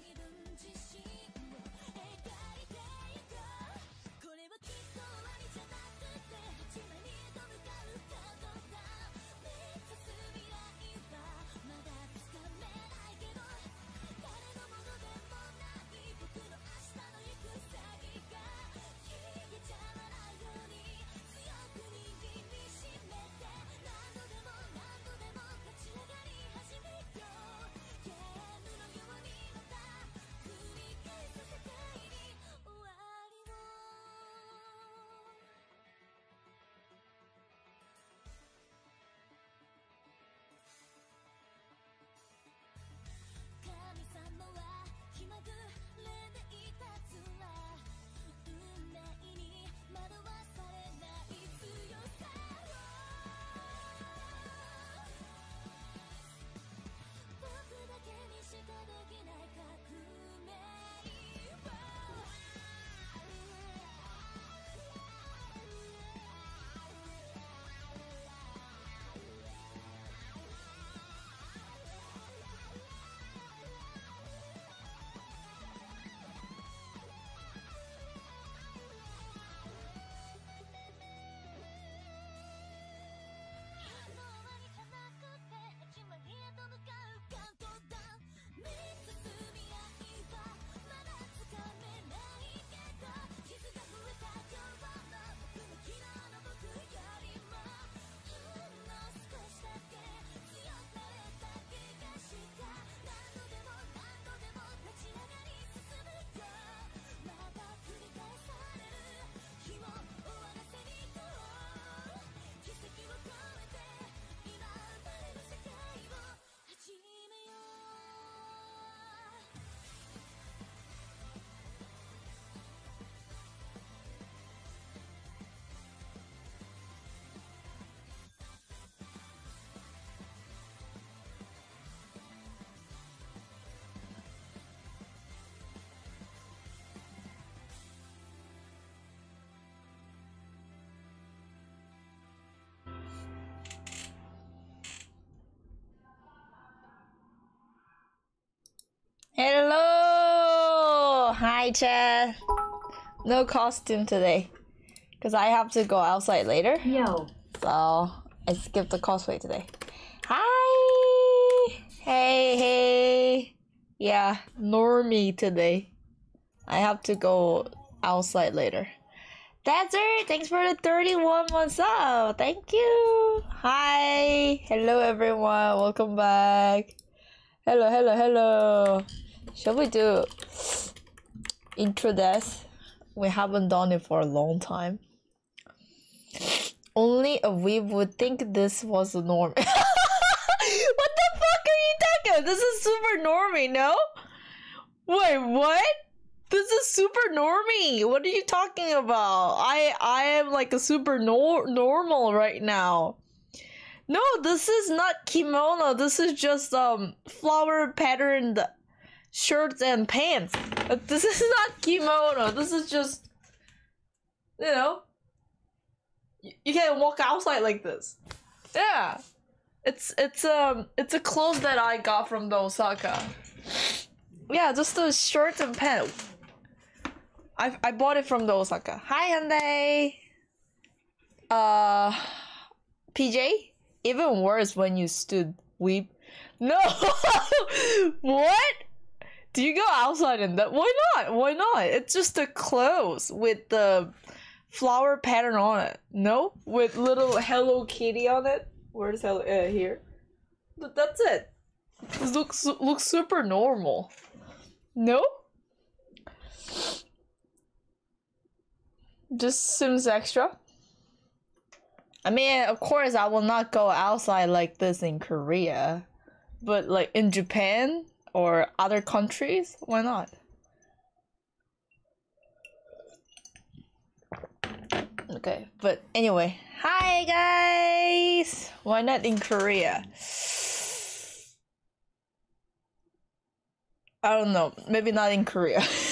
你的气息 Hi, Chad. No costume today. Because I have to go outside later. Yo. So, I skipped the cosplay today. Hi! Hey, hey. Yeah, normie today. I have to go outside later. That's it. Thanks for the 31 months up. Thank you. Hi. Hello, everyone. Welcome back. Hello, hello, hello. Shall we do intro death? We haven't done it for a long time. Only a weeb would think this was a norm. what the fuck are you talking? This is super normie, no? Wait, what? This is super normie. What are you talking about? I I am like a super nor- normal right now. No, this is not kimono. This is just um flower patterned shirts and pants. But this is not kimono. This is just you know you can't walk outside like this. Yeah. It's it's um it's a clothes that I got from the Osaka. Yeah, just the shirts and pants. I I bought it from the Osaka. Hi Hyundai. Uh PJ? Even worse when you stood weep. No What? Do you go outside in that? Why not? Why not? It's just the clothes with the flower pattern on it. No? With little Hello Kitty on it. Where's Hello uh, here? But that's it. This looks looks super normal. No? Just seems extra. I mean, of course, I will not go outside like this in Korea, but like in Japan or other countries, why not? Okay, but anyway, hi guys! Why not in Korea? I don't know, maybe not in Korea.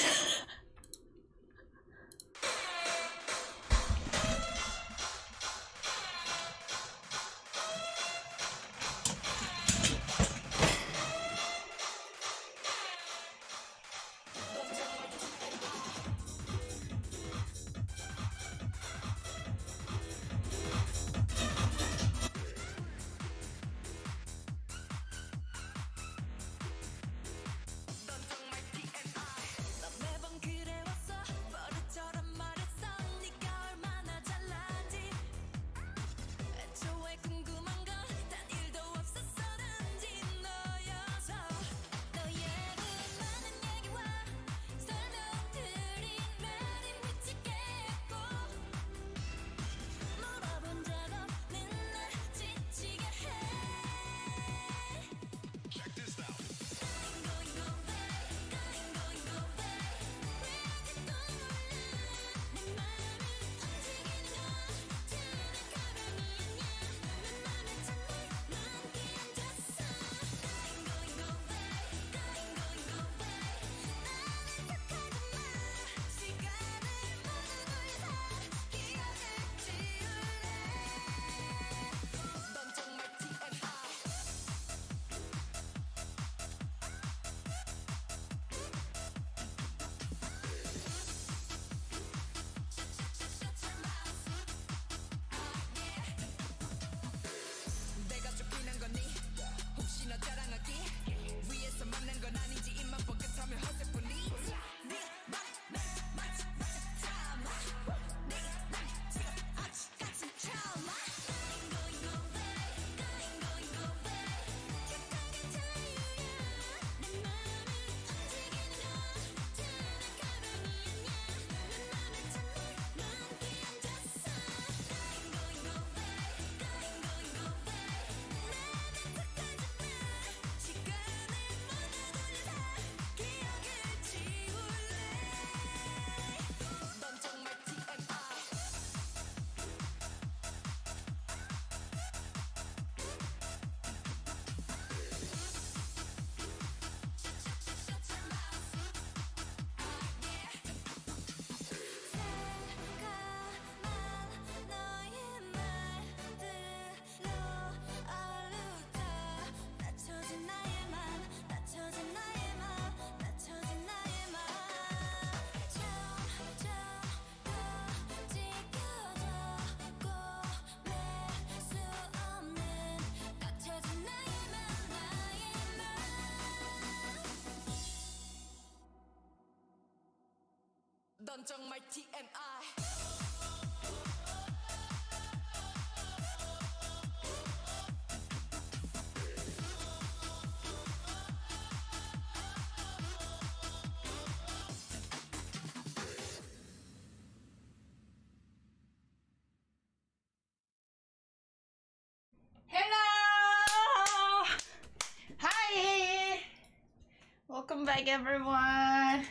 Back, everyone.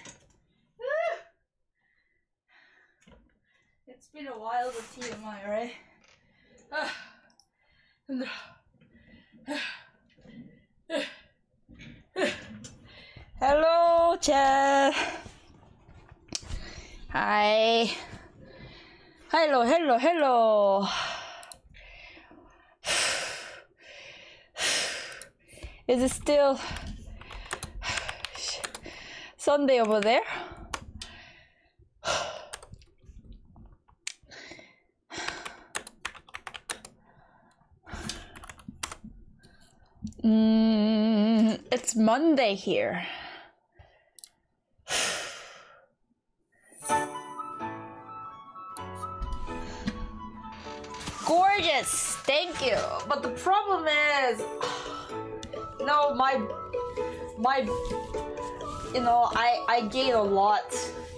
It's been a while with TMI, right? Hello, chat. Hi. Hello, hello, hello. Is it still Sunday over there? Mm, it's Monday here. Gorgeous, thank you. But the problem is, no, my, my, you know, I I gained a lot,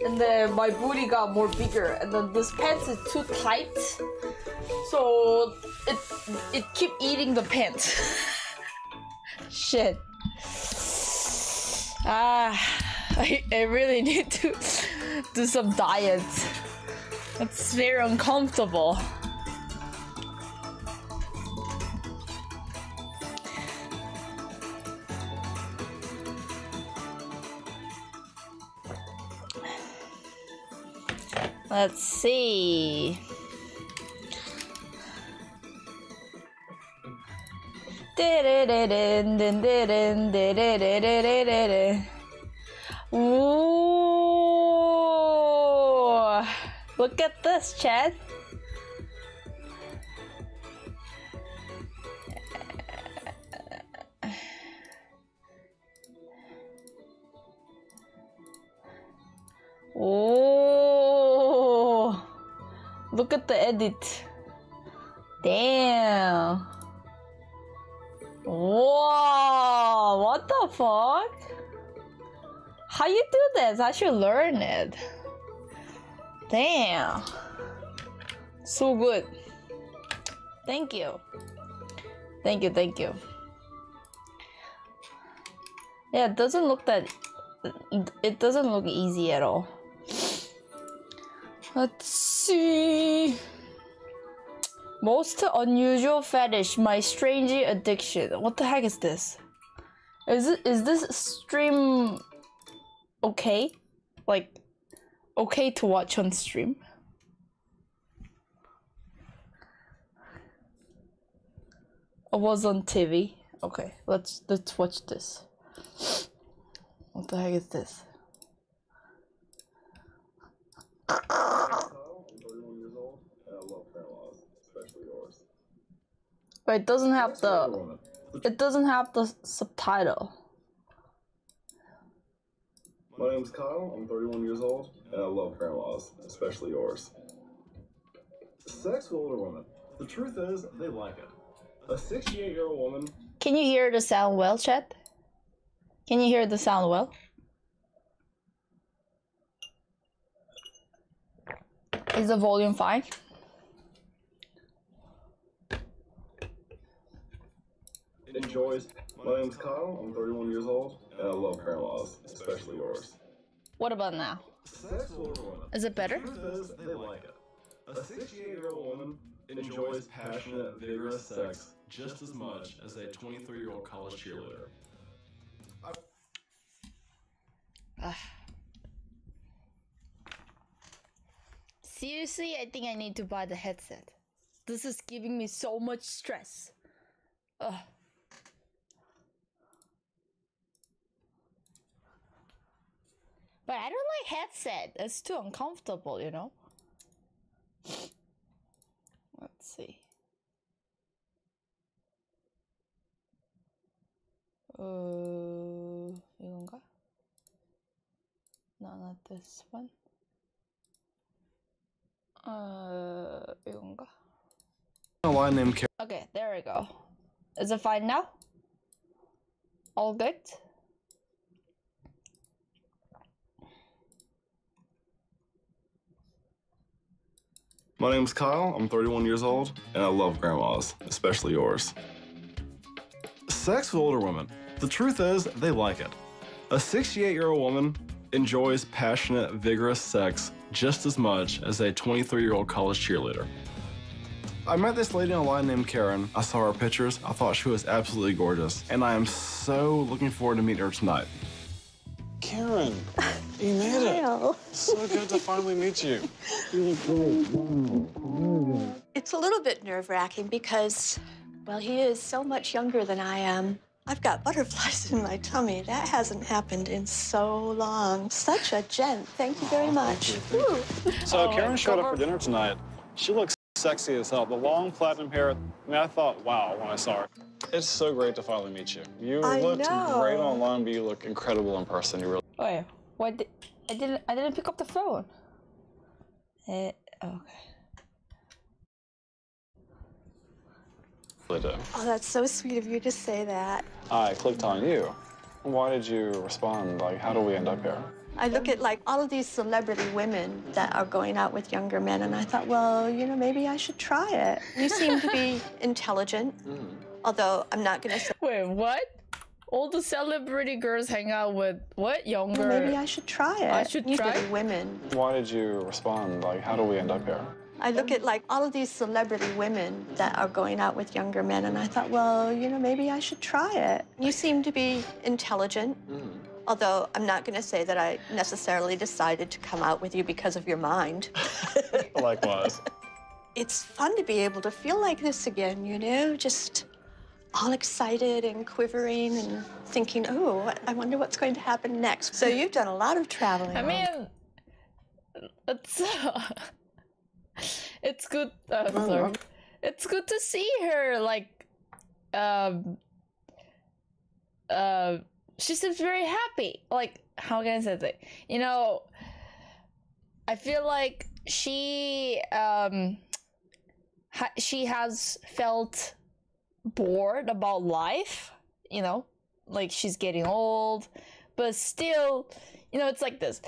and then my booty got more bigger, and then this pants is too tight, so it it keep eating the pants. Shit. Ah, I, I really need to do some diet. It's very uncomfortable. Let's see. Ooh, look at this, Chad. Edit. Damn. Whoa, what the fuck? How you do this? I should learn it. Damn. So good. Thank you. Thank you, thank you. Yeah, it doesn't look that it doesn't look easy at all. Let's see. Most unusual fetish, my strange addiction. What the heck is this? Is it is this stream okay? Like okay to watch on stream? It was on TV. Okay, let's let's watch this. What the heck is this? Kyle, I'm 31 years old, and I love grandmas, especially yours. But it doesn't have the it doesn't have the subtitle. My name's Kyle, I'm 31 years old, and I love grandmas, especially yours. Sex with older women. The truth is, they like it. A 68 year old woman Can you hear the sound well, chat? Can you hear the sound well? Is the volume fine? Enjoys. My name's Kyle, I'm 31 years old, and I love grandmas, especially yours. What about now? Sex with older women. Is it better? The truth is, they like it. A 68 year old woman enjoys passionate, vigorous sex just as much as a 23 year old college cheerleader. Seriously, I think I need to buy the headset. This is giving me so much stress. Ugh. But I don't like headset. It's too uncomfortable, you know. Let's see. Uh, 이건가? No, not this one. 어 이건가? A line named Karen. Okay, there we go. Is it fine now? All good? My name's Kyle. I'm 31 years old, and I love grandmas, especially yours. Sex with older women. The truth is, they like it. A 68 year old woman enjoys passionate, vigorous sex just as much as a 23 year old college cheerleader. I met this lady in a line named Karen. I saw her pictures. I thought she was absolutely gorgeous, and I am so looking forward to meeting her tonight. Karen, you made it. So good to finally meet you. It's a little bit nerve wracking because, well, he is so much younger than I am. I've got butterflies in my tummy. That hasn't happened in so long. Such a gent. Thank you very much. Woo. So Oh, Karen showed up for dinner tonight. She looks sexy as hell. The long platinum hair. I mean, I thought, wow, when I saw her. It's so great to finally meet you. You I looked know. great online, but you look incredible in person. You really oh, Wait, what? Did, I didn't. I didn't pick up the phone. Eh, okay. do. Oh, that's so sweet of you to say that. I clicked on you. Why did you respond? Like, how do we end up here? I look at like all of these celebrity women that are going out with younger men, and I thought, well, you know, maybe I should try it. You seem to be intelligent, although I'm not going to say, Wait, what? All the celebrity girls hang out with what younger? well, maybe I should try it. I should Usually try? women. Why did you respond? Like, how do we end up here? I look at like all of these celebrity women that are going out with younger men, and I thought, well, you know, maybe I should try it. You seem to be intelligent, mm. although I'm not going to say that I necessarily decided to come out with you because of your mind. Likewise. it's fun to be able to feel like this again, you know, just all excited and quivering and thinking, oh, I wonder what's going to happen next. So you've done a lot of traveling. I mean, it's it's good. Uh, sorry. It's good to see her. Like, um, uh, she seems very happy. Like, how can I say that? You know, I feel like she um, ha- she has felt bored about life. You know, like she's getting old, but still, you know, it's like this.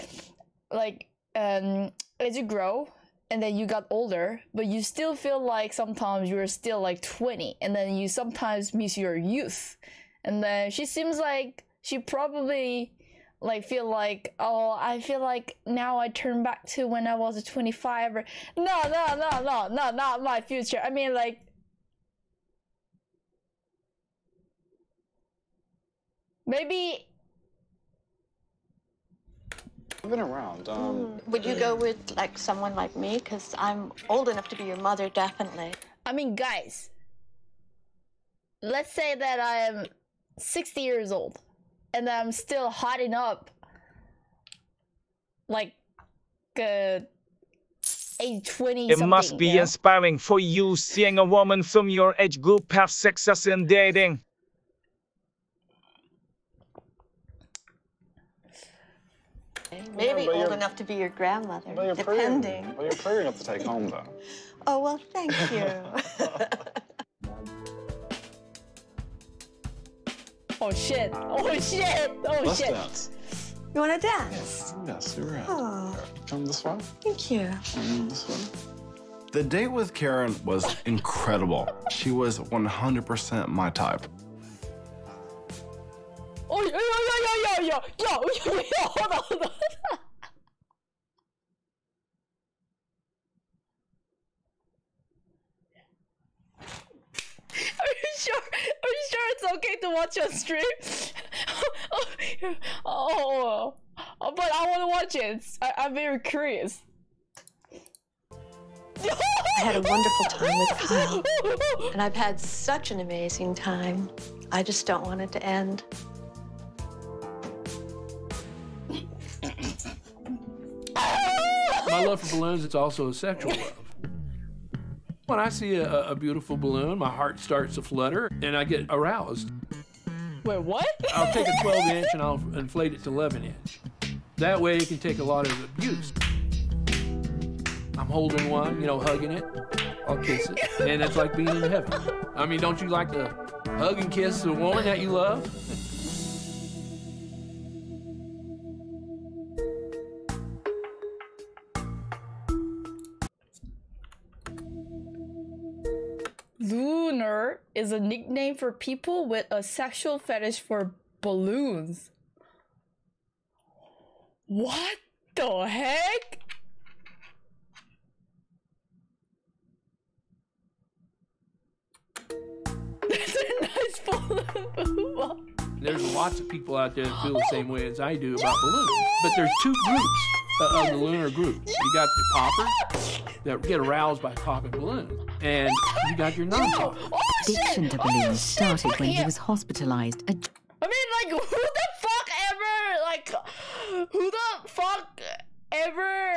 Like, um, as you grow and then you got older, but you still feel like sometimes you're still like 20, and then you sometimes miss your youth. And then she seems like she probably like feel like oh I feel like now I turn back to when I was 25 or no no no no no not my future. I mean like maybe I've been around. Um, Would you go with like someone like me? Because I'm old enough to be your mother, definitely. I mean, guys, let's say that I am 60 years old and I'm still hotting up like uh, age 20 It must be you know? inspiring for you seeing a woman from your age group have success in dating. Maybe but old enough to be your grandmother, but you're pretty- depending. But you're pretty enough to take home, though. Oh, well, thank you. Oh shit! Oh shit! Oh Let's shit! dance. you want to dance? Yes, you're right. Oh, Come this way. thank you. Come this way. The date with Karen was incredible. She was 100% my type. Oh on. Are you sure? Are you sure it's okay to watch on stream? Oh, oh, oh, but I want to watch it. I, I'm very curious. I had a wonderful time with Kyle, and I've had such an amazing time. I just don't want it to end. My love for balloons, it's also a sexual love. When I see a, a beautiful balloon, my heart starts to flutter and I get aroused. Wait, what? I'll take a 12 inch and I'll inflate it to 11 inch. That way it can take a lot of abuse. I'm holding one, you know, hugging it. I'll kiss it, and it's like being in heaven. I mean, don't you like to hug and kiss the woman that you love? Is a nickname for people with a sexual fetish for balloons. What the heck? That's a nice balloon. There's lots of people out there that feel the same way as I do about balloons. But there's two groups uh, of the looner group. You got the poppers that get aroused by popping balloons, and you got your non-poppers. Oh, shit. Addiction to Oh, balloons shit. started when he was hospitalized. A I mean, like, who the fuck ever, like, who the fuck ever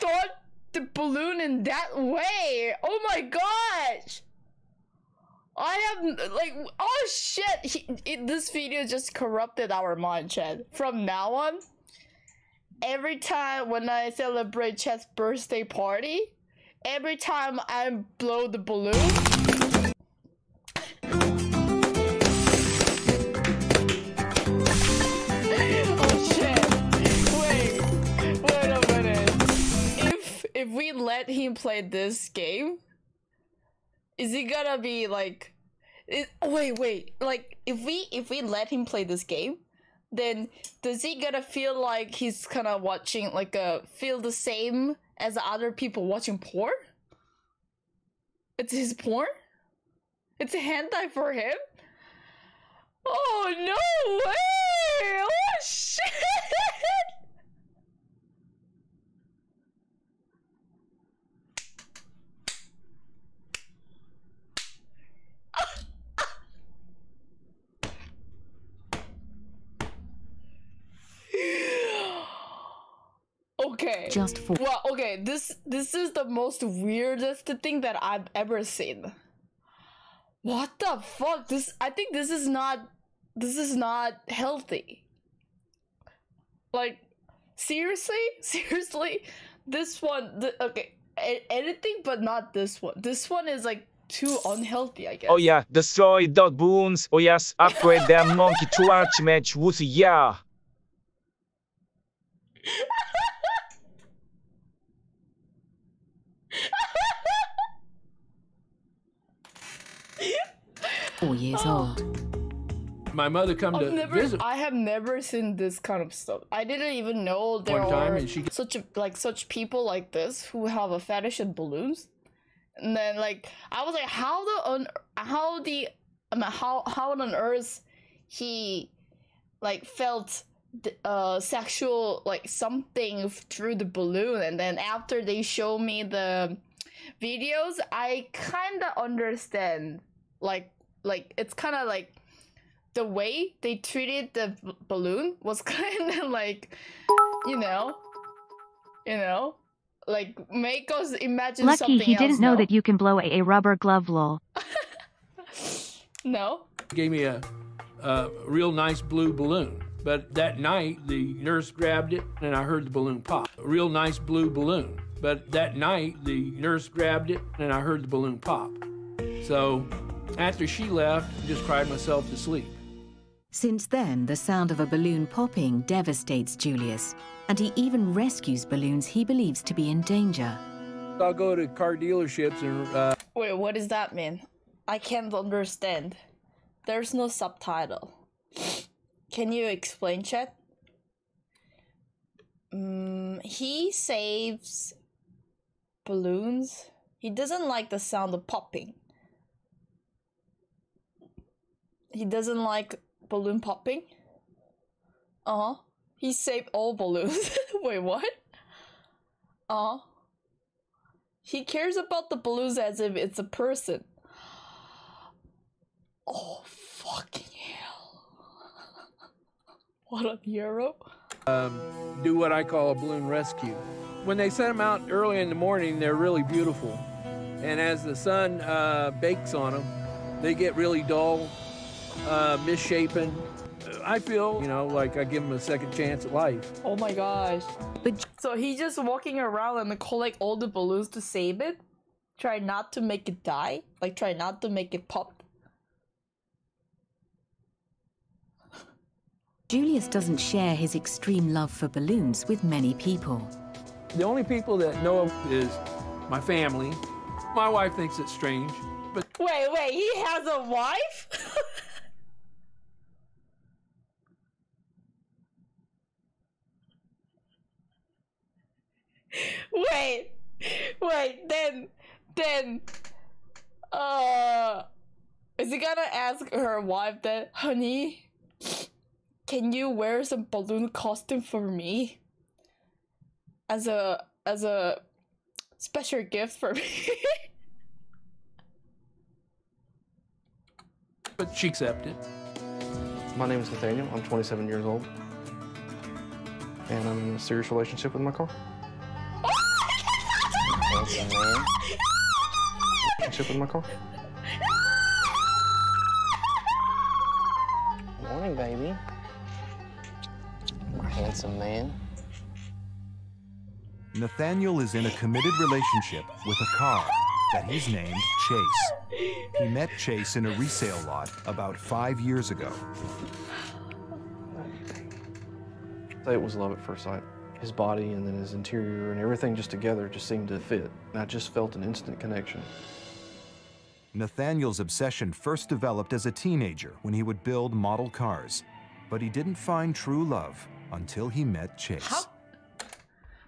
thought the balloon in that way? Oh my gosh! I have, like, oh shit! He, it, this video just corrupted our mind, Chad. From now on, every time when I celebrate Chad's birthday party, every time I blow the balloon, Oh if we let him play this game, is he gonna be like? It, wait, wait. Like if we if we let him play this game, then does he gonna feel like he's kind of watching like a feel the same as other people watching porn? It's his porn. It's a hentai for him. Oh no way! Oh shit! Okay. just for Well, okay, this this is the most weirdest thing that I've ever seen. What the fuck? This I think this is not this is not healthy. Like seriously? Seriously? This one th- okay, a- anything but not this one. This one is like too unhealthy, I guess. Oh yeah, destroy the balloons. Oh yes, upgrade them monkey to archmage with yeah. four years Oh. old. My mother come I've to never, visit. I have never seen this kind of stuff. I didn't even know there One time are she- such a, like such people like this who have a fetish in balloons. And then like I was like, how the on how the I mean, how how on earth he like felt the, uh sexual like something through the balloon, and then after they show me the videos, I kind of understand like like it's kind of like the way they treated the b- balloon was kind of like you know you know like make us imagine Lucky something he else, didn't know no? that you can blow a, a rubber glove lol. no gave me a, a real nice blue balloon. But that night, the nurse grabbed it and I heard the balloon pop. A real nice blue balloon. But that night, the nurse grabbed it and I heard the balloon pop. So after she left, I just cried myself to sleep. Since then, the sound of a balloon popping devastates Julius, and he even rescues balloons he believes to be in danger. I'll go to car dealerships and uh, wait what does that mean? I can't understand. There's no subtitle. Can you explain chat mm, he saves balloons. He doesn't like the sound of popping he doesn't like balloon popping uh-huh he saved all balloons wait what uh-huh he cares about the balloons as if it's a person. Oh, fucking hell. what a hero. um, do what I call a balloon rescue. When they set them out early in the morning, they're really beautiful. And as the sun uh, bakes on them, they get really dull, uh, misshapen. I feel, you know, like I give him a second chance at life. Oh my gosh. But So he's just walking around and collect all the balloons to save it? Try not to make it die? Like try not to make it pop? Julius doesn't share his extreme love for balloons with many people. The only people that know him is my family. My wife thinks it's strange, but Wait, wait, he has a wife? wait, wait, then, then, uh, is he gonna ask her wife that, honey, can you wear some balloon costume for me? As a, as a special gift for me? but she accepted. My name is Nathaniel. I'm 27 years old. And I'm in a serious relationship with my car. Relationship with my car. Morning, baby. My Handsome man. Nathaniel is in a committed relationship with a car that he's named Chase. He met Chase in a resale lot about five years ago. Say it was love at first sight. His body and then his interior and everything just together just seemed to fit. And I just felt an instant connection. Nathaniel's obsession first developed as a teenager when he would build model cars. But he didn't find true love until he met Chase. How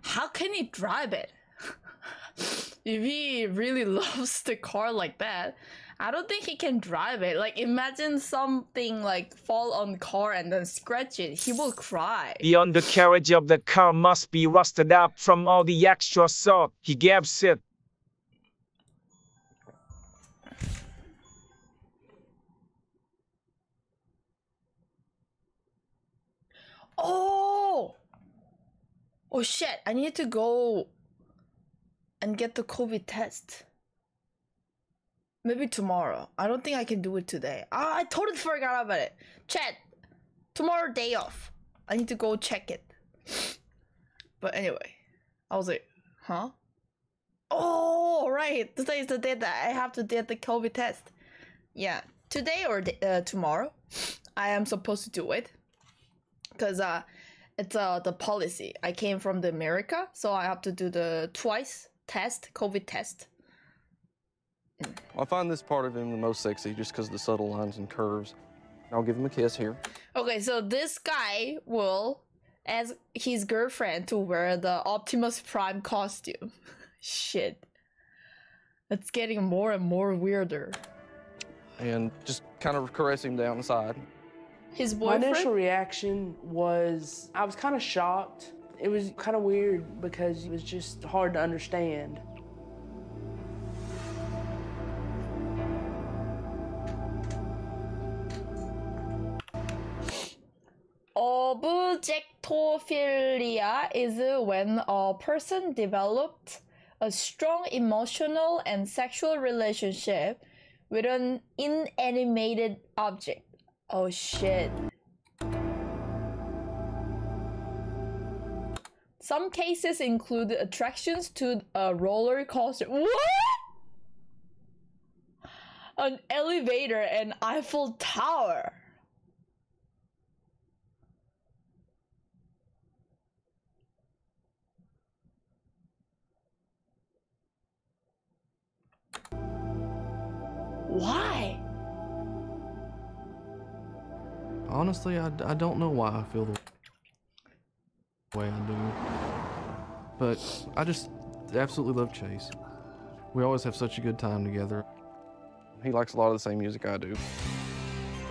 how can he drive it? if he really loves the car like that, I don't think he can drive it. Like imagine something like fall on the car and then scratch it. He will cry. The undercarriage of the car must be rusted up from all the extra salt he gives it. Oh! Oh shit, I need to go and get the COVID test. Maybe tomorrow. I don't think I can do it today. Ah, I totally forgot about it. Chat, tomorrow day off. I need to go check it. But anyway, I was like, huh? Oh, right. Today is the day that I have to get the COVID test. Yeah, today or uh, tomorrow, I am supposed to do it. Cause uh, it's uh the policy. I came from the America, so I have to do the twice test, COVID test. I find this part of him the most sexy just because of the subtle lines and curves. I'll give him a kiss here. Okay, so this guy will ask his girlfriend to wear the Optimus Prime costume. Shit. It's getting more and more weirder. And just kind of caress him down the side. His boyfriend? My initial reaction was I was kind of shocked. It was kind of weird because it was just hard to understand. Objectophilia is when a person developed a strong emotional and sexual relationship with an inanimated object. Oh shit. Some cases include attractions to a roller coaster. What? An elevator and Eiffel Tower. Why? Honestly, I, I don't know why I feel the way I do. But I just absolutely love Chase. We always have such a good time together. He likes a lot of the same music I do.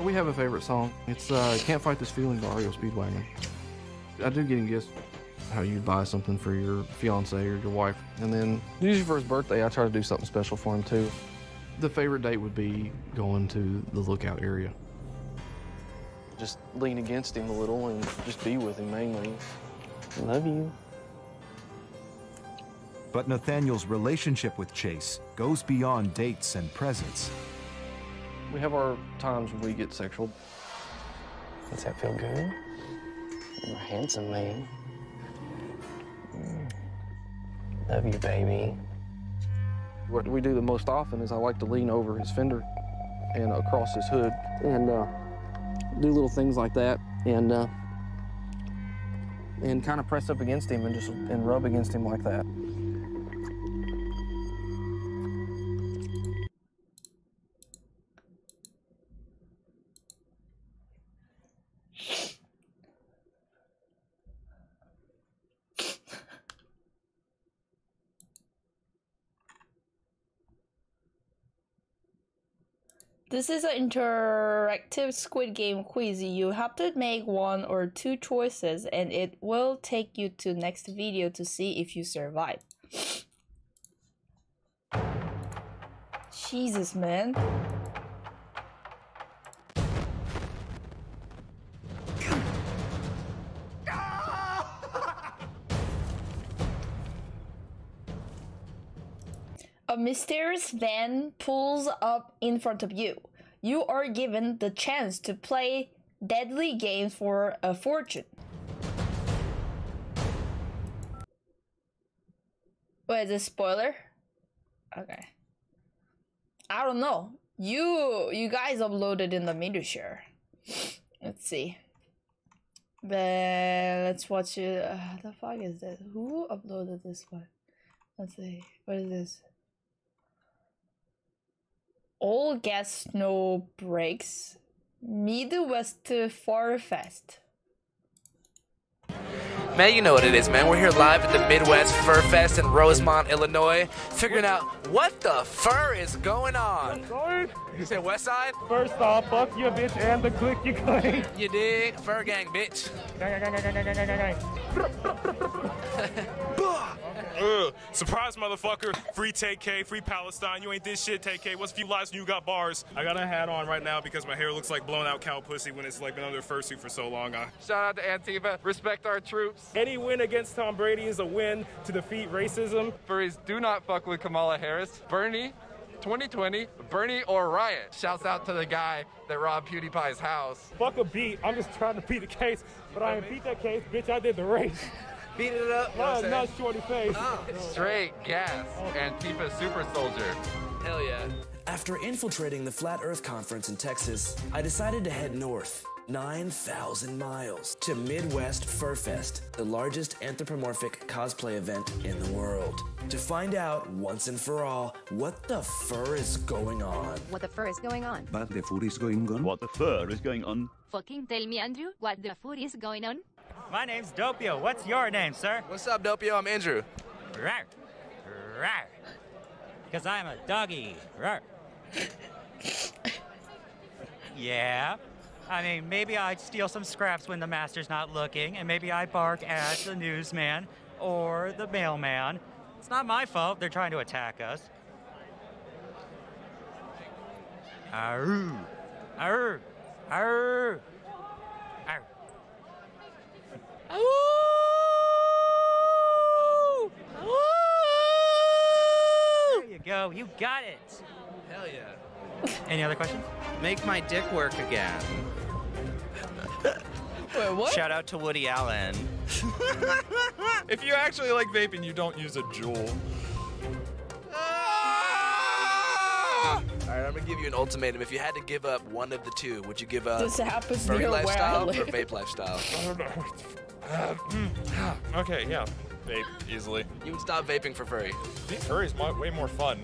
We have a favorite song. It's uh, Can't Fight This Feeling by REO Speedwagon. I do get him gifts. How you buy something for your fiance or your wife. And then usually for his birthday, I try to do something special for him too. The favorite date would be going to the lookout area. Just lean against him a little and just be with him mainly. Love you. But Nathaniel's relationship with Chase goes beyond dates and presents. We have our times when we get sexual. Does that feel good? You're a handsome man. Mm. Love you, baby. What we do the most often is I like to lean over his fender and across his hood and uh, do little things like that and uh, and kind of press up against him and just and rub against him like that. This is an interactive Squid Game quiz. You have to make one or two choices, and it will take you to next video to see if you survive. Jesus, man. A mysterious van pulls up in front of you. You are given the chance to play deadly games for a fortune. Wait, is this spoiler? Okay. I don't know. You you guys uploaded in the media share. Let's see. But let's watch it. Uh, the fuck is this? Who uploaded this one? Let's see. What is this? All Gas No Brakes. Midwest Fur Fest. Man, you know what it is, man. We're here live at the Midwest Fur Fest in Rosemont, Illinois, figuring out what the fur is going on. You said West Side? First off, fuck you, bitch, and the click you claim. You dig? Fur gang, bitch. Gang, gang, gang, gang, gang, gang, gang, gang. Ugh. Surprise, motherfucker. Free Tay-K, free Palestine. You ain't this shit, Tay-K. What's a few lives and you got bars? I got a hat on right now because my hair looks like blown out cow pussy when it's like been under a fursuit for so long. I... Shout out to Antifa. Respect our troops. Any win against Tom Brady is a win to defeat racism. Furries, do not fuck with Kamala Harris. Bernie, 2020, Bernie or riot. Shouts out to the guy that robbed PewDiePie's house. Fuck a beat. I'm just trying to beat the case, but I ain't beat that case, bitch. I did the race. Beat it up. No, not shorty face. Ah. Straight gas. Antifa super soldier. Hell yeah. After infiltrating the Flat Earth Conference in Texas, I decided to head north. 9,000 miles to Midwest Fur Fest, the largest anthropomorphic cosplay event in the world. To find out once and for all what the fur is going on. What the fur is going on? What the fur is going on? What the fur is going on? Fucking tell me, Andrew, what the fur is going on? My name's Dopio. What's your name, sir? What's up, Dopio? I'm Andrew. Rar. Rar. Because I'm a doggy. Rar. yeah. I mean, maybe I'd steal some scraps when the master's not looking, and maybe I'd bark at the newsman or the mailman. It's not my fault they're trying to attack us. Arr. Arr. Arr. There you go. You got it. Hell yeah. Any other questions? Make my dick work again. Wait, what? Shout out to Woody Allen. if you actually like vaping, you don't use a Juul. All right, I'm gonna give you an ultimatum. If you had to give up one of the two, would you give up This happens furry near where lifestyle or vape lifestyle? I don't know. Uh, mm, okay, yeah. Vape, easily. You would stop vaping for furry. Being furry is mo- way more fun.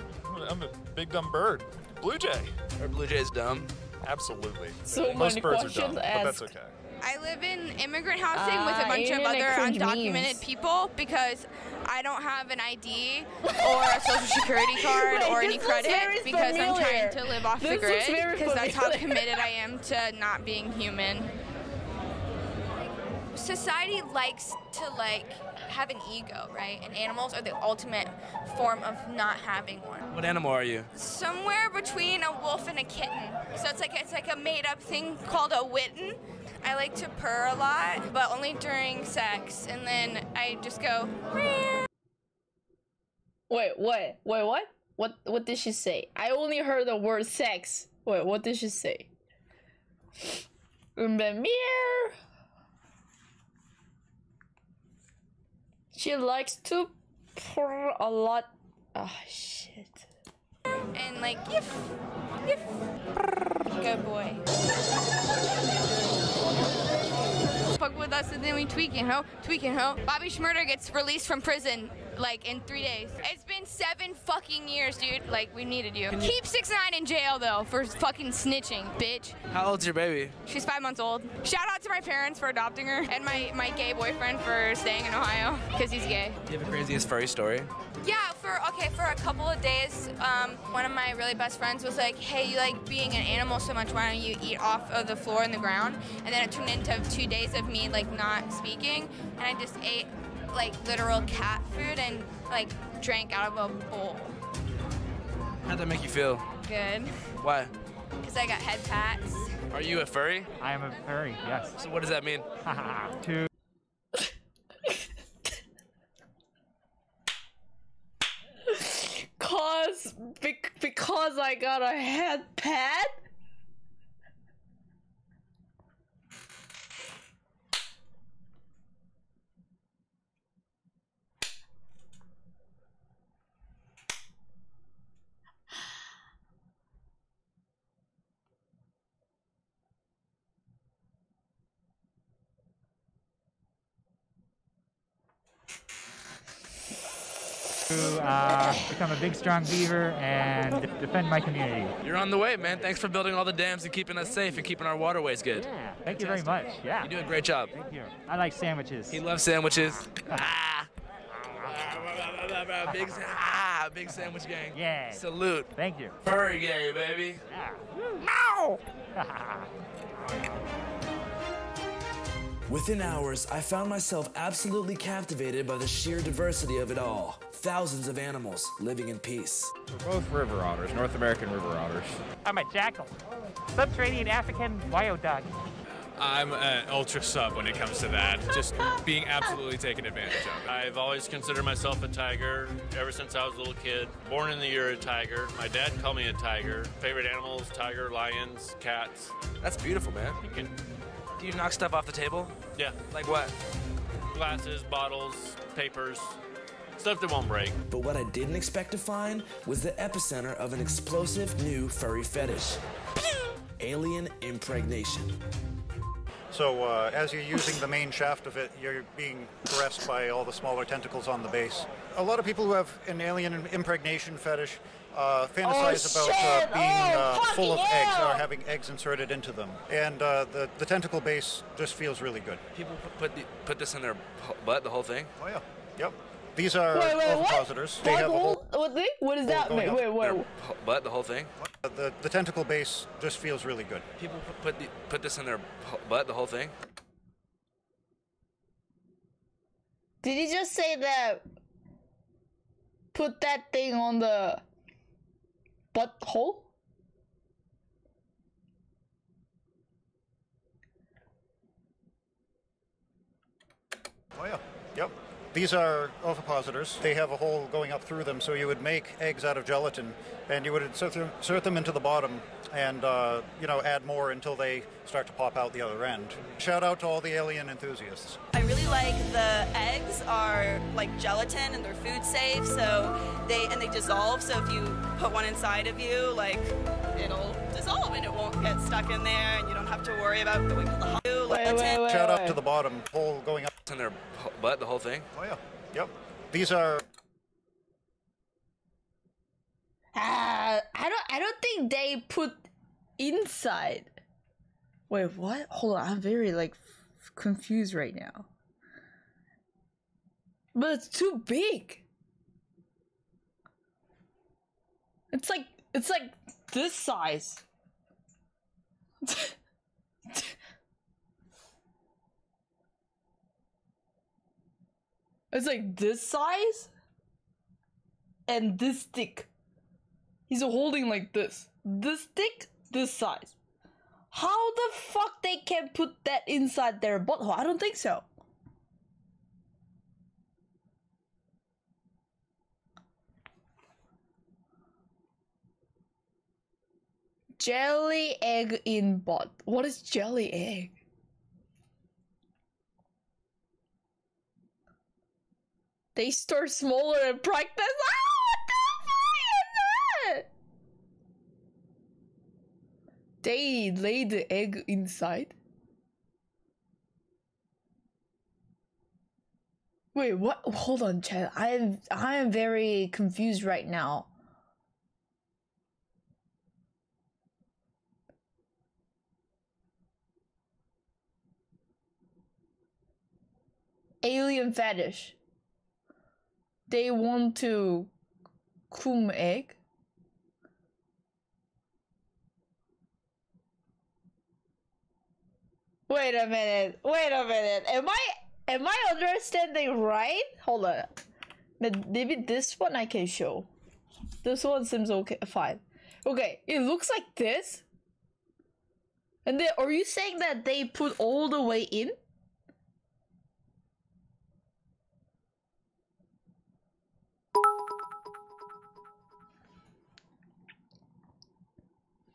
I'm a big dumb bird. Blue jay. Are blue jays dumb? Absolutely. So Most birds are questions dumb, but that's okay. I live in immigrant housing with Ah, a bunch of other undocumented memes. people because I don't have an ID or a social security card Wait, or any credit very because I'm trying to live off the This looks grid because that's how committed I am to not being human. Society likes to like have an ego, right? And animals are the ultimate form of not having one. What animal are you? Somewhere between a wolf and a kitten. So it's like it's like a made up thing called a witten. I like to purr a lot, but only during sex, and then I just go. "Meow." Wait, what? Wait, what? What? What did she say? I only heard the word sex. Wait, what did she say? in the mirror. She likes to pour a lot. Oh shit. And like, yiff, yiff. Good boy. Fuck with us and then we tweaking, ho? Tweaking, ho? Bobby Shmurda gets released from prison like in three days. It's been seven fucking years, dude. Like, we needed you. Keep 6 9 in jail though for fucking snitching, bitch. How old's your baby? She's five months old. Shout out to my parents for adopting her and my, my gay boyfriend for staying in Ohio because he's gay. Do you have the craziest furry story? Yeah, for okay, for a couple of days, um, one of my really best friends was like, "Hey, you like being an animal so much? Why don't you eat off of the floor and the ground?" And then it turned into two days of me like not speaking, and I just ate like literal cat food and like drank out of a bowl. How'd that make you feel? Good, Why? because I got head pats. Are you a furry? I am a furry, yes. So what does that mean? Two. Cause bec- because I got a head pad. To uh, become a big, strong beaver and defend my community. You're on the way, man. Thanks for building all the dams and keeping us safe and keeping our waterways good. Yeah, thank you very much. Yeah. You're doing a great job. Thank you. I like sandwiches. He loves sandwiches. ah. Big, ah, big sandwich gang. Yeah. Salute. Thank you. Furry gang, baby. No! Within hours, I found myself absolutely captivated by the sheer diversity of it all. Thousands of animals living in peace. We're both river otters, North American river otters. I'm a jackal. Subterranean African wild dog. I'm an ultra sub when it comes to that. Just being absolutely taken advantage of. I've always considered myself a tiger ever since I was a little kid. Born in the year of tiger. My dad called me a tiger. Favorite animals: tiger, lions, cats. That's beautiful, man. You can, Do you knock stuff off the table? yeah, Like what? glasses, bottles, papers, stuff that won't break. But what I didn't expect to find was the epicenter of an explosive new furry fetish alien impregnation. So uh, as you're using the main shaft of it, you're being caressed by all the smaller tentacles on the base. A lot of people who have an alien impregnation fetish uh, fantasize Oh, about uh, being Oh, uh, full of fucking eggs or having eggs inserted into them. And uh, the, the tentacle base just feels really good. People put, put, the, put this in their butt, the whole thing? Oh, yeah. Yep. These are Wait, wait, what? ovipositors. They What, have a whole, whole- what thing? What is that? going Wait, up wait, wait. Ho- butt, the whole thing? the, the tentacle base just feels really good. People put, put, the, put this in their butt, the whole thing? Did he just say that? Put that thing on the butthole? Oh yeah. Yep. These are ovipositors. They have a hole going up through them, so you would make eggs out of gelatin, and you would insert them, into the bottom, and uh, you know add more until they start to pop out the other end. Shout out to all the alien enthusiasts. I really like the eggs are like gelatin and they're food safe, so they and they dissolve. So if you put one inside of you, like it'll dissolve and it won't get stuck in there, and you don't have to worry about going to the hospital. Shout out to the bottom hole going up in their butt, the whole thing? Oh yeah. Yep. These are Ah, I don't. I don't think they put inside. Wait, what? Hold on. I'm very like f- confused right now. But it's too big. It's like it's like this size. it's like this size and this thick. He's holding like this. This thick, this size. How the fuck they can put that inside their butthole? I don't think so. Jelly egg in bot. What is jelly egg? They start smaller and practice. Ah, what the fuck is that? They lay the egg inside. Wait, what? Hold on, Chad. I am I am very confused right now. Alien fetish. They want to cum egg. Wait a minute. Wait a minute. Am I am I understanding right? Hold on. Maybe this one I can show. This one seems okay fine. Okay, it looks like this. And then are you saying that they put all the way in?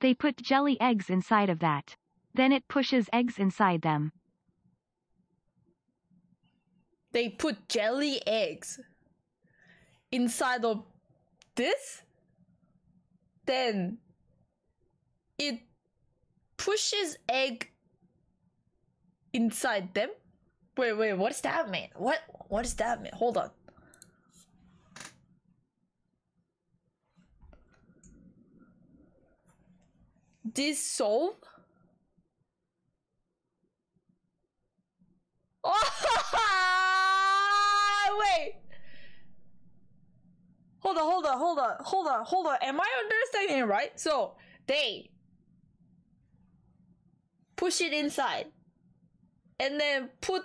They put jelly eggs inside of that. Then it pushes eggs inside them. They put jelly eggs inside of this? Then it pushes egg inside them? Wait, wait, what does that mean? What what does that mean? Hold on. Dissolve? Oh, wait. Hold on, hold on, hold on, hold on, hold on. Am I understanding right? So they push it inside and then put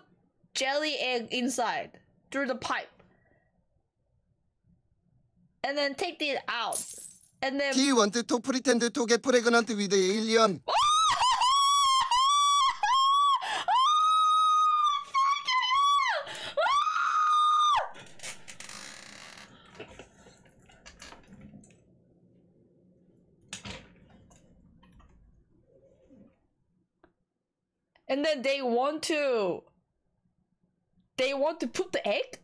jelly egg inside through the pipe and then take it out and then Do you want to pretend to get pregnant with the alien? Oh, and then they want to they want to put the egg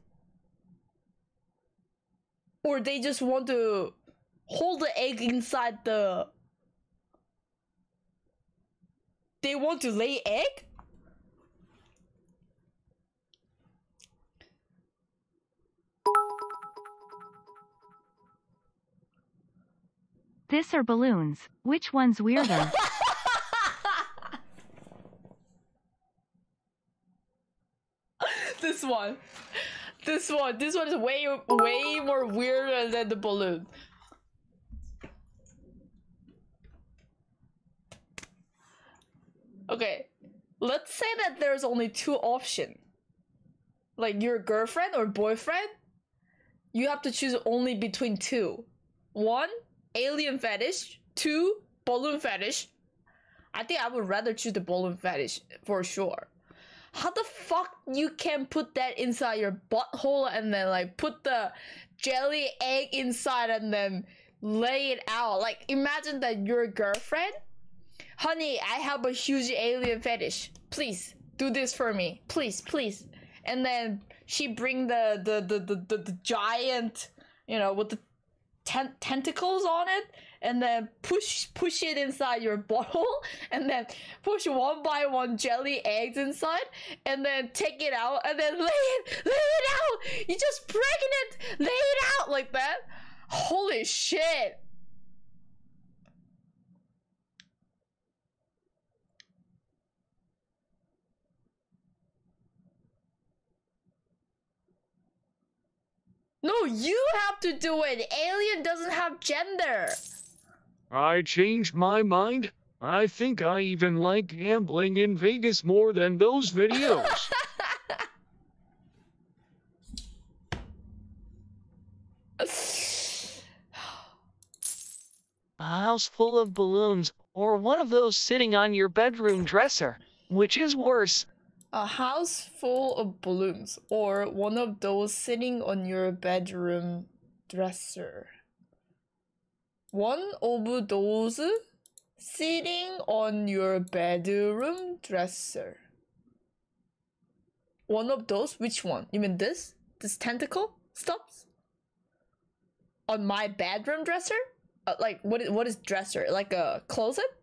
or they just want to hold the egg inside the they want to lay egg This or balloons. Which one's weirder? this one this one this one is way way more weirder than the balloon okay let's say that there's only two options. Like your girlfriend or boyfriend you have to choose only between two. One alien fetish. Two balloon fetish. I think i would rather choose the balloon fetish for sure. How the fuck you can put that inside your butthole and then like put the jelly egg inside and then lay it out? Like imagine that your girlfriend honey i have a huge alien fetish. Please do this for me. Please please. And then she bring the the the the, the, the giant you know with the ten- tentacles on it and then push push it inside your bottle and then push one by one jelly eggs inside and then take it out and then lay it lay it out! You just pregnant! Lay it out! Like that? Holy shit no you have to do it alien doesn't have gender I changed my mind. I think I even like gambling in Vegas more than those videos. A house full of balloons, or one of those sitting on your bedroom dresser. Which is worse? A house full of balloons, or one of those sitting on your bedroom dresser. One of those Sitting on your bedroom dresser. One of those? Which one? You mean this? This tentacle stops? On my bedroom dresser? Uh, like what is what is dresser? Like a closet?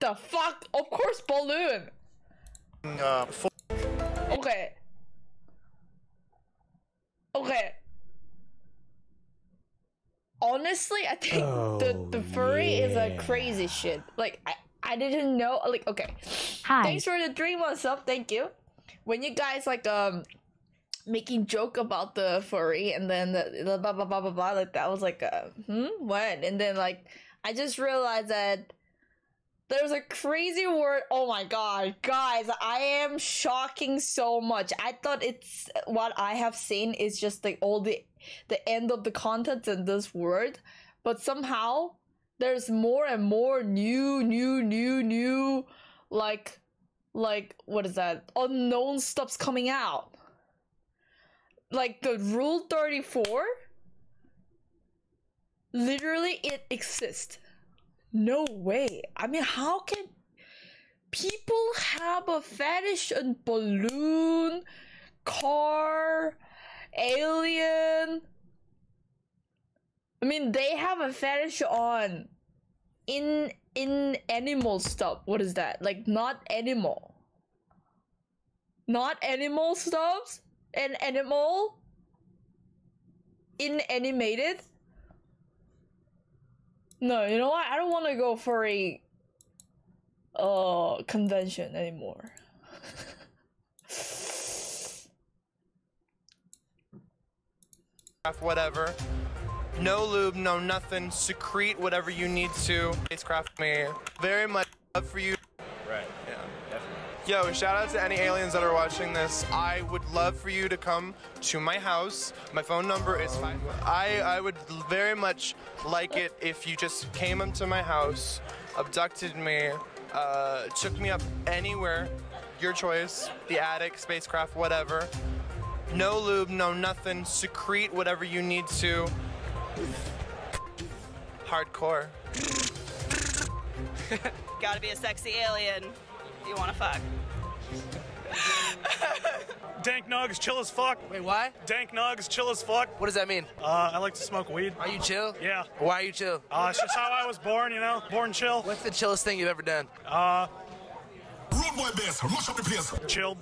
The fuck? Of course balloon. Uh, Okay. Okay. Honestly, I think the the furry is a crazy shit. Like I I didn't know. Like okay. Hi. Thanks for the three months up. Thank you. When you guys like um making joke about the furry and then the, the blah blah blah blah blah like that was like uh, hmm what and then like I just realized that there's a crazy word. Oh my god, guys, I am shocking so much. I thought it's what I have seen is just like all the the end of the content in this word, but somehow there's more and more new, new, new, new, like, like what is that? Unknown stuff's coming out. Like the Rule Thirty Four. Literally, it exists. No way. I mean, how can people have a fetish on balloon, car, alien? I mean, they have a fetish on in in animal stuff. What is that? Like not animal. Not animal stuffs? An animal? In animated? No, you know what? I don't want to go for a uh convention anymore. whatever. No lube, no nothing. Secrete whatever you need to. Spacecraft me. Very much love for you. Right. Yeah. Definitely. Yo, shout out to any aliens that are watching this. I would love for you to come to my house. My phone number is five. I, I would very much like it if you just came into my house, abducted me, uh, took me up anywhere, your choice, the attic, spacecraft, whatever. No lube, no nothing. Secrete whatever you need to. Hardcore. Gotta be a sexy alien if you wanna fuck. Dank Nugs, chill as fuck. Wait, why? Dank Nugs, chill as fuck. What does that mean? Uh, I like to smoke weed. Are you chill? Yeah. Why are you chill? Uh, it's just how I was born, you know? Born chill. What's the chillest thing you've ever done? Uh. Rude boy bass, rush up the place. Chilled.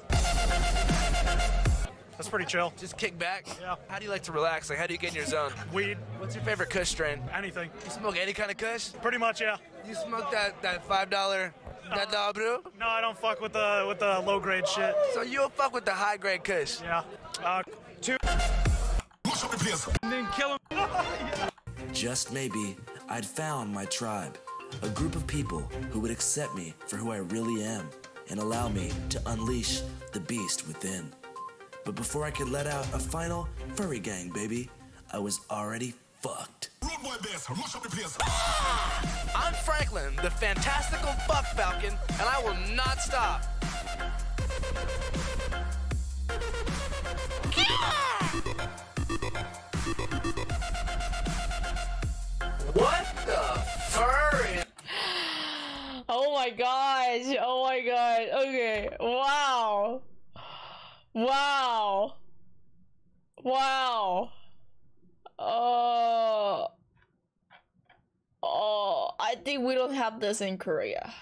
That's pretty chill. Just kick back? Yeah. How do you like to relax? Like, how do you get in your zone? Weed. What's your favorite Kush strain? Anything. You smoke any kind of Kush? Pretty much, yeah. You smoke that that five dollar that dollar brew? No, I don't fuck with the with the low grade shit. So you'll fuck with the high grade Kush? Yeah. Uh, two. Rush up the place. And then kill him. Just maybe, I'd found my tribe. A group of people who would accept me for who I really am and allow me to unleash the beast within. But before I could let out a final furry gang, baby, I was already fucked. Rude boy bass, rush up the. Ah! I'm Franklin, the fantastical fuck falcon, and I will not stop. What the furry? Oh my gosh. Oh my god. Okay. Wow. Wow. Wow. Uh Oh, I think we don't have this in Korea.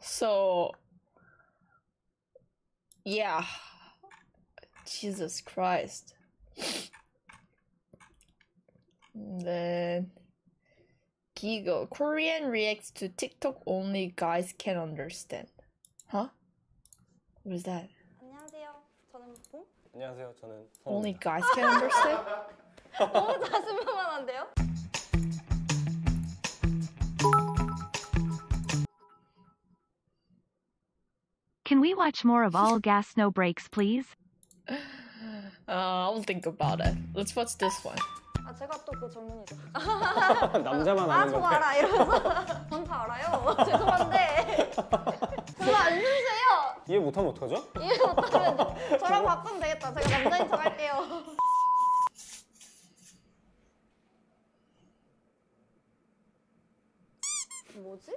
So yeah. Jesus Christ. Then Gigo Korean reacts to TikTok only guys can understand. Huh? What is that? 안녕하세요. 저는 봄. 안녕하세요. 저는 Only guys can understand? 너무 자신만만한데요? Can we watch more of All Gas No Brakes, please? Uh, I'll think about it. Let's watch this one. 아 제가 또 그 전문이죠. 남자만 아는 거예요. 아 저거 알아 이러면서 전다 알아요. 죄송한데 저거 안 주세요. 이해 못하면 어떡하죠? 이해 못하면 저랑 바꾸면 되겠다. 제가 남자인 척 할게요. 뭐지?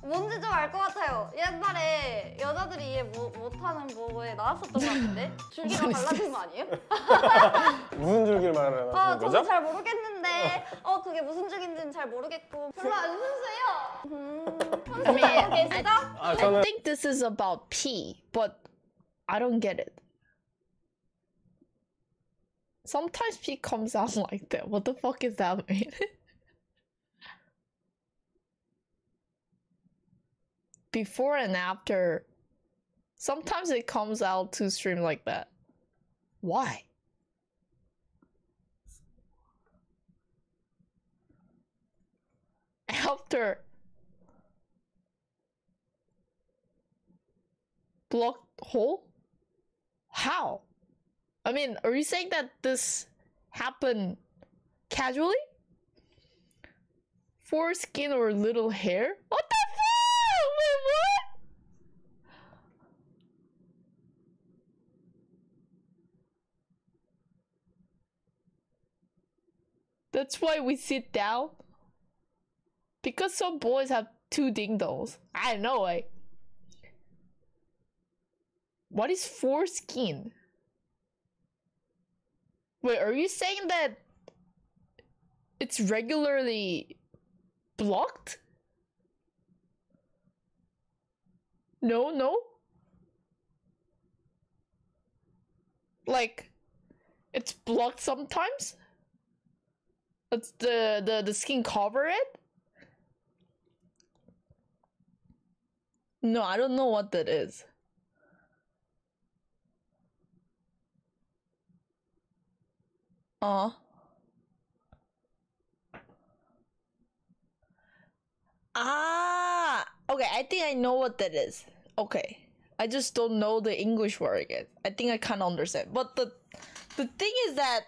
뭔지 좀 알 것 같아요. 옛날에 여자들이 이해 못, 못하는 뭐에 나왔었던 것 같은데 줄기가 달라진 거 아니에요? 무슨 줄기를 말하는 아, 거죠? 저도 잘 모르겠는데 어 그게 무슨 줄기인지는 잘 모르겠고 별로 안 순수해요. 음, I, 계시죠? 아, I 저는- think this is about pee, but I don't get it. Sometimes pee comes out like that. What the fuck is that, man? Before and after, sometimes it comes out to stream like that. Why? After blocked hole? How? I mean, are you saying that this happened casually? Foreskin or little hair? What the what? That's why we sit down? Because some boys have two dingdongs. I know, eh? What is foreskin? Wait, are you saying that it's regularly blocked? No, no. Like it's blocked sometimes? It's the the the skin cover it? No, I don't know what that is. Uh. Ah, okay. I think I know what that is. Okay, I just don't know the English word again. I think I kind of understand. But the the thing is that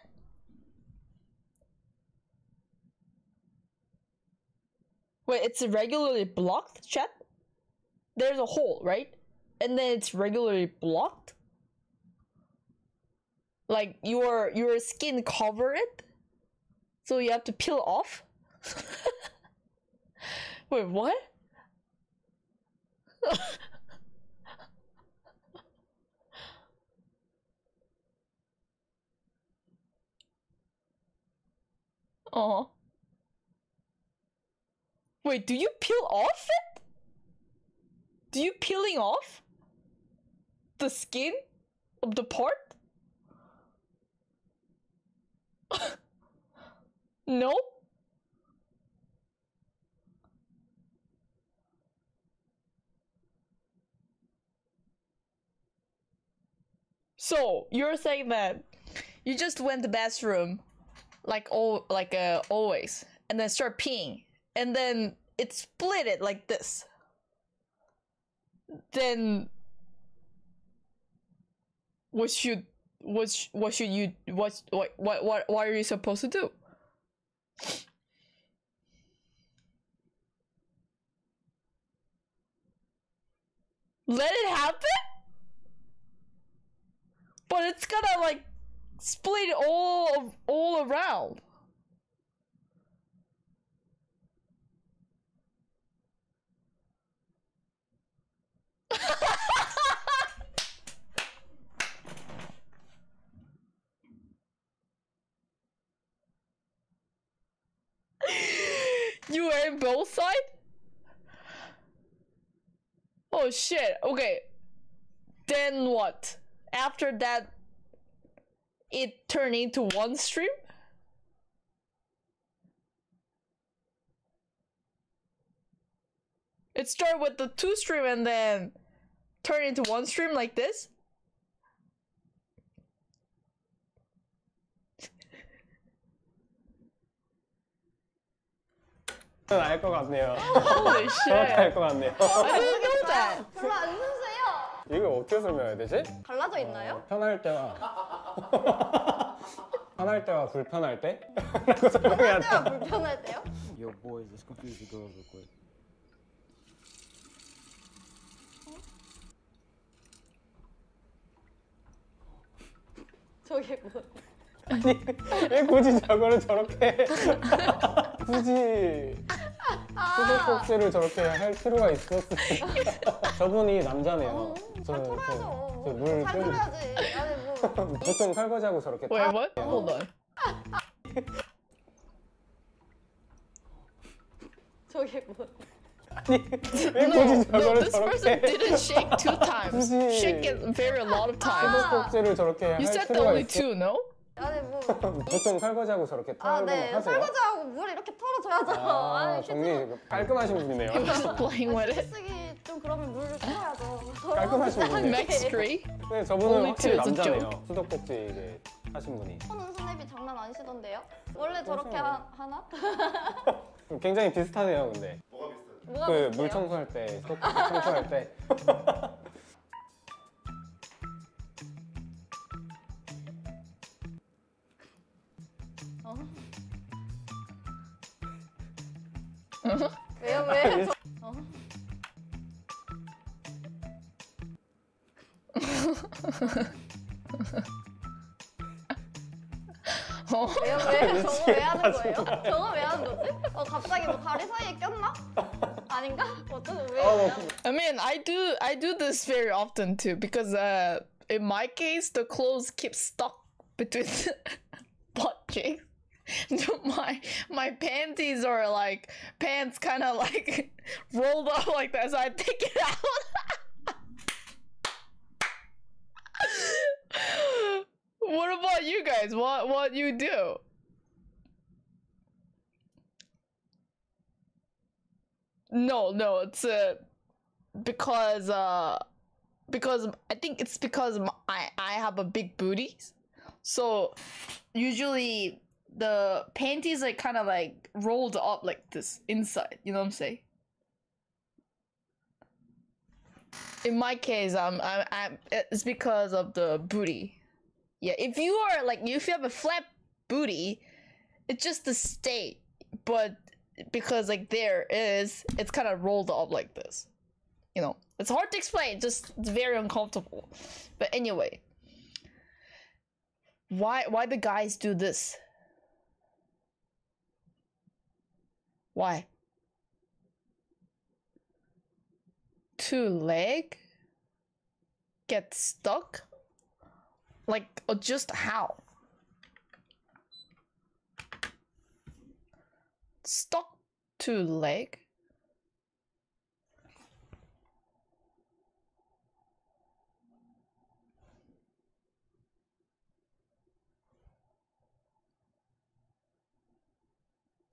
wait, it's regularly blocked. Chat. There's a hole, right? And then it's regularly blocked. Like your your skin cover it, so you have to peel off. Wait, what? oh. Wait, do you peel off it? Do you peeling off the skin of the part? no? So you're saying that you just went to the bathroom like all like uh, always and then start peeing and then it split it like this. Then what should what sh- what should you what what what what what are you supposed to do? Let it happen? But it's gonna like split all of all around. you were in both sides? Oh shit, okay. Then what? After that, it turned into one stream? It started with the two stream and then turned into one stream like this? 알 것 같네요. Holy shit. 정확히 알것 같네요. I didn't know that. 별로 안 순수해요. 이거 어떻게 설명해야 되지? 갈라져 있나요? 편할 때와 편할 때와 불편할 때? 라고 설명해야 돼. 때와 불편할 때요? Yo, boys, let's confuse the girls real quick. 저게 뭐? 왜 굳이 저거를 저렇게 해? 굳이 수도꼭지를 저렇게 할 필요가 있었을까? 저분이 남자네요. 저는 저물 잘 들어야지. 아니 뭐. 보통 설거지하고 저렇게 타- what? Hold on. 저게 뭐? 왜 No, 굳이 저거를 this person 저렇게 didn't shake two times. 굳이 Shake it very a lot of times. 수도꼭지를 저렇게 You 할 said 필요가 only 있어? two, no? 아니 뭐. 보통 설거지하고 저렇게 아, 털고 네. 하세요? 설거지하고 물 이렇게 털어줘야죠. 아, 아니, 정리 깔끔하신 분이네요. Playing with it. 쓰기 좀 그러면 물을 털어야죠. 깔끔하신 분이네요. Max Cree? 네, 저분은 Only 확실히 a 남자네요. joke. 수도꼭지 이제 하신 분이. 손은 스냅이 장난 아니시던데요? 원래 저렇게 하, 하나? 굉장히 비슷하네요, 근데. 뭐가 그 비슷해요? 물 청소할 때, 수도꼭지 청소할 때. 왜요 왜? 저, 어? 어? 왜요 왜? 저거 왜 하는 거예요? 저거 왜 하는 거지? 어 갑자기 뭐 다리 사이에 꼈나? 아닌가? 어쩌고 왜? 왜 하는 I mean, I do I do this very often too because uh in my case the clothes keep stuck between the butt cheeks. my my panties are like pants kind of like rolled up like that, so I take it out. what about you guys? What what you do? No, no, it's uh because uh because I think it's because I I have a big booty, so usually the panties are kind of like rolled up like this inside. You know what I'm saying? In my case, um, I'm, I'm it's because of the booty. Yeah, if you are like if you have a flat booty, it's just the state, but because like there is, it's kind of rolled up like this. You know, it's hard to explain. Just it's very uncomfortable. But anyway, why why the guys do this? Why? Two leg get stuck? Like or just how? Stuck to leg?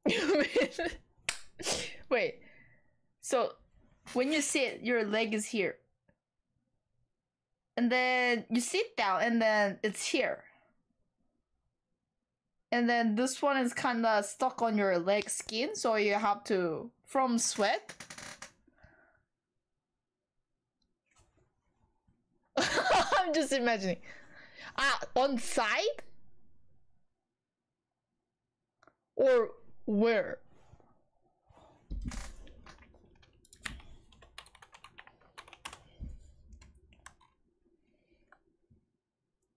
Wait. So when you sit, your leg is here. And then you sit down and then it's here. And then this one is kind of stuck on your leg skin, so you have to from sweat. I'm just imagining. Ah, on side? Or where?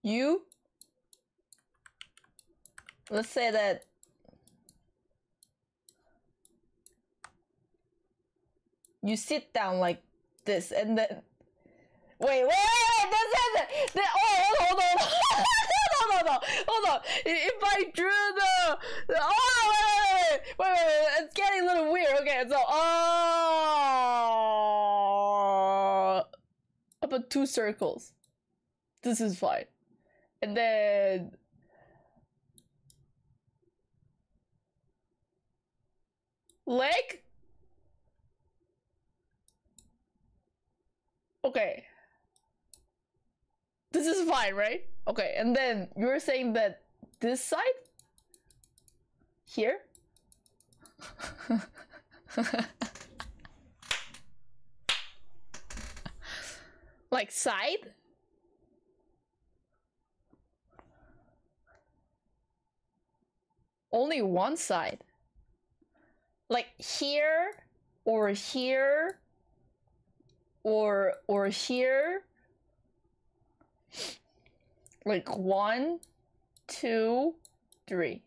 You? Let's say that you sit down like this and then wait, wait, wait, wait, this is the, oh, hold on, hold on. no, no, no, hold on. If I drew the, the oh, wait, wait, wait, wait, wait, it's getting a little weird. Okay, so, oh, I put two circles. This is fine. And then leg. Okay. This is fine, right? Okay, and then you're saying that this side? Here? like side? Only one side. Like here or here or or here. Like one, two, three.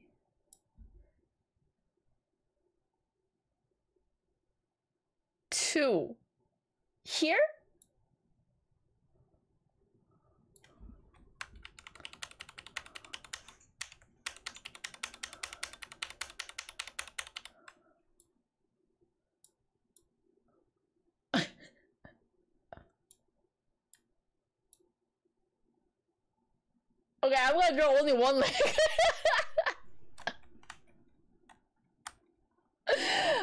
Two. Here? Okay, I'm gonna draw only one leg.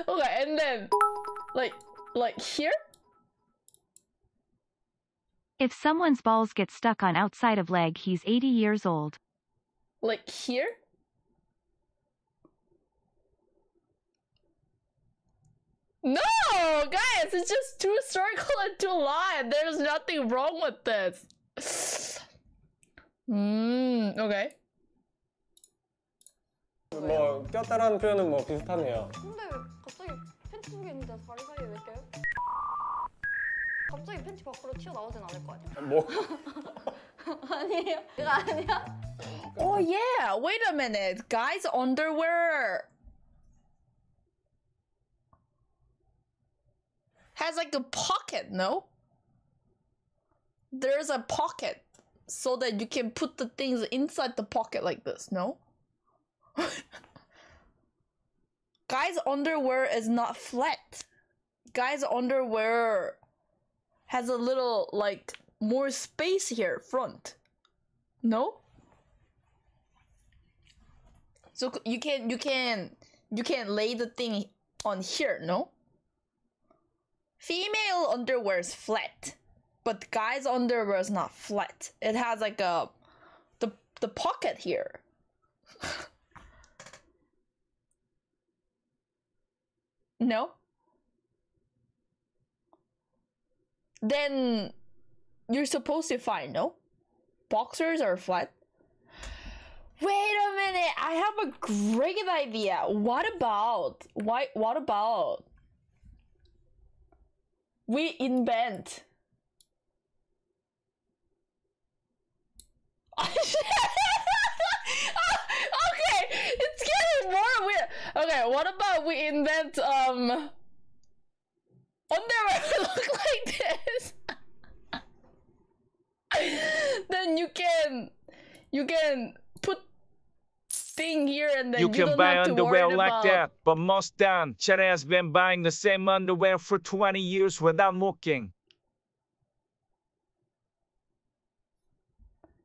okay, and then like like here? If someone's balls get stuck on outside of leg, he's 80 years old. Like here? No, guys, it's just two circle and two line. There's nothing wrong with this. Mm, okay. 뭐 꼈다라는 표현은 뭐 비슷하네요. 근데 왜 갑자기 팬티 속에 있는데 다리 사이에 왜 껴요? 갑자기 팬티 밖으로 튀어나오진 않을 거 아니야? 뭐? 아니에요? 이거 아니야? Oh yeah, wait a minute. Guys underwear has like a pocket, no? There's a pocket so that you can put the things inside the pocket like this, no? Guys underwear is not flat. Guys underwear has a little like more space here front. No? So you can you can you can lay the thing on here, no? Female underwear is flat, but guys underwear is not flat. It has like a the the pocket here. no? Then you're supposed to find, no? Boxers are flat. Wait a minute, I have a great idea. What about why what about we invent okay, more weird. Okay, what about we invent um underwear that look like this? then you can you can put thing here and then You you, can buy underwear like about that, but most done. Chad has been buying the same underwear for 20 years without looking.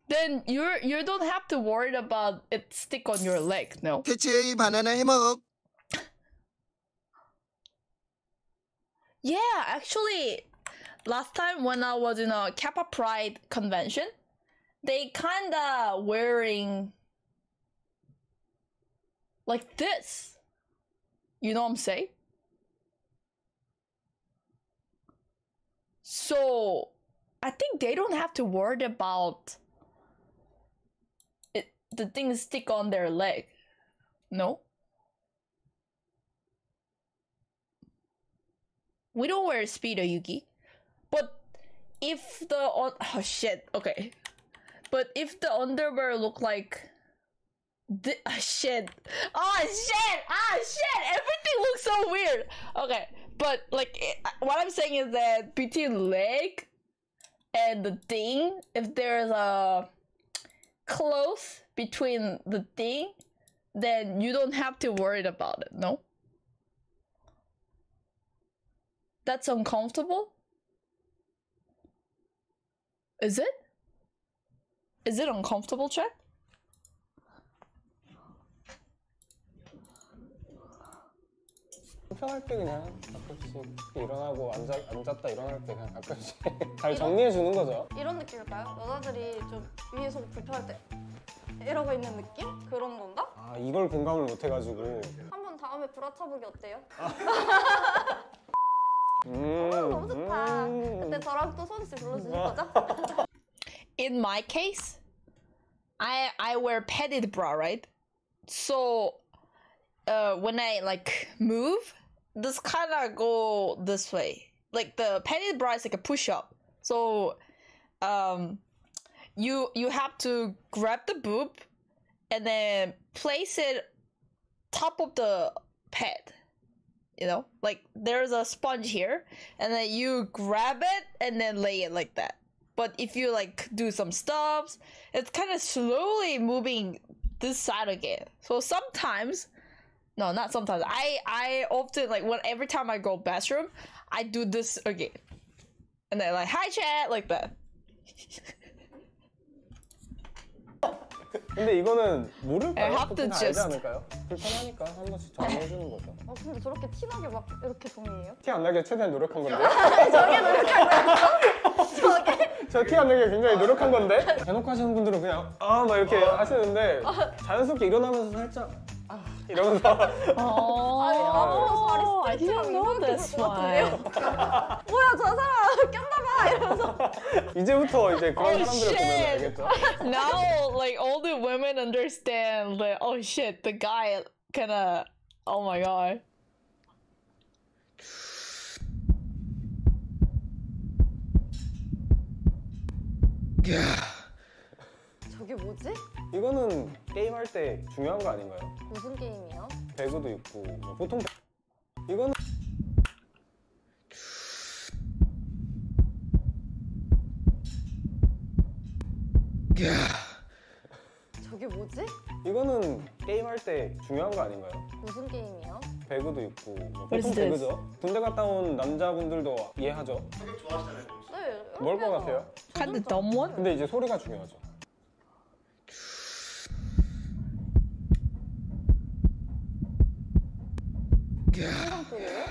then you're you don't have to worry about it stick on your leg, no? 대체 이 바나나 해먹 Yeah, actually, last time when I was in a Kappa Pride convention, they kinda wearing like this. You know what I'm saying? So, I think they don't have to worry about it, the things stick on their leg. No? We don't wear speedo, Yuki. But if the oh shit, okay. But if the underwear look like the ah, shit, oh shit, ah shit, everything looks so weird. Okay, but like eh, what I'm saying is that between leg and the thing, if there's a close between the thing, then you don't have to worry about it. No. That's uncomfortable? Is it? Is it uncomfortable, Chet? 불편할 때 그냥 가끔씩 일어나고 앉아, 앉았다 일어날 때 그냥 가끔씩 잘 정리해 주는 거죠. 이런 느낌일까요? 여자들이 좀 위에서 불편할 때 이러고 있는 느낌? 그런 건가? 아 이걸 공감을 못 해가지고. 한번 다음에 브라차보기 어때요? 음, 너무 좋다. 그때 저랑 또 소니 씨 불러주실 거죠? In my case, I I wear padded bra, right? So, uh, when I like move, this kind of go this way. Like the padded bra is like a push up. So, um, you you have to grab the boob and then place it top of the pad. You know, like there's a sponge here, and then you grab it and then lay it like that. But if you like do some stops, it's kind of slowly moving this side again. So sometimes, no, not sometimes. I I often like when every time I go bathroom, I do this again, and then like hi chat like that. 근데 이거는 모를까요? Have 보통 to 다 알지 just- 않을까요? 불편하니까 한 번씩 정해주는 거죠. 어 근데 저렇게 티나게 막 이렇게 동의해요? 티 안 나게 최대한 노력한 건데. 저게 노력한 거였어? 저게? 저 티 안 나게 굉장히 노력한 건데. 대놓고 하시는 분들은 그냥 아 막 이렇게 하시는데 자연스럽게 일어나면서 살짝 아 이러면서 아니 아무로 I didn't know this one. 뭐야 저 사람 꼈나봐 이러면서 이제부터 이제 그런 Oh 사람들을 보면 shit! 알겠죠. Now, like all the women understand. Like, oh shit, the guy kind of. Oh my god. 저게 뭐지? 이거는 게임할 때 중요한 거 아닌가요? 무슨 게임이에요? 배구도 있고 뭐 보통 배- 이거는 저게 뭐지? 이거는 게임할 때 중요한 거 아닌가요? 무슨 게임이에요? 배구도 있고 뭐 보통 this? 배구죠. 군대 갔다 온 남자분들도 이해하죠. 네뭘것 같아요? Kind of dumb one. 근데 이제 소리가 중요하죠. 심장 소리예요?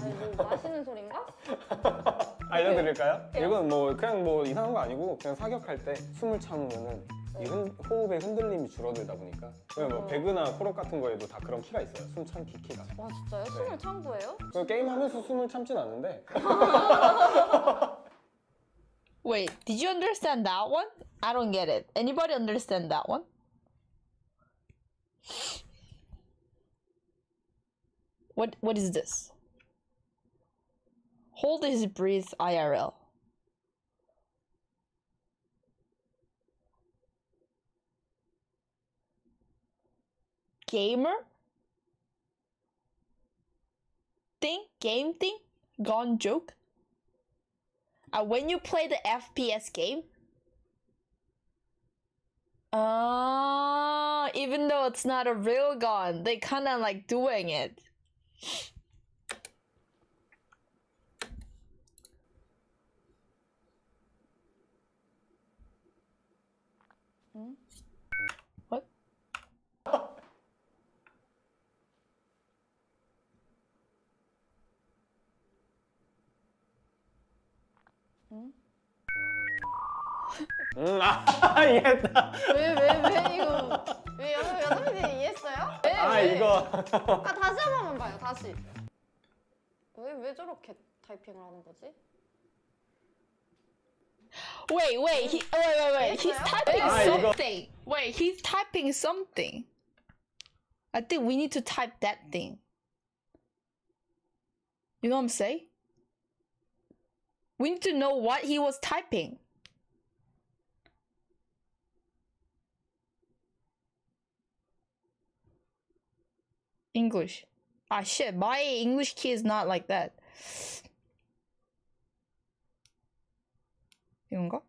아니 뭐 마시는 소린가? 알려드릴까요? 이건 뭐 그냥 뭐 이상한 거 아니고 그냥 사격할 때 숨을 참으면은 이 흔, 호흡의 흔들림이 줄어들다 보니까 그냥 뭐 배그나 코럭 같은 거에도 다 그런 키가 있어요. 숨 참기 키가. 와 진짜요? 숨을 찬 거예요? 그 게임하면서 숨을 참진 않는데 Wait, did you understand that one? I don't get it. Anybody understand that one? What what is this? Hold his breath IRL. Gamer? Thing? Game thing? Gone joke? Uh, when you play the FPS game, uh, even though it's not a real gun, they kind of like doing it. What? 음, 아 이해했다. 왜 왜 왜 이거 왜 여러 여자분들이 이해했어요? 왜, 아 왜? 이거 아 다시 한 번만 봐요 다시 왜 왜 저렇게 타이핑을 하는 거지? Wait, wait, he, wait, wait, wait. He's typing Ah, go- something. Wait, he's typing something. I think we need to type that thing. You know what I'm saying? We need to know what he was typing. English. Ah shit, my English key is not like that. 이건가?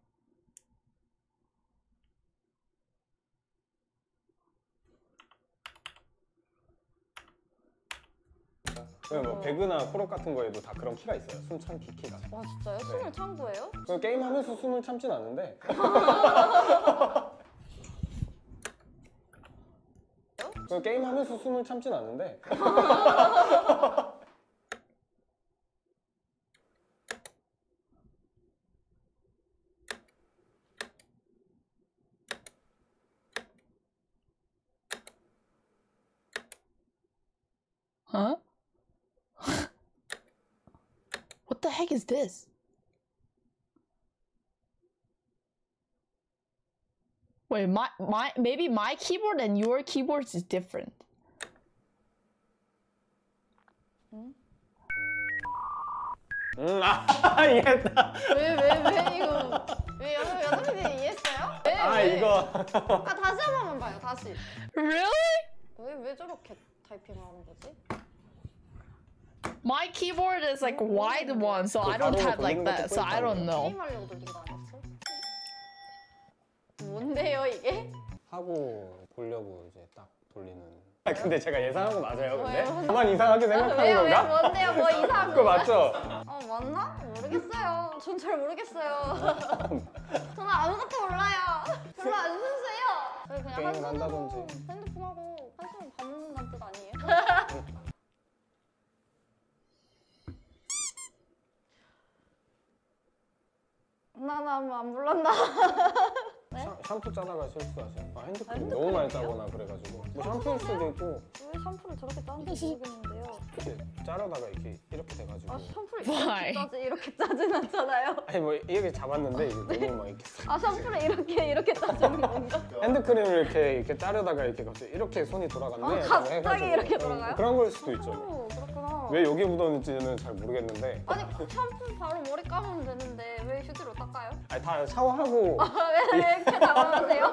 그냥 뭐 배그나 코럭 같은 거에도 다 그런 키가 있어요. 숨 참기 키가. 와 진짜요? 숨을 찬 거예요? 그 게임 하면서 숨을 참진 않는데 그 게임 하면서 숨을 참진 않는데 Huh? what the heck is this? Wait, my my maybe my keyboard and your keyboards is different. 음, 아 이해했다. 왜 왜 왜 이거 왜 여러 여자분들이 이해했어요? 왜, 아 왜? 이거 아 다시 한 번만 봐요 다시 Really? 왜 왜 저렇게 타이핑을 하는 거지? My keyboard is like wide one, so I don't have like that. So I don't know. 게임하려고 돌린 거 아니었어? 뭔데요 이게? 하고 보려고 이제 딱 돌리는. 아 근데 제가 예상한 거 맞아요, 근데? 왜요? 저만 이상하게 생각하는 왜요? 왜 건가? 뭔데요? 뭐 이상한 그거 거? 맞죠? 어 맞나? 모르겠어요. 전 잘 모르겠어요. 저는 아무것도 몰라요. 별로 안 순수해요. 저희 그냥 게임 한 손으로 한다든지. 핸드폰 하고 한 손으로 밥 먹는다는 뜻 아니에요? 나나안 불렀나? 샴푸 짜다가 실수하세요. 아, 핸드크림 너무 많이 짜거나 그래가지고. 뭐 샴푸일 수도 있고 왜 샴푸를 저렇게 짜는지 모르겠는데요. 이렇게 자르다가 이렇게 이렇게 돼가지고. 아 샴푸를 Why? 이렇게 짜지 이렇게 짜진 않잖아요. 아니 뭐 이렇게 잡았는데 이게 너무 막 이렇게. 아 샴푸를 이렇게 이렇게 짜주는 건가? 핸드크림을 이렇게 이렇게 자르다가 이렇게 갑자기 이렇게 손이 돌아갔네. 아, 갑자기 이렇게 돌아가요? 그런 걸 수도 있죠. 오 그렇구나. 왜 여기 묻었는지는 잘 모르겠는데. 아니 샴푸 바로 머리 감으면 되는데 왜 휴지로 닦아요? 아니 다 샤워하고 왜, 왜 이렇게 당황하세요?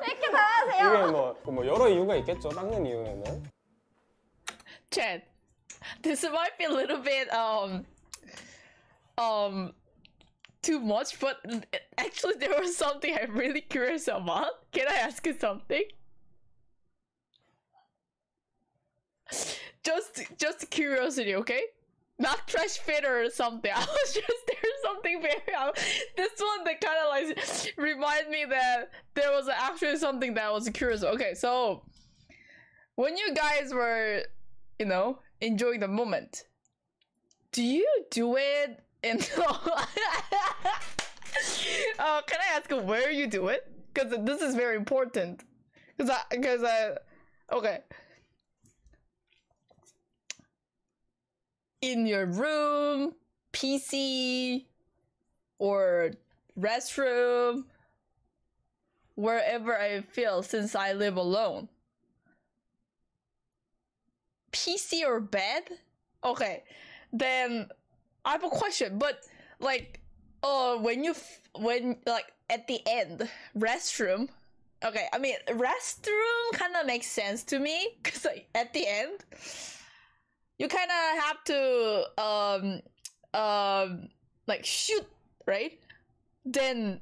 왜 이렇게 당황하세요? 이게 뭐, 뭐 여러 이유가 있겠죠. 닦는 이유에는. Chad, this might be a little bit um um too much, but actually there was something I'm really curious about. Can I ask you something? Just just curiosity, okay? Not trash fit or something. I was just there's something very this one that kind of like remind me that there was actually something that was curious. Okay, so when you guys were, you know, enjoying the moment, do you do it in? uh, can I ask where you do it? Because this is very important. Because I, because I, okay. In your room, PC, or restroom, wherever I feel since I live alone. PC or bed? Okay, then I have a question. But like, uh, when you when like at the end restroom. Okay, I mean restroom kind of makes sense to me because like at the end, you kind of have to um um like shoot right. Then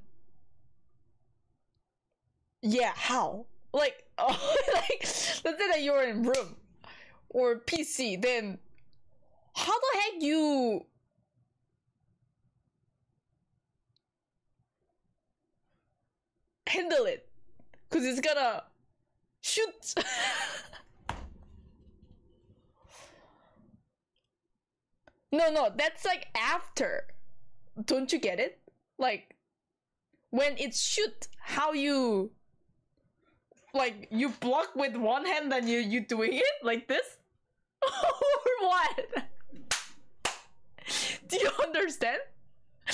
yeah, how? Like, oh, like let's say that you're in room or PC, then how the heck you handle it? Cause it's gonna shoot. no, no, that's like after. Don't you get it? Like when it's shoot, how you like you block with one hand and you you doing it like this or what do you understand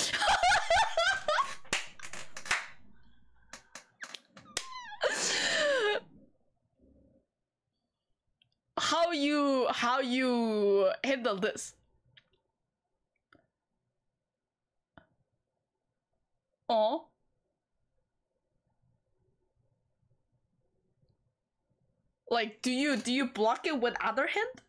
how you how you handle this oh Like, do you do you block it with other hand?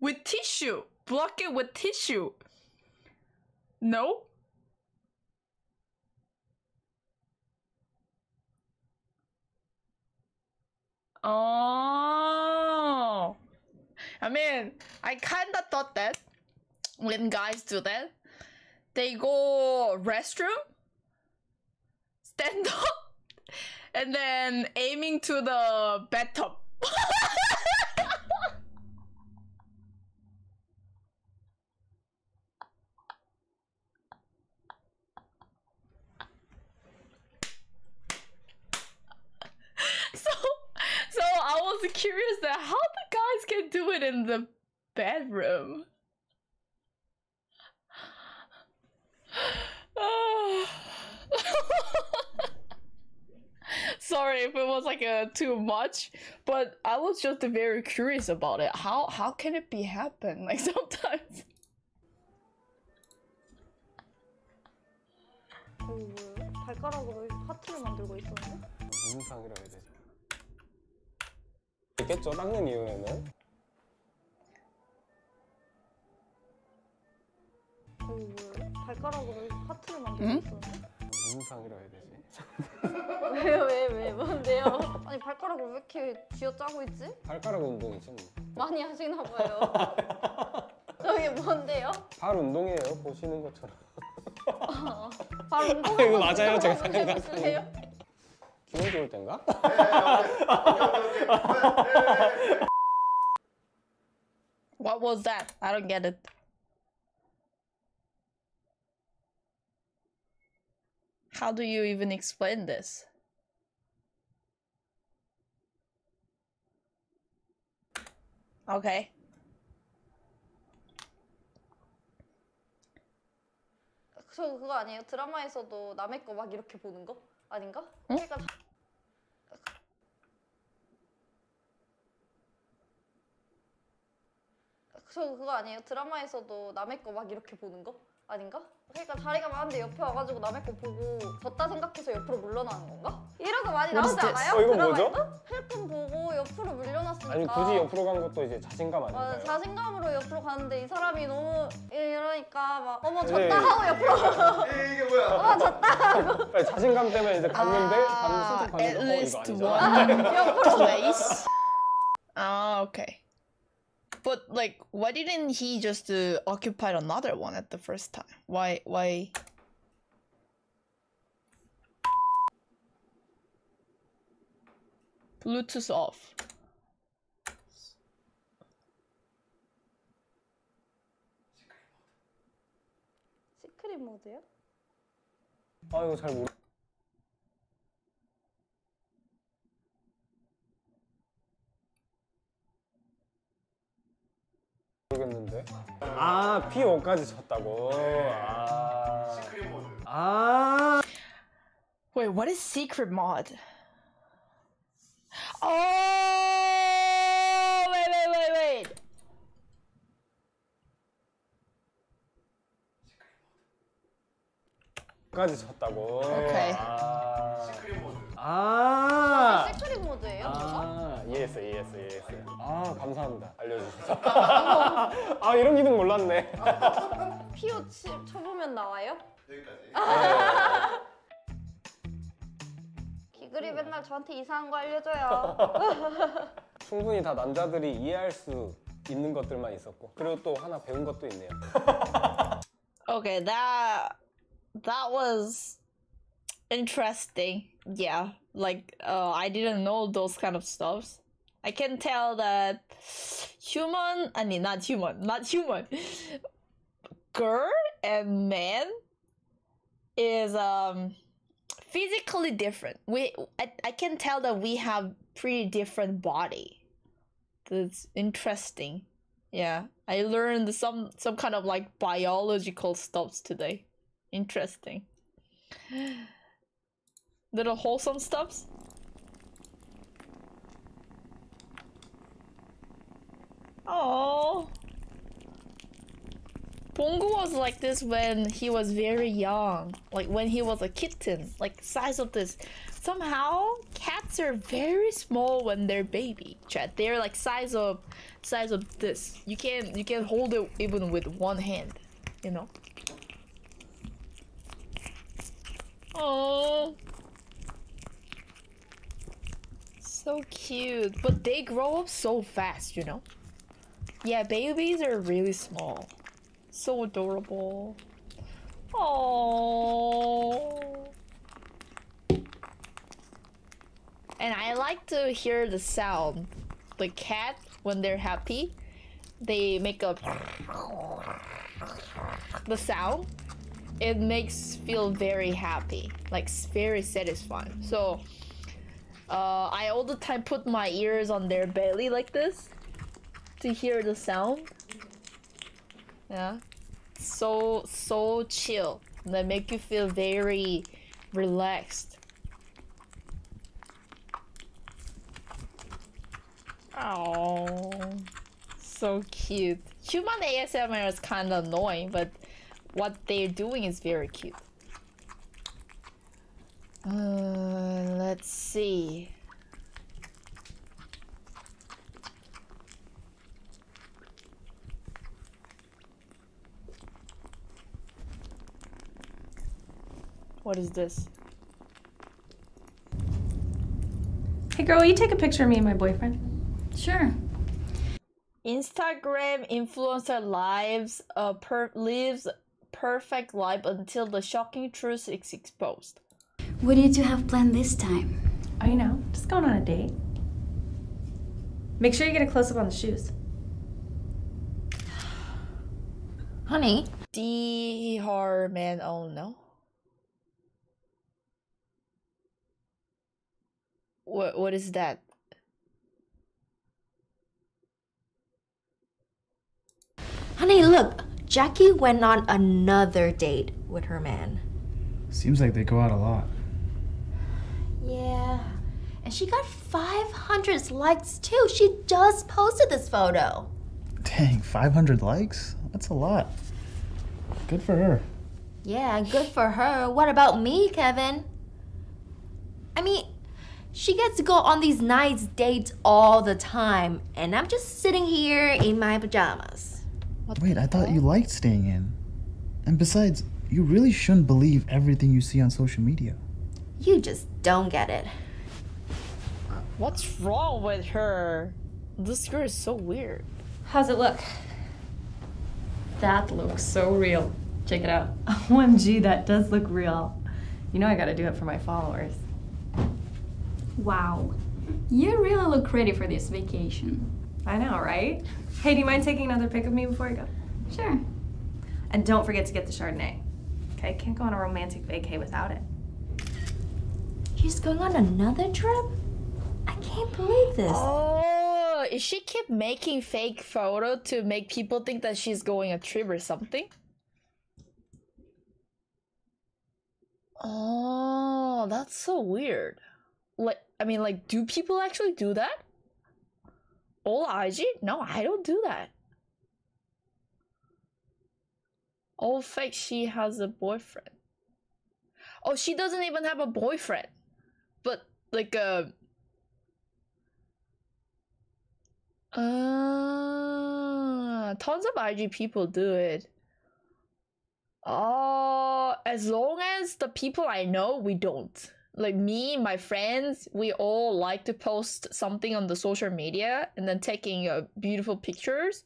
With tissue. Block it with tissue. No? Oh. I mean, I kinda thought that when guys do that, they go restroom, stand up, and then aiming to the bathtub. so, so I was curious that how the guys can do it in the bedroom. Sorry if it was like a too much, but I was just very curious about it. How how can it be happen? Like sometimes. 이거 뭐예요? 발가락으로 하트를 만들고 있었는데? 문상이라 해야 되지. 있겠죠 닦는 이유에는 그 발가락으로 하트를 만들고 있었는데? 무슨 상이라 해야 되지? 왜요 왜 왜 뭔데요? 아니 발가락을 왜 이렇게 쥐어짜고 있지? 발가락 운동이죠 뭐. 많이 하시나 봐요. 저게 뭔데요? 발 운동이에요 보시는 것처럼 발 운동. 아, 이거 맞아요 제가 생각한 해보실래요? 기분 좋을 땐가? What was that? I don't get it. How do you even explain this? Okay. 저 그거 아니에요? 드라마에서도 남의 거 막 이렇게 보는 거 아닌가? 그러니까 자- 저 그거 아니에요? 드라마에서도 남의 거 막 이렇게 보는 거 아닌가? 그러니까 자리가 많은데 옆에 와가지고 남의 거 보고 졌다 생각해서 옆으로 물러나는 건가? 이런 거 많이 is 나오지? 않아요? 어, 이건 드라마에도? 뭐죠? 힐끔 보고 옆으로 물러났으니까 아니 굳이 옆으로 간 것도 이제 자신감 맞아, 아닐까요? 자신감으로 옆으로 가는데 이 사람이 너무 이러니까 막 어머 네. 졌다 하고 옆으로 이게 뭐야? 어머 졌다 하고 아니, 자신감 때문에 이제 갔는데 간 at 슬쩍 갔는데 어 이거 아니잖아 one place. Ah, okay. But like, why didn't he just uh, occupy another one at the first time? Why? Why? Bluetooth off. 시크릿 모드요? 아 이거 잘 모르 모르겠는데 아 P5까지 쳤다고 아 시크릿 모드 아 Wait, what is secret mod? Oh, wait, wait, wait, wait. 까지 쳤다고 오케이. 아 시크릿 모드 아 시크릿 모드예요? 뭐가? 아, 이해했어, 이해했어, 이해했어. 아, 감사합니다. 알려주셔서. 아, 이런 기능 몰랐네. 피오 치, 쳐보면 나와요? 여기까지. 기글이 맨날 저한테 이상한 거 알려줘요. 충분히 다 남자들이 이해할 수 있는 것들만 있었고. 그리고 또 하나 배운 것도 있네요. Okay, that that was interesting. Yeah, like uh, I didn't know those kind of stuffs. I can tell that human, I mean not human, not human, girl and man is um physically different. We I, I can tell that we have pretty different body. That's interesting. Yeah, I learned some some kind of like biological stuffs today. Interesting. Little wholesome stuffs. Oh. Pongo was like this when he was very young, like when he was a kitten, like size of this. Somehow cats are very small when they're baby. Chat, they're like size of size of this. You can you can hold it even with one hand, you know. Oh, so cute. But they grow up so fast, you know. Yeah, babies are really small. So adorable. Oh. And I like to hear the sound. The cat, when they're happy, they make a the sound. It makes feel very happy, like very satisfying. So, uh, I all the time put my ears on their belly like this to hear the sound. Yeah. So so chill. That make you feel very relaxed. Oh, so cute. Human ASMR is kind of annoying, but what they're doing is very cute. Uh, let's see. What is this? Hey girl, will you take a picture of me and my boyfriend? Sure. Instagram influencer lives uh per lives perfect life until the shocking truth is exposed. What did you have planned this time? Oh, you know, just going on a date. Make sure you get a close up on the shoes. Honey. D horror man oh no. What what is that? Honey, look, Jackie went on another date with her man. Seems like they go out a lot. Yeah. And she got 500 likes too. She just posted this photo. Dang, 500 likes? That's a lot. Good for her. Yeah, good for her. What about me, Kevin? I mean, she gets to go on these nice dates all the time, and I'm just sitting here in my pajamas. Wait, I thought you liked staying in. And besides, you really shouldn't believe everything you see on social media. You just don't get it. What's wrong with her? This girl is so weird. How's it look? That looks so real. Check it out. OMG, that does look real. You know I gotta do it for my followers. Wow. You really look ready for this vacation. I know, right? Hey, do you mind taking another pic of me before I go? Sure. And don't forget to get the Chardonnay. Okay, can't go on a romantic vacay without it. She's going on another trip? I can't believe this. Oh, is she keep making fake photo to make people think that she's going a trip or something? Oh, that's so weird. Like, I mean, like, do people actually do that? All IG? No, I don't do that. All fake. She has a boyfriend. Oh, she doesn't even have a boyfriend, but like a. Uh, tons of IG people do it. Oh, as long as the people I know, we don't. Like me, my friends, we all like to post something on the social media and then taking uh, beautiful pictures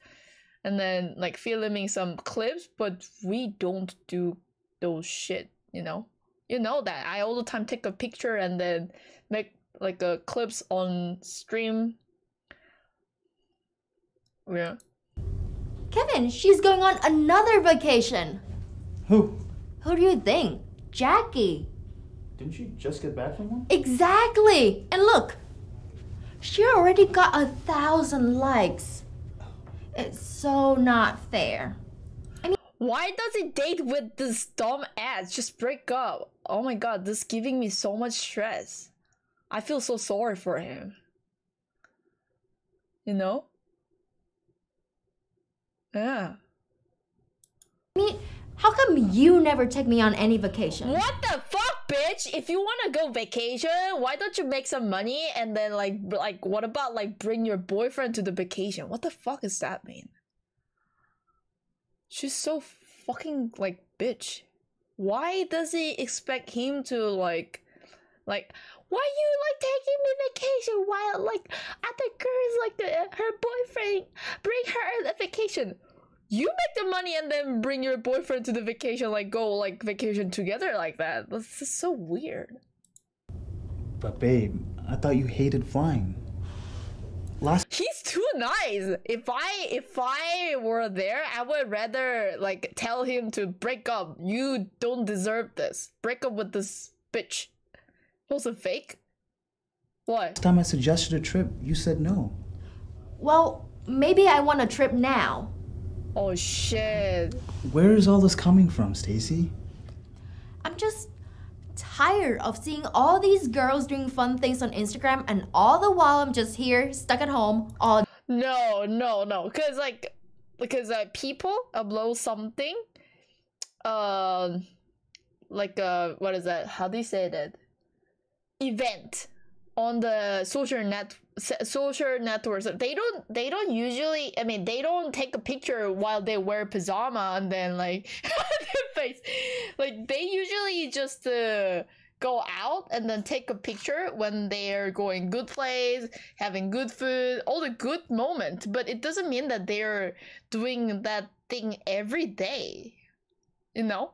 and then like filming some clips, but we don't do those shit, you know? You know that I all the time take a picture and then make like a clips on stream. Yeah. Kevin, she's going on another vacation. Who? Who do you think? Jackie. Didn't you just get back from one? Exactly. And look, she already got a thousand likes. It's so not fair. I mean, why does he date with this dumb ass? Just break up. Oh my god, this is giving me so much stress. I feel so sorry for him. You know? Yeah. I mean, how come you never take me on any vacation? What the fuck, bitch? If you want to go vacation, why don't you make some money and then like like what about like bring your boyfriend to the vacation? What the fuck does that mean? She's so fucking like bitch. Why does he expect him to like like why you like taking me vacation while like other girls like uh, her boyfriend bring her on a vacation? You make the money and then bring your boyfriend to the vacation, like go like vacation together like that. this is so weird. But babe, I thought you hated flying. Last He's too nice. If I if I were there, I would rather like tell him to break up. You don't deserve this. Break up with this bitch. Was a fake? What? Last time I suggested a trip, you said no. Well, maybe I want a trip now. Oh shit. Where is all this coming from, Stacy? I'm just tired of seeing all these girls doing fun things on Instagram and all the while I'm just here stuck at home all No, no, no. Cause like because uh, people upload something um like uh what is that? How do you say that? Event on the social net s- social networks they don't they don't usually i mean they don't take a picture while they wear pajama and then like face. Like they usually just uh, go out and then take a picture when they're going good place having good food all the good moments but it doesn't mean that they're doing that thing every day you know?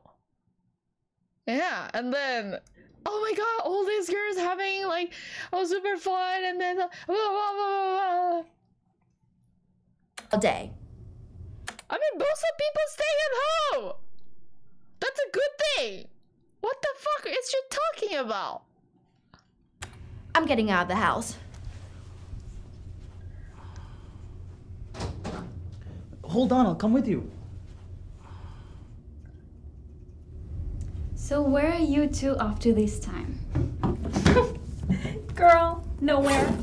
Yeah and then oh my god, all these girls having like oh super fun and then blah, blah, blah, blah, blah. All day. I mean most of people stay at home. That's a good thing. What the fuck is she talking about? I'm getting out of the house. Hold on, I'll come with you. So where are you two off to this time? Girl, nowhere.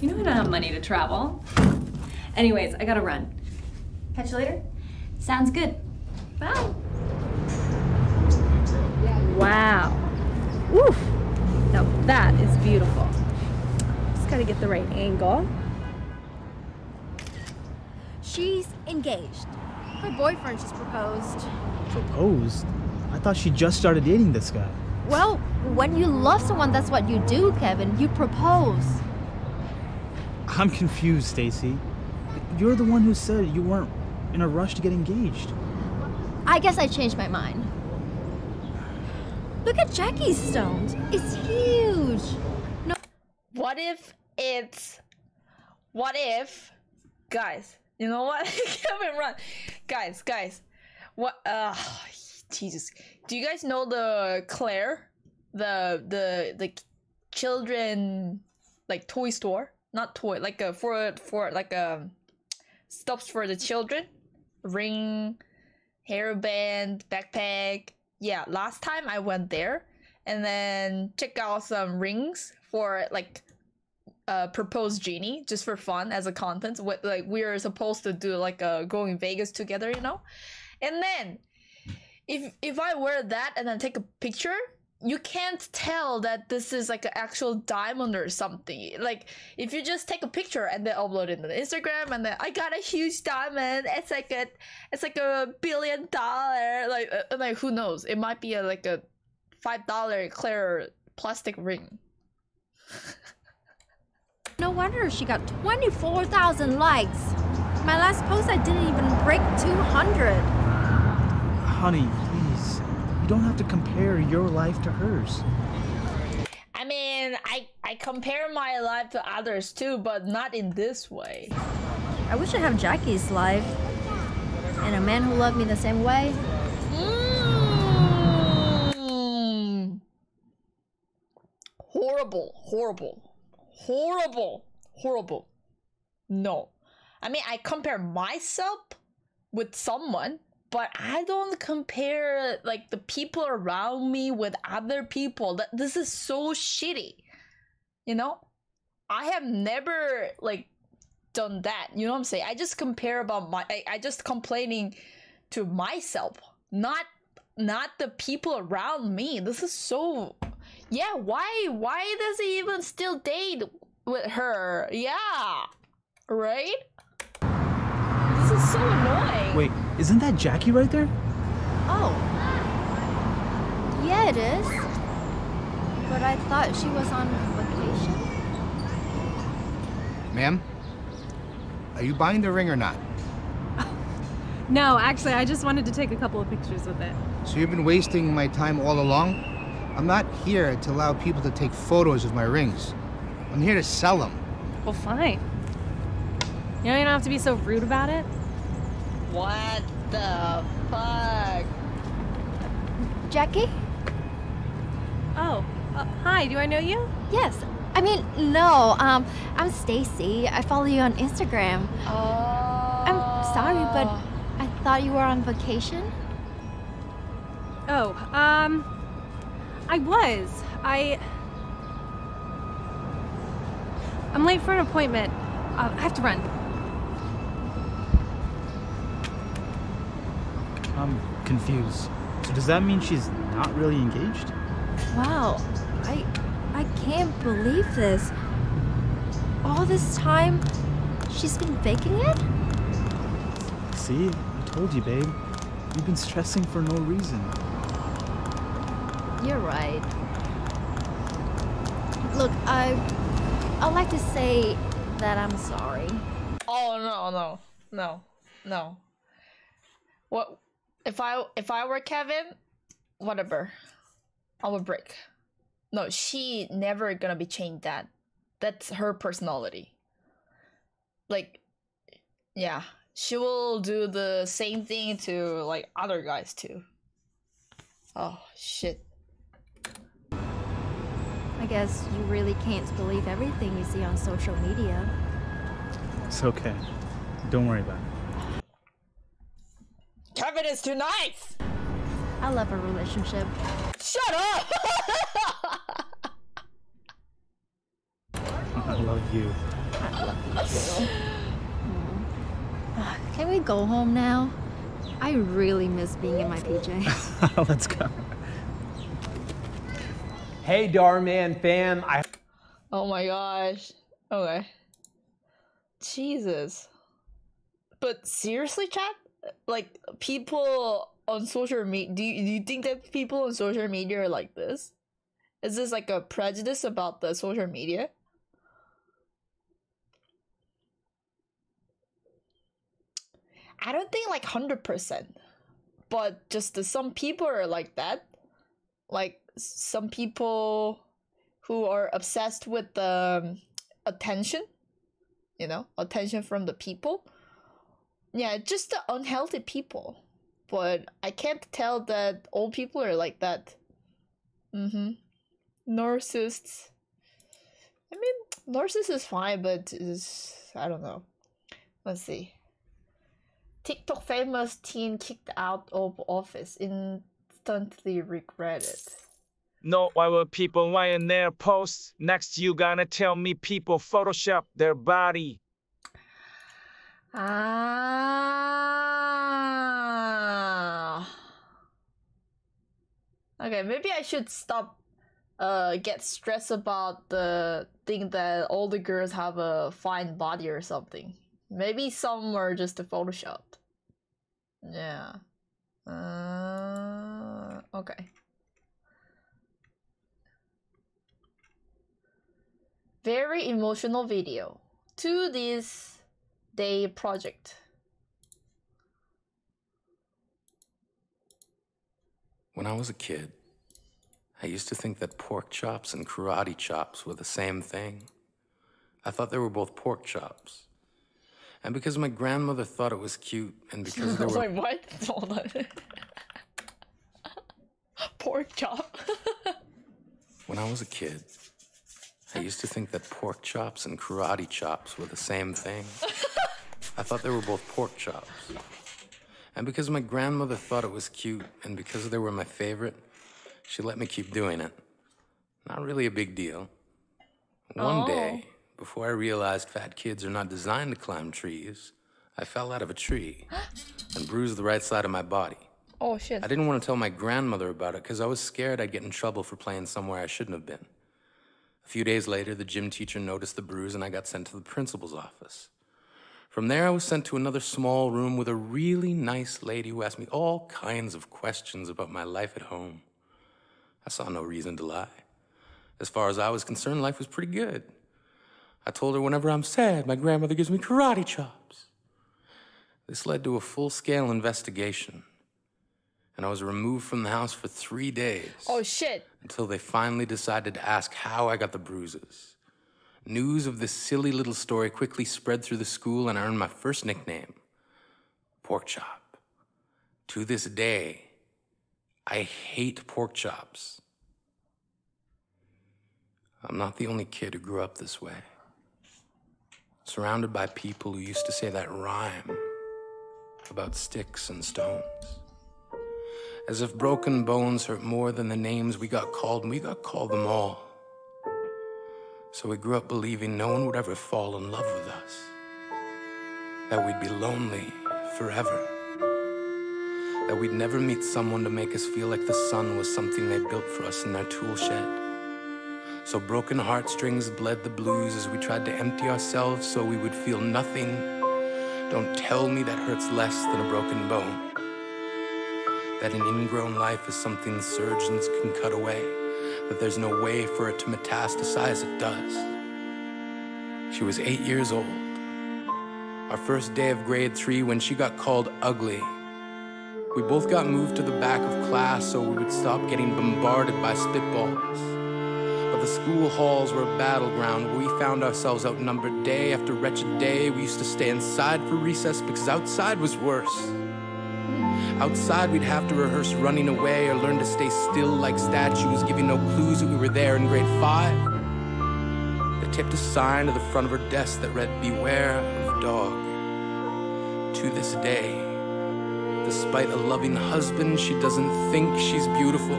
You know I don't have money to travel. Anyways, I gotta run. Catch you later? Sounds good. Bye. Wow. Woof. Now that is beautiful. Just gotta get the right angle. She's engaged. Her boyfriend just proposed. Proposed? I thought she just started dating this guy. Well, when you love someone, that's what you do, Kevin. You propose. I'm confused, Stacy. You're the one who said you weren't in a rush to get engaged. I guess I changed my mind. Look at Jackie's stones. It's huge. No. What if it's what if guys, you know what? Kevin run. Guys, guys. What uh Jesus. Do you guys know the Claire? The the the children like toy store? Not toy, like a for for like a stops for the children. Ring, hairband, backpack. Yeah, last time I went there and then check out some rings for like uh proposed genie just for fun as a content. What like we are supposed to do like a going Vegas together, you know? And then if if I wear that and then take a picture, you can't tell that this is like an actual diamond or something. Like if you just take a picture and then upload it on Instagram and then I got a huge diamond. It's like a it's like a billion dollar. Like uh, like who knows? It might be a, like a five dollar clear plastic ring. No wonder she got 24,000 likes. My last post, I didn't even break 200. Honey, please. You don't have to compare your life to hers. I mean, I I compare my life to others too, but not in this way. I wish I have Jackie's life. And a man who loved me the same way. Mm. Horrible, horrible, horrible, horrible. No. I mean, I compare myself with someone, but I don't compare like the people around me with other people. That this is so shitty. You know? I have never like done that. You know what I'm saying? I just compare about my I, I just complaining to myself, not not the people around me. This is so yeah, why why does he even still date with her? Yeah. Right? This is so annoying. Wait, isn't that Jackie right there? Oh. Yeah, it is. But I thought she was on vacation. Ma'am, are you buying the ring or not? No, actually, I just wanted to take a couple of pictures with it. So you've been wasting my time all along? I'm not here to allow people to take photos of my rings. I'm here to sell them. Well, fine. You know, you don't have to be so rude about it. What the fuck? Jackie? Oh, uh, hi, do I know you? Yes. I mean, no. Um, I'm Stacy. I follow you on Instagram. Oh. I'm sorry, but I thought you were on vacation. Oh, um, I was. I. I'm late for an appointment. Uh, I have to run. I'm confused. So does that mean she's not really engaged? Wow. I I can't believe this. All this time, she's been faking it? See? I told you, babe. You've been stressing for no reason. You're right. Look, I I'd like to say that I'm sorry. Oh no no no no. What if I if I were Kevin? Whatever. I would break. No, she never gonna be changed. That that's her personality. Like, yeah, she will do the same thing to like other guys too. Oh shit. I guess you really can't believe everything you see on social media. It's okay. Don't worry about it. Kevin is too nice. I love our relationship. Shut up. I love you. I love you too. Can we go home now? I really miss being in my PJs. Let's go. Hey, Darman fam. I Oh my gosh. Okay. Jesus. But seriously, chat? Like people on social media do you, do you think that people on social media are like this? Is this like a prejudice about the social media? I don't think like 100%. But just the, some people are like that. Like some people who are obsessed with the um, attention, you know, attention from the people. Yeah, just the unhealthy people. But I can't tell that old people are like that. Mm-hmm. Narcissists. I mean, narcissist is fine, but is I don't know. Let's see. TikTok famous teen kicked out of office instantly regretted. No, why will people lying their posts? Next, you gonna tell me people Photoshop their body. Ah. Okay, maybe I should stop uh get stressed about the thing that all the girls have a fine body or something. Maybe some are just a Photoshop. Yeah. Uh, okay. Very emotional video to this day project. When I was a kid, I used to think that pork chops and karate chops were the same thing. I thought they were both pork chops. And because my grandmother thought it was cute, and because there were Wait, what? Hold on. Pork chop. when I was a kid, I used to think that pork chops and karate chops were the same thing. I thought they were both pork chops. And because my grandmother thought it was cute, and because they were my favorite, she let me keep doing it. Not really a big deal. One Oh. day, before I realized fat kids are not designed to climb trees, I fell out of a tree and bruised the right side of my body. Oh shit. I didn't want to tell my grandmother about it because I was scared I'd get in trouble for playing somewhere I shouldn't have been. A few days later, the gym teacher noticed the bruise and I got sent to the principal's office. From there, I was sent to another small room with a really nice lady who asked me all kinds of questions about my life at home. I saw no reason to lie. As far as I was concerned, life was pretty good. I told her whenever I'm sad, my grandmother gives me karate chops. This led to a full scale investigation, and I was removed from the house for three days Oh shit. until they finally decided to ask how I got the bruises. News of this silly little story quickly spread through the school, and I earned my first nickname Pork Chop. To this day, I hate pork chops. I'm not the only kid who grew up this way. Surrounded by people who used to say that rhyme about sticks and stones. As if broken bones hurt more than the names we got called, and we got called them all. So we grew up believing no one would ever fall in love with us. That we'd be lonely forever. That we'd never meet someone to make us feel like the sun was something they built for us in their tool shed. So broken heartstrings bled the blues as we tried to empty ourselves so we would feel nothing. Don't tell me that hurts less than a broken bone. That an ingrown life is something surgeons can cut away, that there's no way for it to metastasize, it does. She was eight years old. Our first day of grade three when she got called ugly. We both got moved to the back of class so we would stop getting bombarded by spitballs. But the school halls were a battleground where we found ourselves outnumbered day after wretched day. We used to stay inside for recess because outside was worse. Outside, we'd have to rehearse running away or learn to stay still like statues, giving no clues that we were there in grade five. They taped a sign to the front of her desk that read, Beware of dog. To this day, despite a loving husband, she doesn't think she's beautiful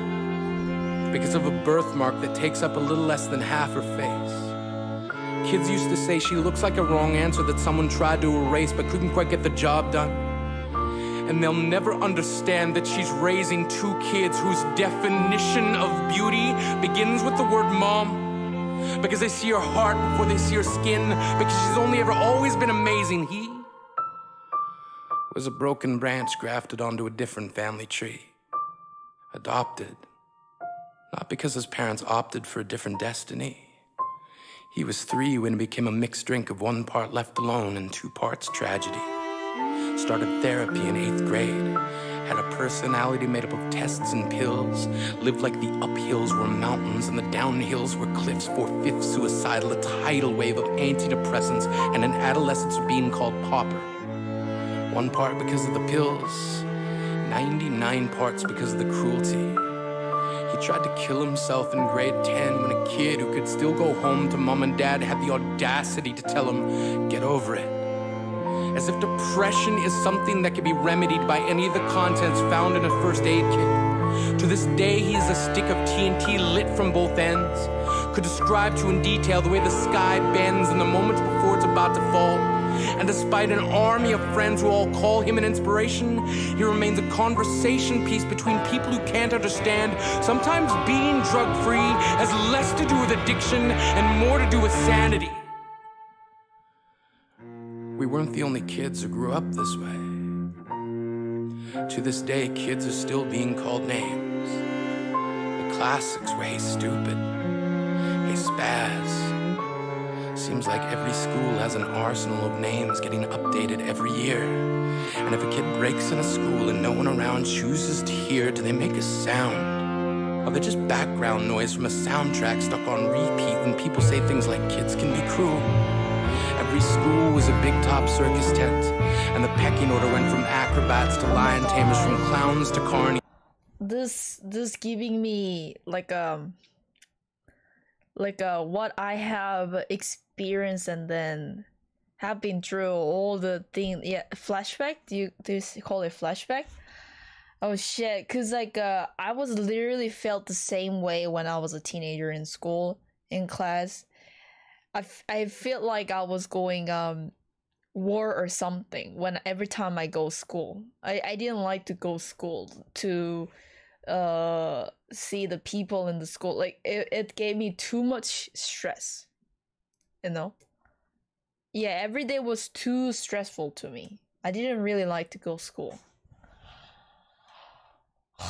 because of a birthmark that takes up a little less than half her face. Kids used to say she looks like a wrong answer that someone tried to erase but couldn't quite get the job done. And they'll never understand that she's raising two kids whose definition of beauty begins with the word mom. Because they see her heart before they see her skin. Because she's only ever always been amazing. He was a broken branch grafted onto a different family tree. Adopted. Not because his parents opted for a different destiny. He was three when it became a mixed drink of one part left alone and two parts tragedy. Started therapy in eighth grade. Had a personality made up of tests and pills. Lived like the uphills were mountains and the downhills were cliffs. Four fifths suicidal, a tidal wave of antidepressants, and an adolescence being called pauper. One part because of the pills, 99 parts because of the cruelty. He tried to kill himself in grade 10 when a kid who could still go home to mom and dad had the audacity to tell him, get over it. As if depression is something that can be remedied by any of the contents found in a first aid kit. To this day, he is a stick of TNT lit from both ends. Could describe to in detail the way the sky bends in the moments before it's about to fall. And despite an army of friends who all call him an inspiration, he remains a conversation piece between people who can't understand. Sometimes being drug free has less to do with addiction and more to do with sanity. We weren't the only kids who grew up this way. To this day, kids are still being called names. The classics were Hey Stupid, Hey Spaz. Seems like every school has an arsenal of names getting updated every year. And if a kid breaks in a school and no one around chooses to hear, do they make a sound? Or they just background noise from a soundtrack stuck on repeat when people say things like kids can be cruel? Every school was a big top circus tent, and the pecking order went from acrobats to lion tamers, from clowns to carny. This this giving me like um like uh what I have experienced and then have been through all the thing yeah flashback? Do you do you call it flashback? Oh shit because like uh i was literally felt the same way when i was a teenager in school in class i, f- I feel like i was going um war or something when every time i go school. I i didn't like to go school to uh see the people in the school. Like it, it gave me too much stress you know? Yeah every day was too stressful to me. I didn't really like to go school.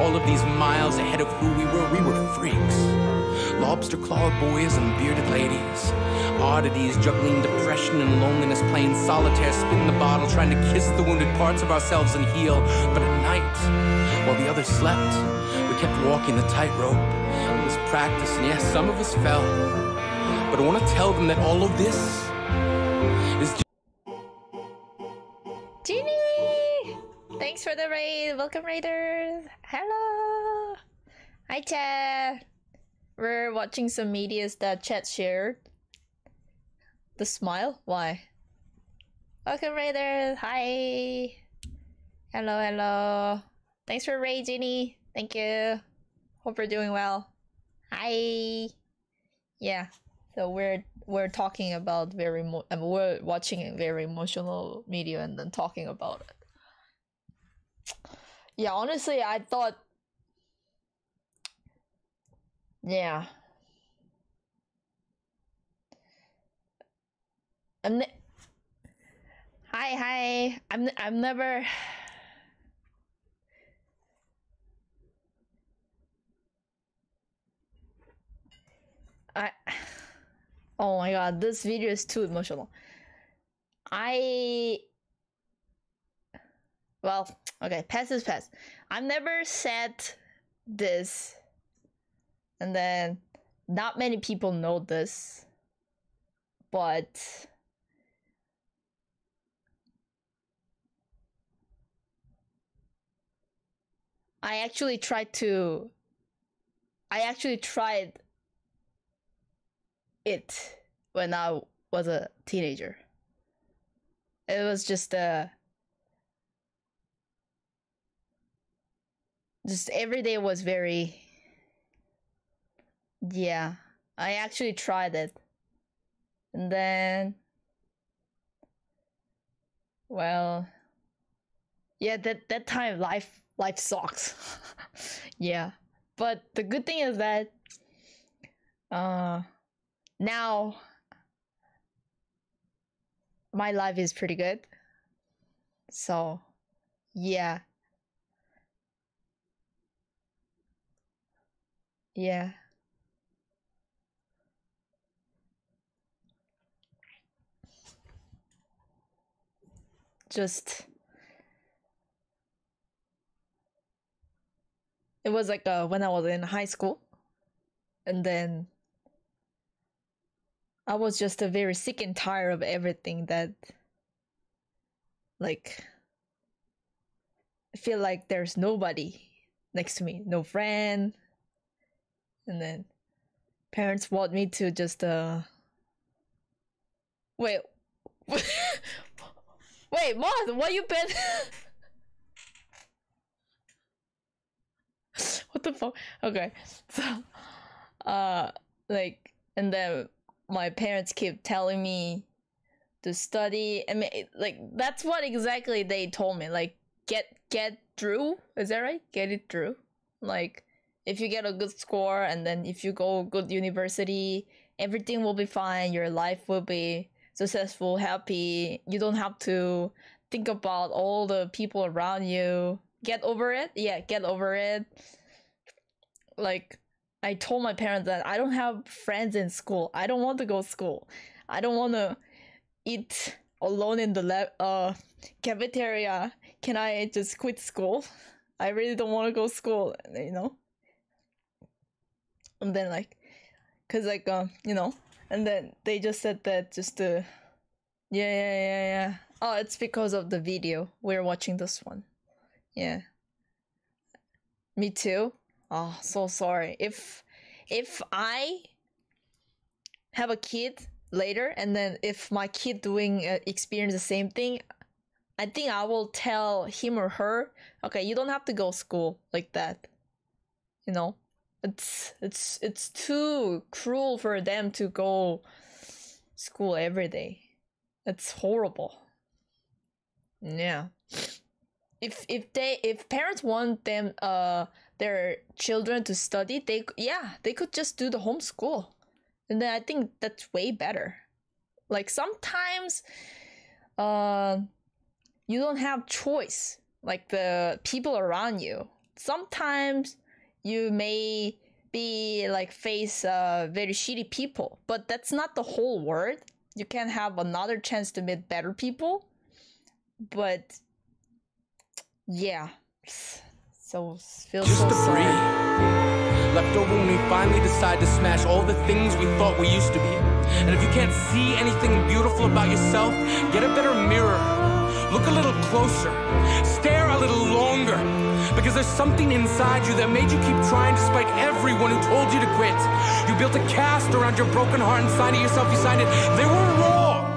All of these miles ahead of who we were, we were freaks. Lobster claw boys and bearded ladies. Oddities juggling depression and loneliness, playing solitaire, spin the bottle, trying to kiss the wounded parts of ourselves and heal. But at night, while the others slept, we kept walking the tightrope. It was practice, and yes, some of us fell. But I want to tell them that all of this is Genie! Thanks for the raid. Welcome, raiders. Hello. Hi, chat. We're watching some medias that chat shared. The smile? Why? Welcome, raiders. Hi. Hello, hello. Thanks for raid, Genie. Thank you. Hope you're doing well. Hi. Yeah. So we're we're talking about very mo- I uh, mean, we're watching a very emotional media and then talking about it. Yeah, honestly, I thought. Yeah. I'm ne- hi, hi. I'm I'm never. I. Oh my god, this video is too emotional. I. Well, okay, pass is pass. I've never said this and then not many people know this but I actually tried to I actually tried it when I was a teenager. It was just a just every day was very yeah, I actually tried it. And then well yeah, that that time life life sucks. yeah. But the good thing is that uh now my life is pretty good. So, yeah. Yeah. Just it was like uh, when I was in high school, and then I was just uh, very sick and tired of everything that, like, I feel like there's nobody next to me, no friend, and then parents want me to just uh wait wait what what you been what the fuck? Okay so uh like and then my parents keep telling me to study i mean like that's what exactly they told me like get get through is that right? Get it through. Like if you get a good score and then if you go good university everything will be fine your life will be successful happy. You don't have to think about all the people around you. Get over it. Yeah get over it. Like i told my parents that i don't have friends in school. I don't want to go to school. I don't want to eat alone in the lab uh cafeteria. Can i just quit school? I really don't want to go to school you know? And then like because like um you know and then they just said that just to yeah yeah yeah yeah. Oh it's because of the video. We're watching this one. Yeah. Me too. Oh so sorry. If if i have a kid later and then if my kid doing uh, experience the same thing i think i will tell him or her okay you don't have to go school like that you know it's it's it's too cruel for them to go school every day. It's horrible. Yeah. If if they if parents want them uh their children to study they yeah they could just do the homeschool and then i think that's way better. Like sometimes uh you don't have choice like the people around you. Sometimes you may be like face uh, very shitty people but that's not the whole world you can have another chance to meet better people but yeah so feel Just so sorry. Left over when we finally decide to smash all the things we thought we used to be. And if you can't see anything beautiful about yourself, get a better mirror. Look a little closer. Stare a little longer. Because there's something inside you that made you keep trying despite everyone who told you to quit. You built a cast around your broken heart and signed it yourself. You signed it. They were wrong.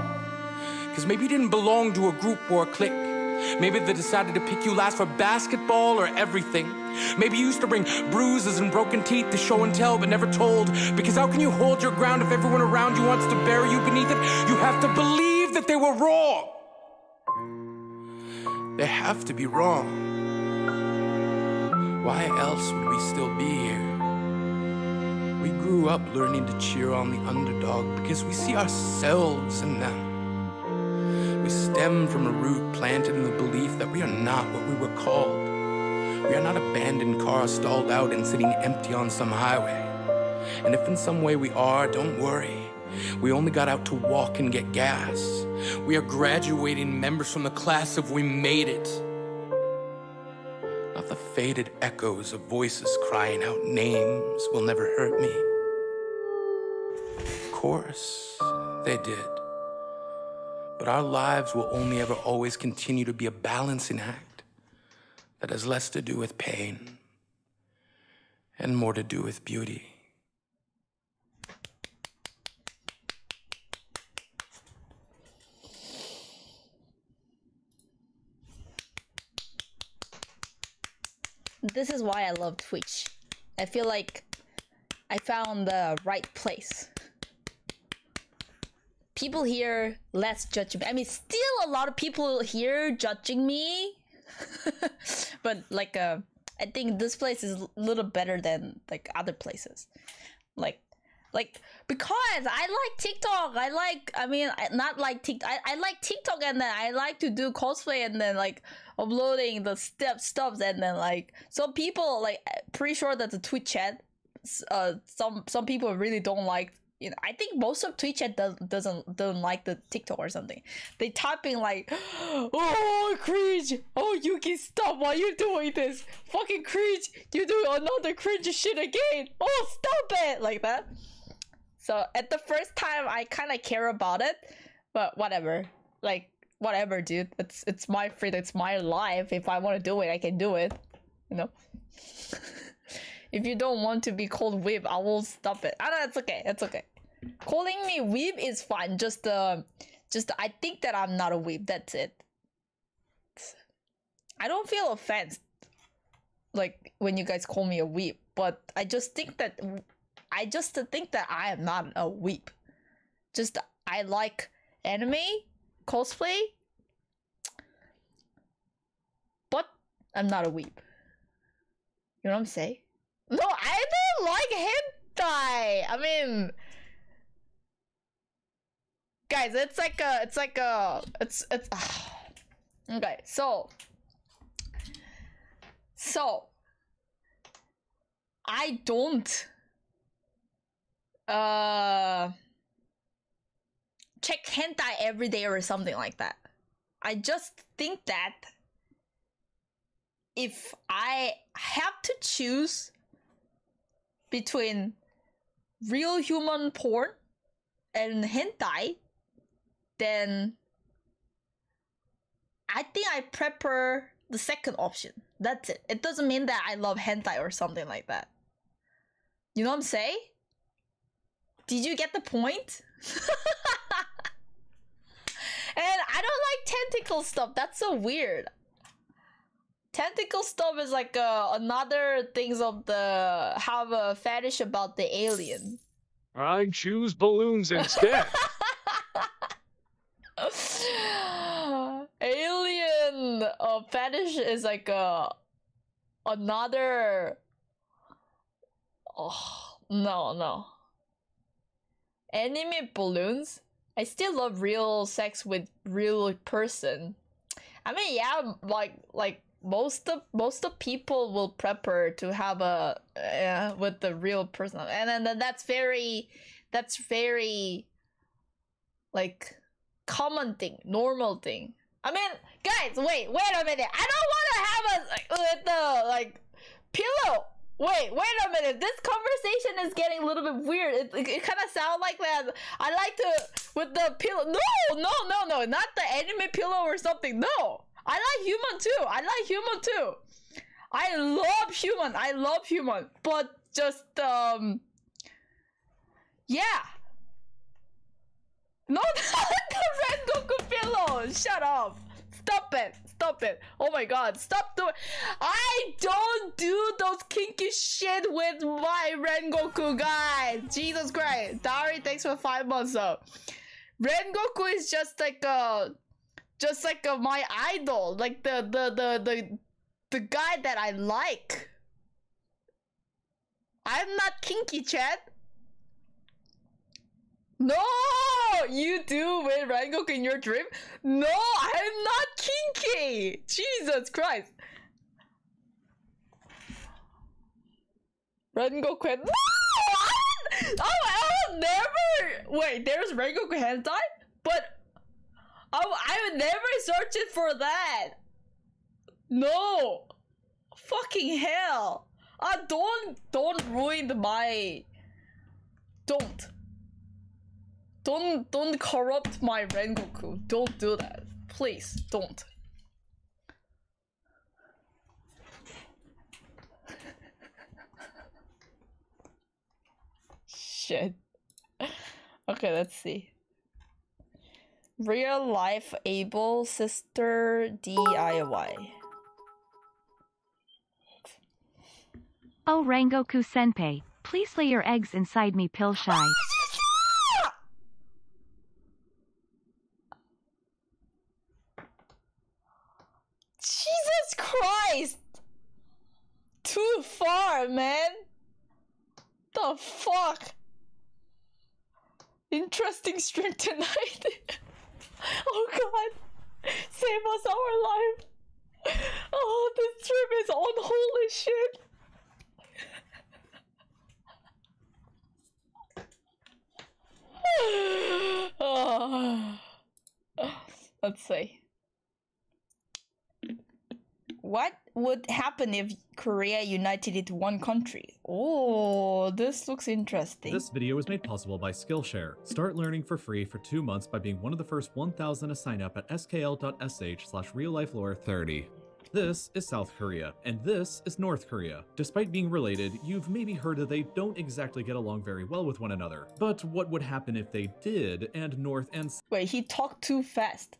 Because maybe you didn't belong to a group or a clique. Maybe they decided to pick you last for basketball or everything. Maybe you used to bring bruises and broken teeth to show and tell, but never told. Because how can you hold your ground if everyone around you wants to bury you beneath it? You have to believe that they were wrong. They have to be wrong. Why else would we still be here? We grew up learning to cheer on the underdog because we see ourselves in them. We stem from a root planted in the belief that we are not what we were called. We are not abandoned cars stalled out and sitting empty on some highway. And if in some way we are, don't worry. We only got out to walk and get gas. We are graduating members from the class of We Made It. Faded echoes of voices crying out names will never hurt me. Of course, they did. But our lives will only ever always continue to be a balancing act that has less to do with pain and more to do with beauty. This is why I love Twitch. I feel like I found the right place. People here less judgment. I mean, still a lot of people here judging me, but like, uh, I think this place is a little better than like other places. Like, like because I like TikTok. I like. I mean, not like TikTok. I, I like TikTok, and then I like to do cosplay, and then like uploading the step stops and then like some people like pretty sure that the Twitch chat. Uh, some some people really don't like. You know, I think most of Twitch chat does, doesn't don't like the TikTok or something. They typing like, "Oh, cringe! Oh, you can stop! Why you doing this? Fucking cringe! You do another cringe shit again! Oh, stop it!" Like that. So at the first time, I kind of care about it, but whatever. Like whatever, dude. It's it's my freedom. It's my life. If I want to do it, I can do it. You know. if you don't want to be called weeb, I will stop it. I know it's okay. It's okay. Calling me weeb is fine. Just uh, just I think that I'm not a weeb. That's it. I don't feel offense like when you guys call me a weeb, but I just think that I just think that I am not a weep. Just I like anime, cosplay, but I'm not a weep. You know what I'm saying? No, I don't like hentai. I mean, guys, it's like a, it's like a, it's it's. okay, so, so, I don't uh check hentai every day or something like that. I just think that if I have to choose between real human porn and hentai, then I think I prefer the second option. That's it. It doesn't mean that I love hentai or something like that. You know what I'm saying? Did you get the point? and I don't like tentacle stuff. That's so weird. Tentacle stuff is like uh, another things of the have a fetish about the alien. I choose balloons instead. alien uh, fetish is like a another. Oh no no. Anime balloons. I still love real sex with real person. I mean, yeah, like like most of most of people will prefer to have a uh, with the real person, and then that's very that's very like common thing, normal thing. I mean, guys, wait, wait a minute. I don't want to have a with the like pillow. Wait, wait a minute. This conversation is getting a little bit weird. It, it, it kind of sounds like that. I like to with the pillow. No, no, no, no, not the anime pillow or something. No, I like human too. I like human too. I love human. I love human. But just um, yeah. No, not the Rengoku pillow. Shut up. Stop it. Stop it. Oh my god. Stop doing. I don't do those kinky shit with my Rengoku, guys. Jesus Christ. Dari, thanks for five months up. Rengoku is just like a. Just like a, my idol. Like the, the, the, the, the guy that I like. I'm not kinky, Chad. No! you do with Rengoku in your dream? No, I'm not kinky. Jesus Christ. Rengoku. had- No! I oh, I would never. Wait, there's Rengoku hentai, but I, I would never search it for that. No, fucking hell. Ah, don't don't ruin the my. Don't. Don't don't corrupt my Rengoku. Don't do that. Please don't. Shit. Okay, let's see. Real life able sister DIY. Oh Rengoku Senpai, please lay your eggs inside me pill shy. Jesus Christ! Too far, man! The fuck? Interesting stream tonight. oh god. Save us our life. Oh, this stream is on holy shit. oh. Let's see. What would happen if Korea united into one country? Oh, this looks interesting. This video was made possible by Skillshare. Start learning for free for two months by being one of the first 1,000 to sign up at skl.sh slash reallifelore30. This is South Korea, and this is North Korea. Despite being related, you've maybe heard that they don't exactly get along very well with one another. But what would happen if they did, and North and Wait, he talked too fast.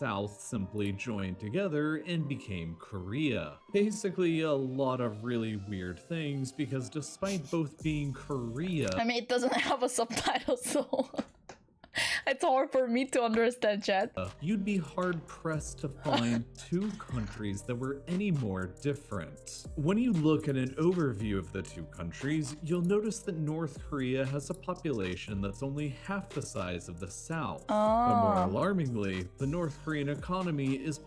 South simply joined together and became Korea. Basically, a lot of really weird things because despite both being Korea, I mean, it doesn't have a subtitle, so it's hard for me to understand, chat. you'd be hard pressed to find two countries that were any more different. When you look at an overview of the two countries, you'll notice that North Korea has a population that's only half the size of the South. But more Ah. alarmingly, the North Korean economy is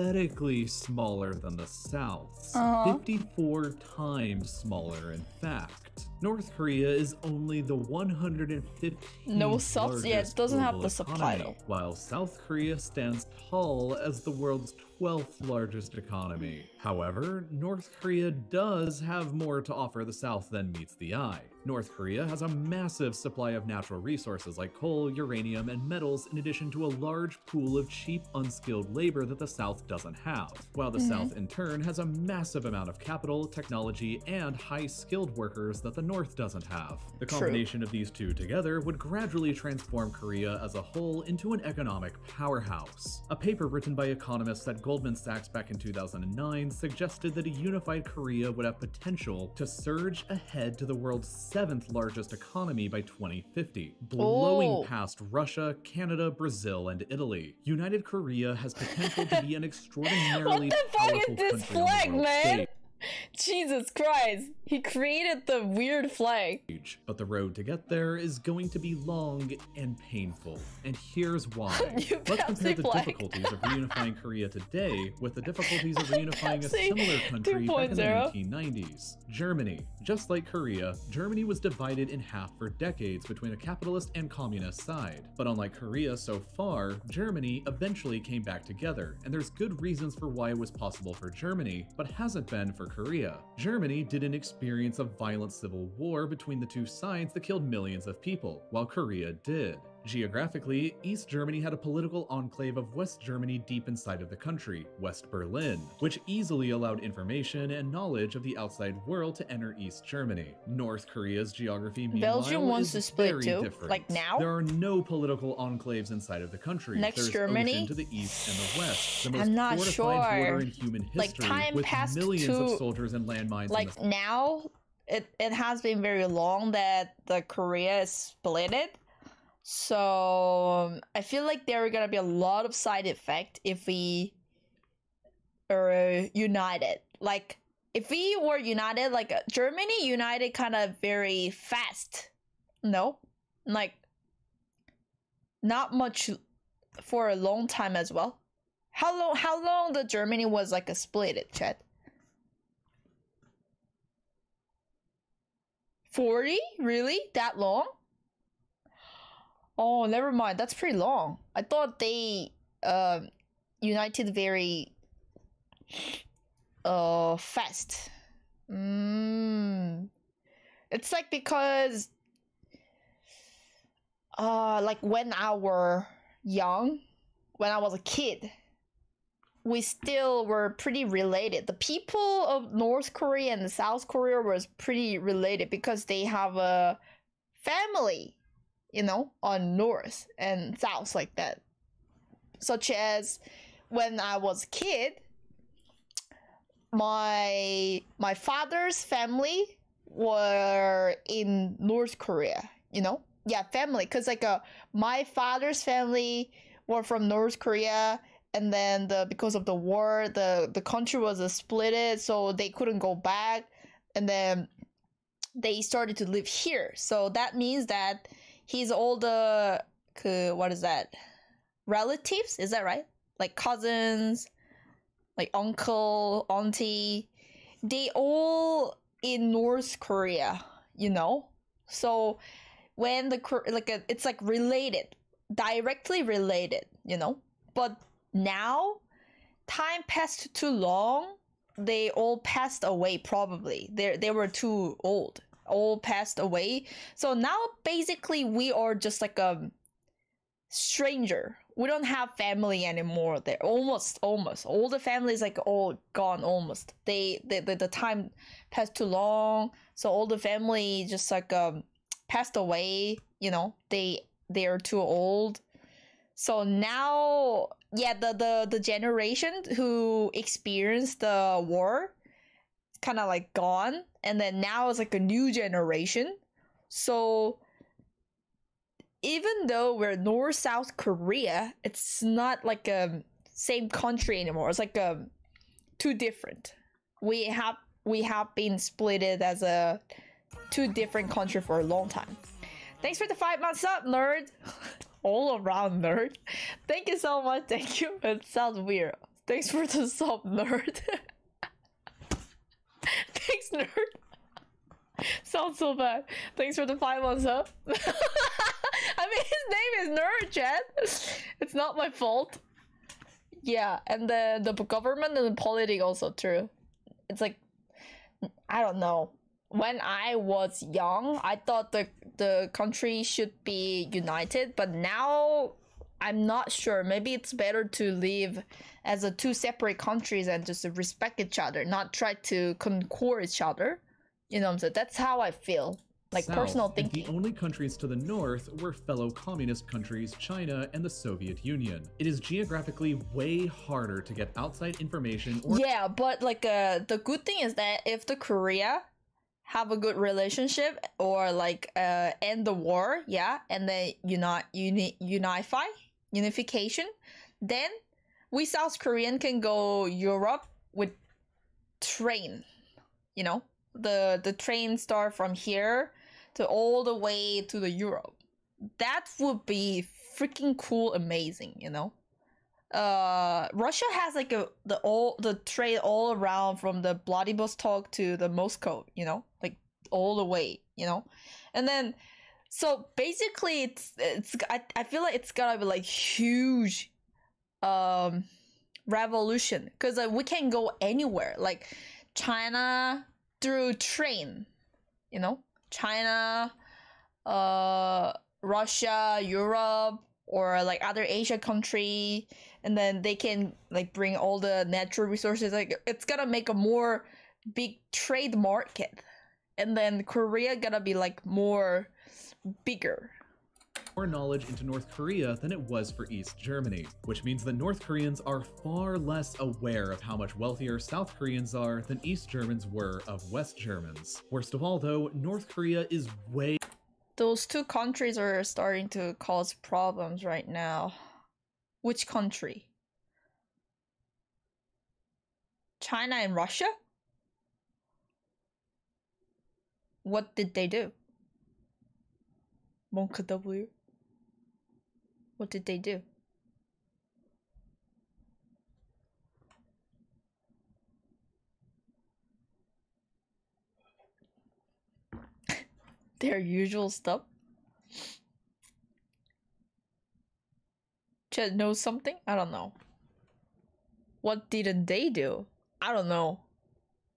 pathetically smaller than the South's. Uh-huh. 54 times smaller, in fact. North Korea is only the 115th No subs- yeah, it largest doesn't have the economy, subtitle. while South Korea stands tall as the world's 12th largest economy. However, North Korea does have more to offer the South than meets the eye. North Korea has a massive supply of natural resources like coal, uranium, and metals, in addition to a large pool of cheap, unskilled labor that the South doesn't have, while the Mhm. South, in turn, has a massive amount of capital, technology, and high skilled workers that the North doesn't have. The True. combination of these two together would gradually transform Korea as a whole into an economic powerhouse. A paper written by economists at Goldman Sachs back in 2009 suggested that a unified Korea would have potential to surge ahead to the world's seventh largest economy by 2050, blowing Oh. past Russia, Canada, Brazil, and Italy. United Korea has potential to be an extraordinarily What the fuck powerful is this country on the flag, man? Jesus Christ. He created the weird flag. But the road to get there is going to be long and painful. And here's why. Let's compare the flag. difficulties of reunifying Korea today with the difficulties of reunifying a similar country back in the 2.0. 1990s. Germany. Just like Korea, Germany was divided in half for decades between a capitalist and communist side. But unlike Korea so far, Germany eventually came back together, and there's good reasons for why it was possible for Germany, but hasn't been for Korea. Germany didn't experience a violent civil war between the two sides that killed millions of people, while Korea did. Geographically, East Germany had a political enclave of West Germany deep inside of the country, West Berlin, which easily allowed information and knowledge of the outside world to enter East Germany. North Korea's geography, Belgium wants is to split very too? different. Like now? There are no political enclaves inside of the country. Next There's Germany? to the east and the west. The most I'm not fortified sure. border in human Like, history, time with passed millions to- of soldiers and landmines. in Like now, it, it has been very long that the Korea is split it. So I feel like there are gonna be a lot of side effect if we are united. Like if we were united, like uh, Germany united, kind of very fast. No, like not much for a long time as well. How long? How long the Germany was like a split it, Chad? Forty? Really? That long? Oh, never mind. That's pretty long. I thought they um united very uh fast. Mm. It's like because uh like when I were young, when I was a kid, we still were pretty related. The people of North Korea and South Korea was pretty related because they have a family, you know, on North and South like that. Such as when I was a kid, my my father's family were in North Korea, you know? Yeah, family cuz like uh, my father's family were from North Korea and then the because of the war, the the country was uh, splitted so they couldn't go back and then they started to live here. So that means that he's older what is that? Relatives, is that right? Like cousins, like uncle, auntie, they all in North Korea, you know? So when the like a, it's like related, directly related, you know? But now time passed too long, they all passed away probably. They they were too old. All passed away. So now basically we are just like a stranger. We don't have family anymore. They're almost, almost. All the family is like all gone almost. They, they, the, the time passed too long. So all the family just like um passed away. You know, they they are too old. So now, yeah, the the the generation who experienced the war, kind of like gone, and then now it's like a new generation. So even though we're North South Korea, it's not like a same country anymore. It's like um, a two different. We have we have been splitted as a two different country for a long time. Thanks for the five months up, nerd. All around nerd. Thank you so much. Thank you. It sounds weird. Thanks for the sub, nerd. Thanks, nerd. Sounds so bad. Thanks for the five months up. I mean, his name is Nerd, Chad. It's not my fault. Yeah, and the the government and the politics also true. It's like I don't know. When I was young, I thought the the country should be united, but now I'm not sure. Maybe it's better to live as a two separate countries and just respect each other, not try to conquer each other. You know what I'm saying? That's how I feel. Like South, personal thinking. The only countries to the north were fellow communist countries China and the Soviet Union. It is geographically way harder to get outside information or Yeah, but like uh the good thing is that if the Korea have a good relationship or like uh end the war, yeah, and then unite uni unify unification, then we South Korean can go Europe with train. You know? The the train start from here to all the way to the Europe. That would be freaking cool, amazing, you know? uh Russia has like a the all the trade all around from the Vladivostok to the Moscow, you know, like all the way, you know, and then so basically it's it's I, I feel like it's gonna be like huge um revolution. Because we can go anywhere. Like China through train, you know, China, uh Russia, Europe, or like other Asia country, and then they can like bring all the natural resources. Like it's gonna make a more big trade market, and then Korea gonna be like more bigger. more knowledge into North Korea than it was for East Germany, which means that North Koreans are far less aware of how much wealthier South Koreans are than East Germans were of West Germans. Worst of all, though, North Korea is way Those two countries are starting to cause problems right now. Which country? China and Russia? What did they do? Monk W. What did they do? Their usual stuff? Chad knows something? I don't know. What didn't they do? I don't know.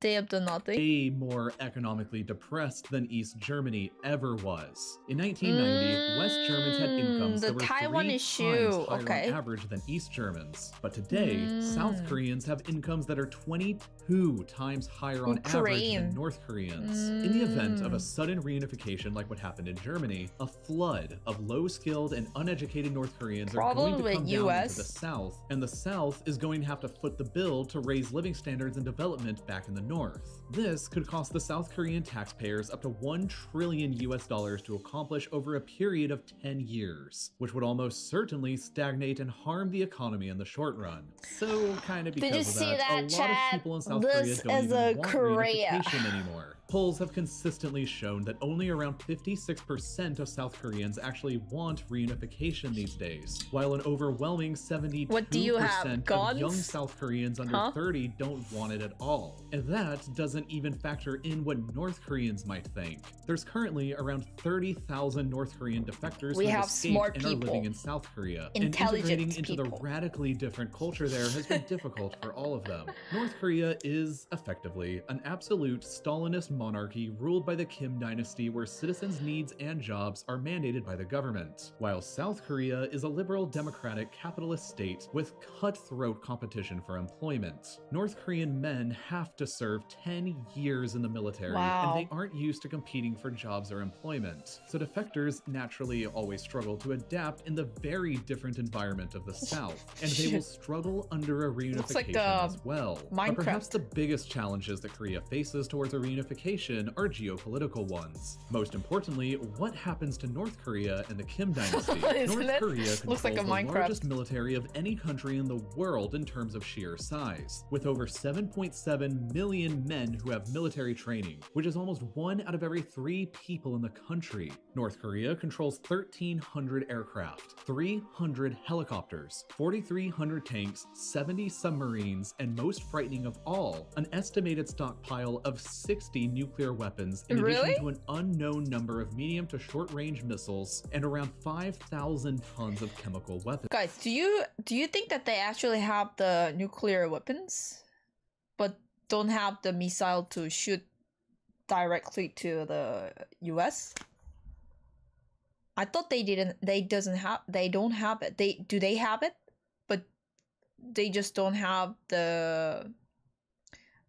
They have done nothing. way more economically depressed than East Germany ever was. In 1990, West Germans had incomes Mm, the that were Taiwan three issue, times higher okay. on average than East Germans. But today, South Mm. Koreans have incomes that are 22 times higher on average than North Koreans. In the event of a Mm. sudden reunification like what happened in Germany, a flood of low-skilled and uneducated North Koreans are going to come down US. into the South, and the South is going to have to foot the bill to raise living standards and development back in the North. This could cost the South Korean taxpayers up to 1 trillion US dollars to accomplish over a period of 10 years, which would almost certainly stagnate and harm the economy in the short run. So, kind of Did because you of see that, that, a lot Chad? of people in South This Korea don't is even a want Korea. anymore. Polls have consistently shown that only around 56% of South Koreans actually want reunification these days, while an overwhelming 72% What do you have, of young South Koreans under Huh? 30 don't want it at all. And that doesn't even factor in what North Koreans might think. There's currently around 30,000 North Korean defectors We who have smart and are people. living in South Korea. Intelligent and integrating into the radically different culture there has been difficult for all of them. North Korea is effectively an absolute Stalinist monarchy ruled by the Kim dynasty where citizens' needs and jobs are mandated by the government, while South Korea is a liberal democratic capitalist state with cutthroat competition for employment. North Korean men have to serve 10 years in the military, Wow. and they aren't used to competing for jobs or employment. So defectors naturally always struggle to adapt in the very different environment of the South, and they will struggle under a reunification like as well. But perhaps the biggest challenges that Korea faces towards a reunification are geopolitical ones. Most importantly, what happens to North Korea and the Kim dynasty? North it? Korea controls like a the Minecraft. largest military of any country in the world in terms of sheer size, with over 7.7 million men who have military training, which is almost one out of every three people in the country. North Korea controls 1,300 aircraft, 300 helicopters, 4,300 tanks, 70 submarines, and most frightening of all, an estimated stockpile of 60 nuclear weapons in Really? addition to an unknown number of medium to short range missiles and around 5,000 tons of chemical weapons. Guys, do you do you think that they actually have the nuclear weapons, but don't have the missile to shoot directly to the U.S.? I thought they didn't. They doesn't have. They don't have it. They do. They have it, but they just don't have the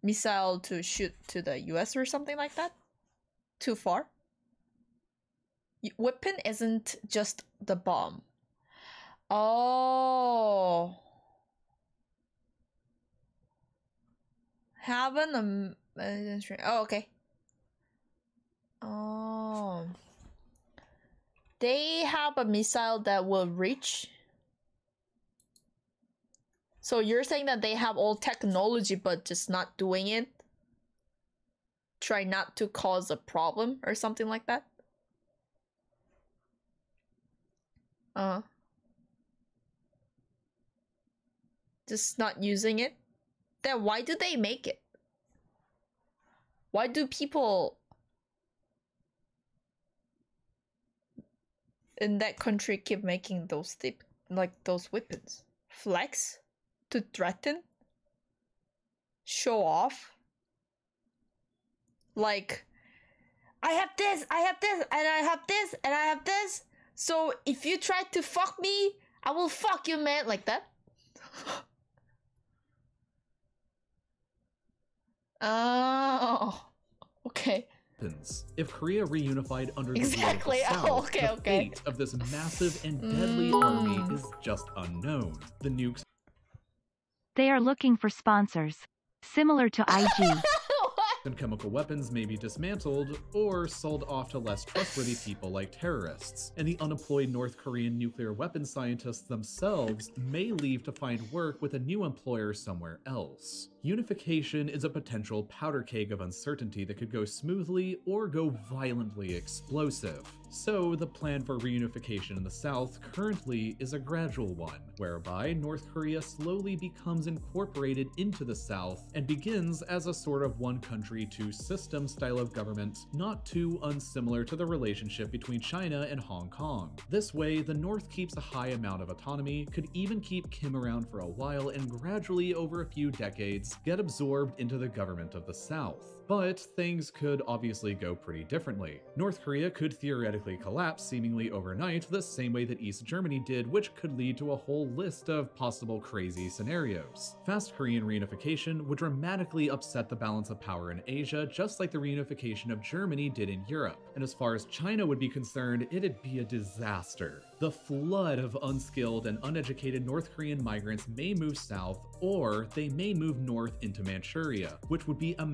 missile to shoot to the U.S. or something like that. Too far. Weapon isn't just the bomb. Oh. Having a. m- uh, Oh, okay. Oh. They have a missile that will reach. So you're saying that they have all technology but just not doing it? Try not to cause a problem or something like that? Uh. Just not using it? Then why do they make it? Why do people in that country keep making those tip like those weapons? Flex? To threaten? Show off? Like I have this, I have this, and I have this, and I have this. So if you try to fuck me, I will fuck you, man, like that. Oh, okay. If Korea reunified under the Exactly. rule of the Oh, South, okay, the okay. fate of this massive and deadly Mm. army is just unknown. The nukes They are looking for sponsors. Similar to IG. and chemical weapons may be dismantled or sold off to less trustworthy people like terrorists, and the unemployed North Korean nuclear weapons scientists themselves may leave to find work with a new employer somewhere else. Unification is a potential powder keg of uncertainty that could go smoothly or go violently explosive. So, the plan for reunification in the South currently is a gradual one, whereby North Korea slowly becomes incorporated into the South and begins as a sort of one country, two system style of government, not too unsimilar to the relationship between China and Hong Kong. This way, the North keeps a high amount of autonomy, could even keep Kim around for a while, and gradually, over a few decades, get absorbed into the government of the South. But things could obviously go pretty differently. North Korea could theoretically collapse seemingly overnight, the same way that East Germany did, which could lead to a whole list of possible crazy scenarios. Fast Korean reunification would dramatically upset the balance of power in Asia, just like the reunification of Germany did in Europe. And as far as China would be concerned, it'd be a disaster. The flood of unskilled and uneducated North Korean migrants may move south, or they may move north into Manchuria, which would be a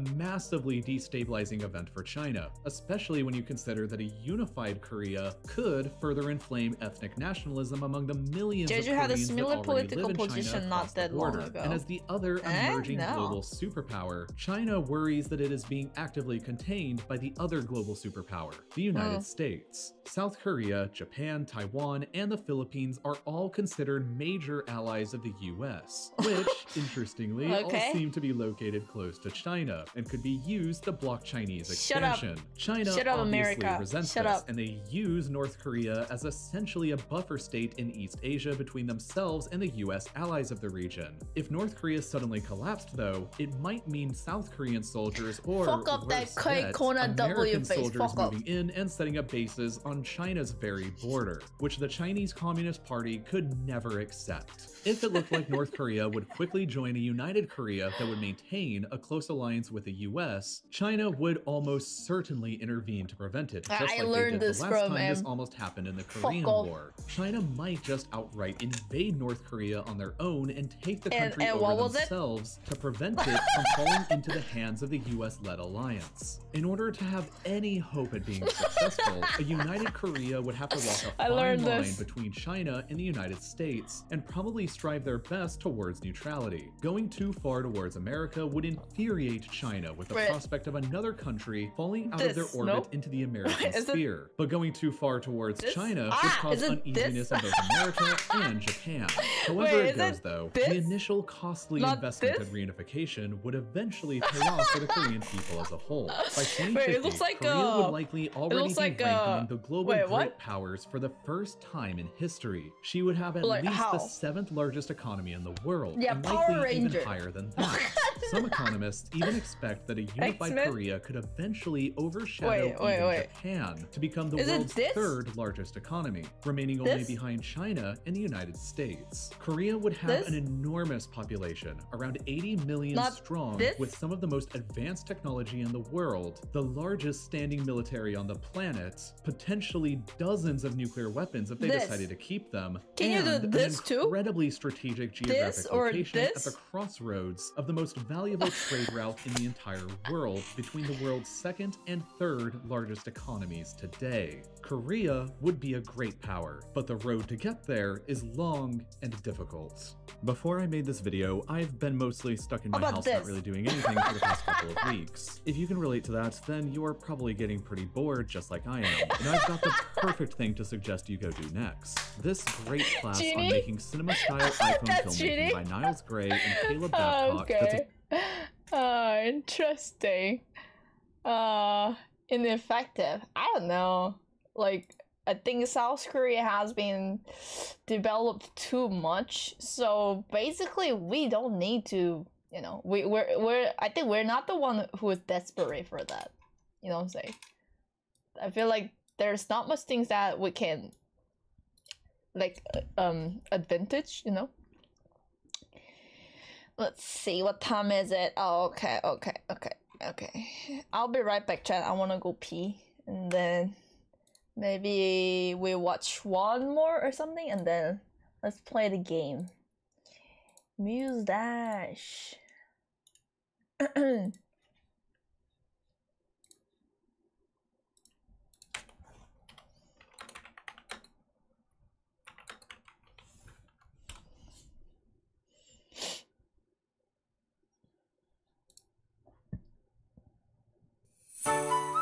massively destabilizing event for China, especially when you consider that a unified Korea could further inflame ethnic nationalism among the millions Jeju of had a Koreans that similar political live in position not that long ago. And as the other Eh? emerging No. global superpower, China worries that it is being actively contained by the other global superpower, the United Oh. States. South Korea, Japan, Taiwan, and the Philippines are all considered major allies of the US, which, interestingly, Okay. all seem to be located close to China and could be used to block Chinese up. expansion. China Shut up, obviously America. resents Shut this, up. and they use North Korea as essentially a buffer state in East Asia between themselves and the US allies of the region. If North Korea suddenly collapsed, though, it might mean South Korean soldiers or Fuck up that yet, W American face, soldiers fuck up. moving in and setting up bases on China's very border, which the Chinese Communist Party could never accept. If it looked like North Korea would quickly join a united Korea that would maintain a close alliance with the US, China would almost certainly intervene to prevent it, just I like learned they did this the last from, time this um, almost happened in the fuck Korean off. War. China might just outright invade North Korea on their own and take the country and over what was it? themselves to prevent it from falling into the hands of the US-led alliance. In order to have any hope at being successful, a united Korea would have to walk a fine line this. between China and the United States and probably strive their best towards neutrality. Going too far towards America would infuriate China with the Wait. prospect of another country falling out This, of their orbit nope. into the American sphere. But going too far towards This? China would Ah, cause uneasiness in both America and Japan. However Wait, it goes it though, this? the initial costly Not investment in reunification would eventually pay off for the Korean people as a whole. By 2050, Wait, it looks like, Korea uh, would likely already be like, ranked uh, among the global wait, great what? powers for the first time in history. She would have at Like, least how? the seventh largest economy in the world, Yeah, and Power likely even higher than that. Some economists even expect that a unified X-Men? Korea could eventually overshadow Wait, wait, even wait. Japan to become the Is world's third largest economy, remaining only behind China and the United States. Korea would have This? an enormous population, around 80 million Not strong, this? with some of the most advanced technology in the world, the largest standing military on the planet, potentially dozens of nuclear weapons if they This. decided to keep them, Can you do and this an too? incredibly strategic geographic This or location this? at the crossroads of the most valuable trade route in the entire world between the world's second and third largest economies today. Korea would be a great power, but the road to get there is long and difficult. Before I made this video, I've been mostly stuck in my house not really doing anything for the past couple of weeks. If you can relate to that, then you are probably getting pretty bored just like I am, and I've got the perfect thing to suggest you go do next. This great class on making cinema-style iPhone filmmaking Genie? by Niles Gray and Caleb Babcock that's a okay. Uh, interesting. Uh, ineffective. I don't know. Like, I think South Korea has been developed too much. So basically, we don't need to. You know, we we're we're. I think we're not the one who is desperate for that. You know what I'm saying? I feel like there's not much things that we can like uh, um advantage. You know. Let's see, what time is it? Oh, okay, okay, okay, okay. I'll be right back, chat. I wanna go pee. And then maybe we watch one more or something, and then let's play the game. Muse Dash. Música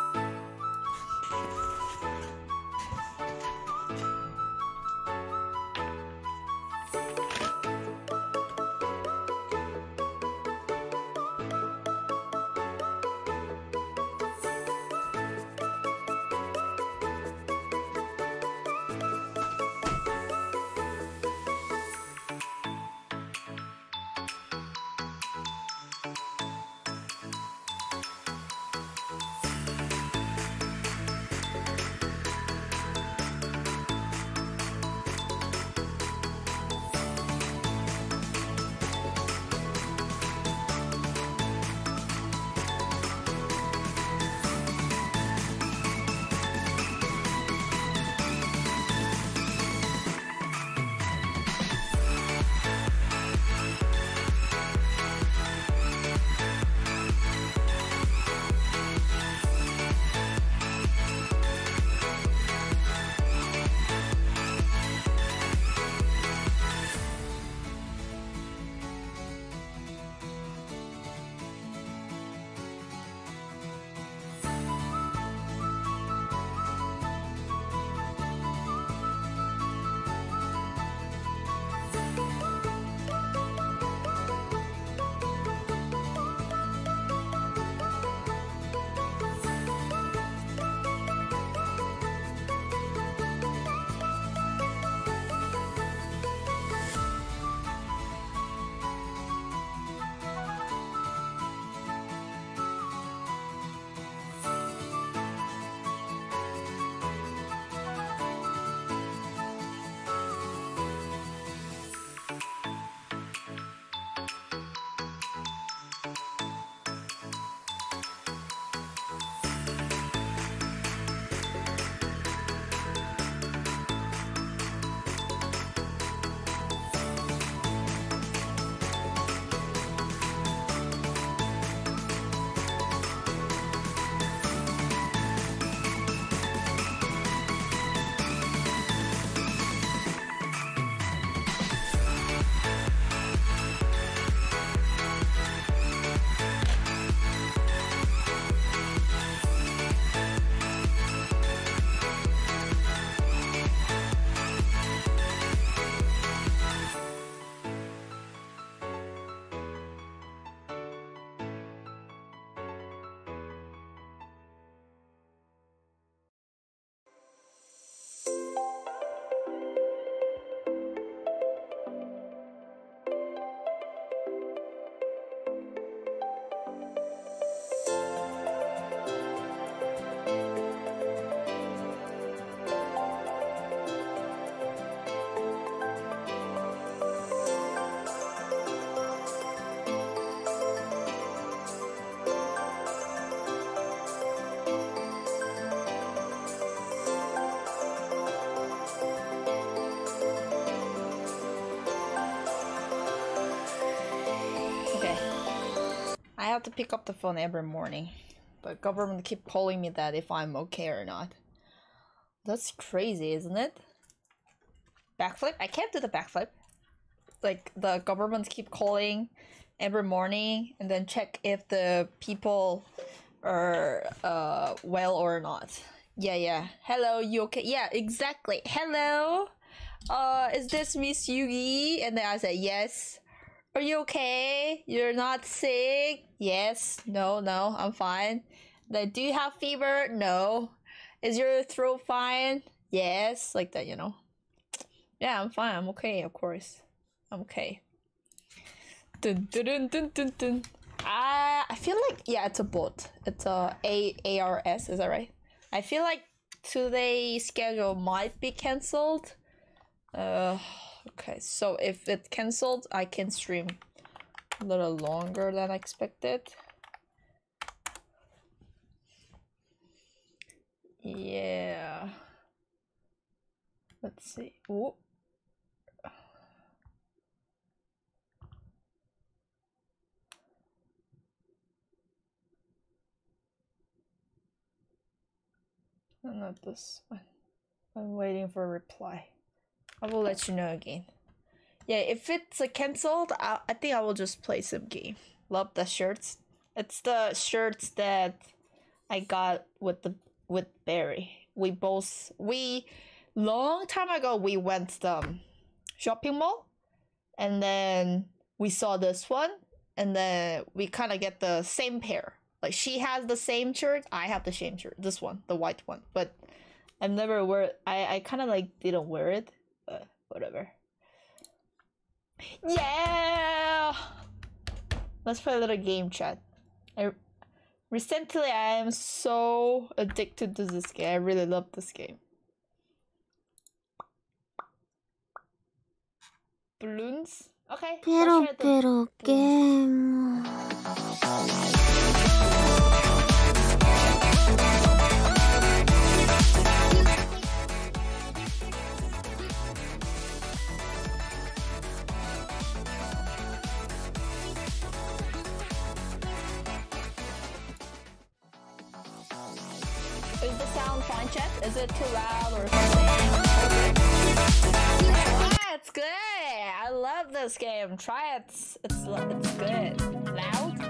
pick up the phone every morning. But government keep calling me that if I'm okay or not. That's crazy, isn't it? Backflip? I can't do the backflip. Like the government keep calling every morning and then check if the people are uh well or not. Yeah, yeah. Hello, you okay? Yeah, exactly. Hello. Uh, is this Miss Yuggie? And then I say yes. Are you okay? You're not sick? Yes. No, no, I'm fine. Then do you have fever? No. Is your throat fine? Yes. Like that, you know. Yeah, I'm fine. I'm okay, of course. I'm okay. Dun, dun, dun, dun, dun, dun. Ah, I feel like yeah, it's a bot. It's a A A R S. Is that right? I feel like today's schedule might be cancelled. Uh, okay. So if it cancelled, I can stream a little longer than I expected. Yeah. Let's see. Ooh. Not this one. I'm waiting for a reply. I will let you know again. Yeah, if it's uh, cancelled, I, I think I will just play some game. Love the shirts. It's the shirts that I got with the with Barry. We both we long time ago we went to the um, shopping mall, and then we saw this one, and then we kind of get the same pair. Like she has the same shirt, I have the same shirt. This one, the white one, but I've never wear. I I kind of like didn't wear it, whatever. Yeah. Let's play a little game chat. I recently I am so addicted to this game. I really love this game. Balloons? Okay. Pero, pero, game. Is it too loud or something? Yeah, it's good. I love this game. Try it. It's it's, it's good. Loud?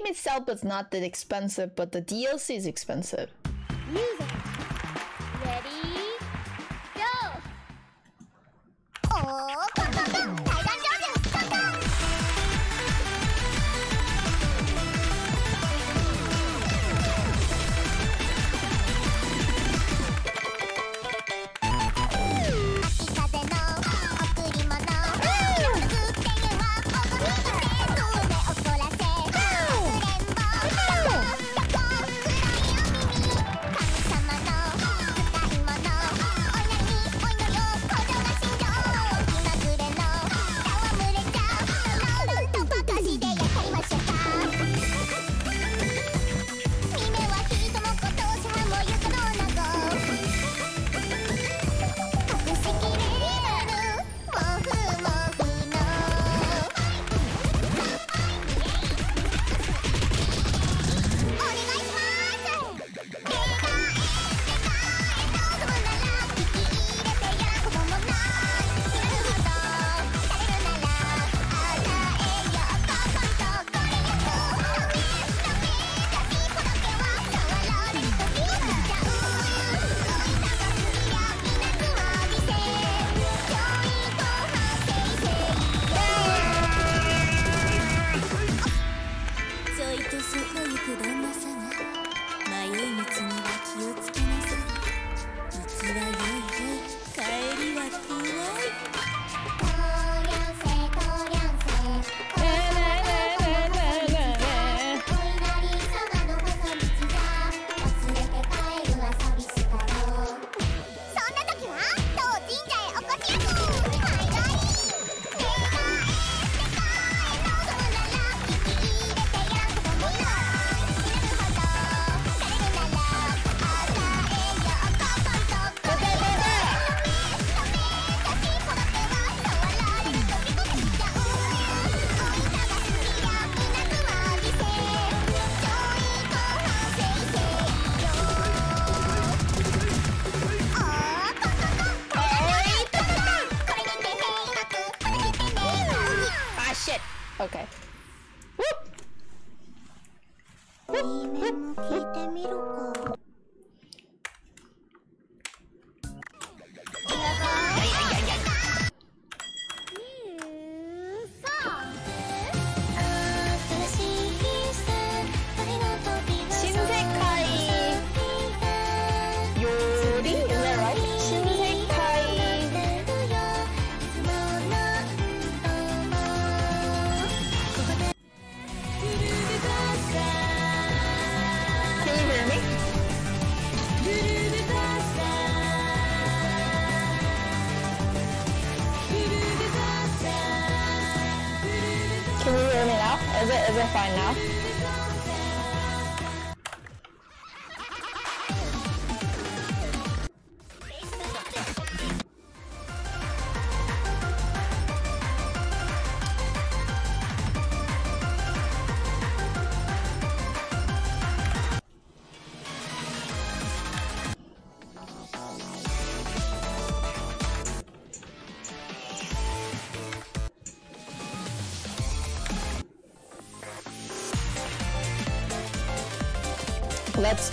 Game itself is not that expensive, but the DLC is expensive.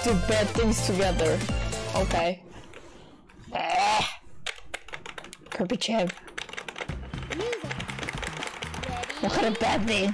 Do bad things together. Okay. Ah. Kirby Chip. What kind of bad thing?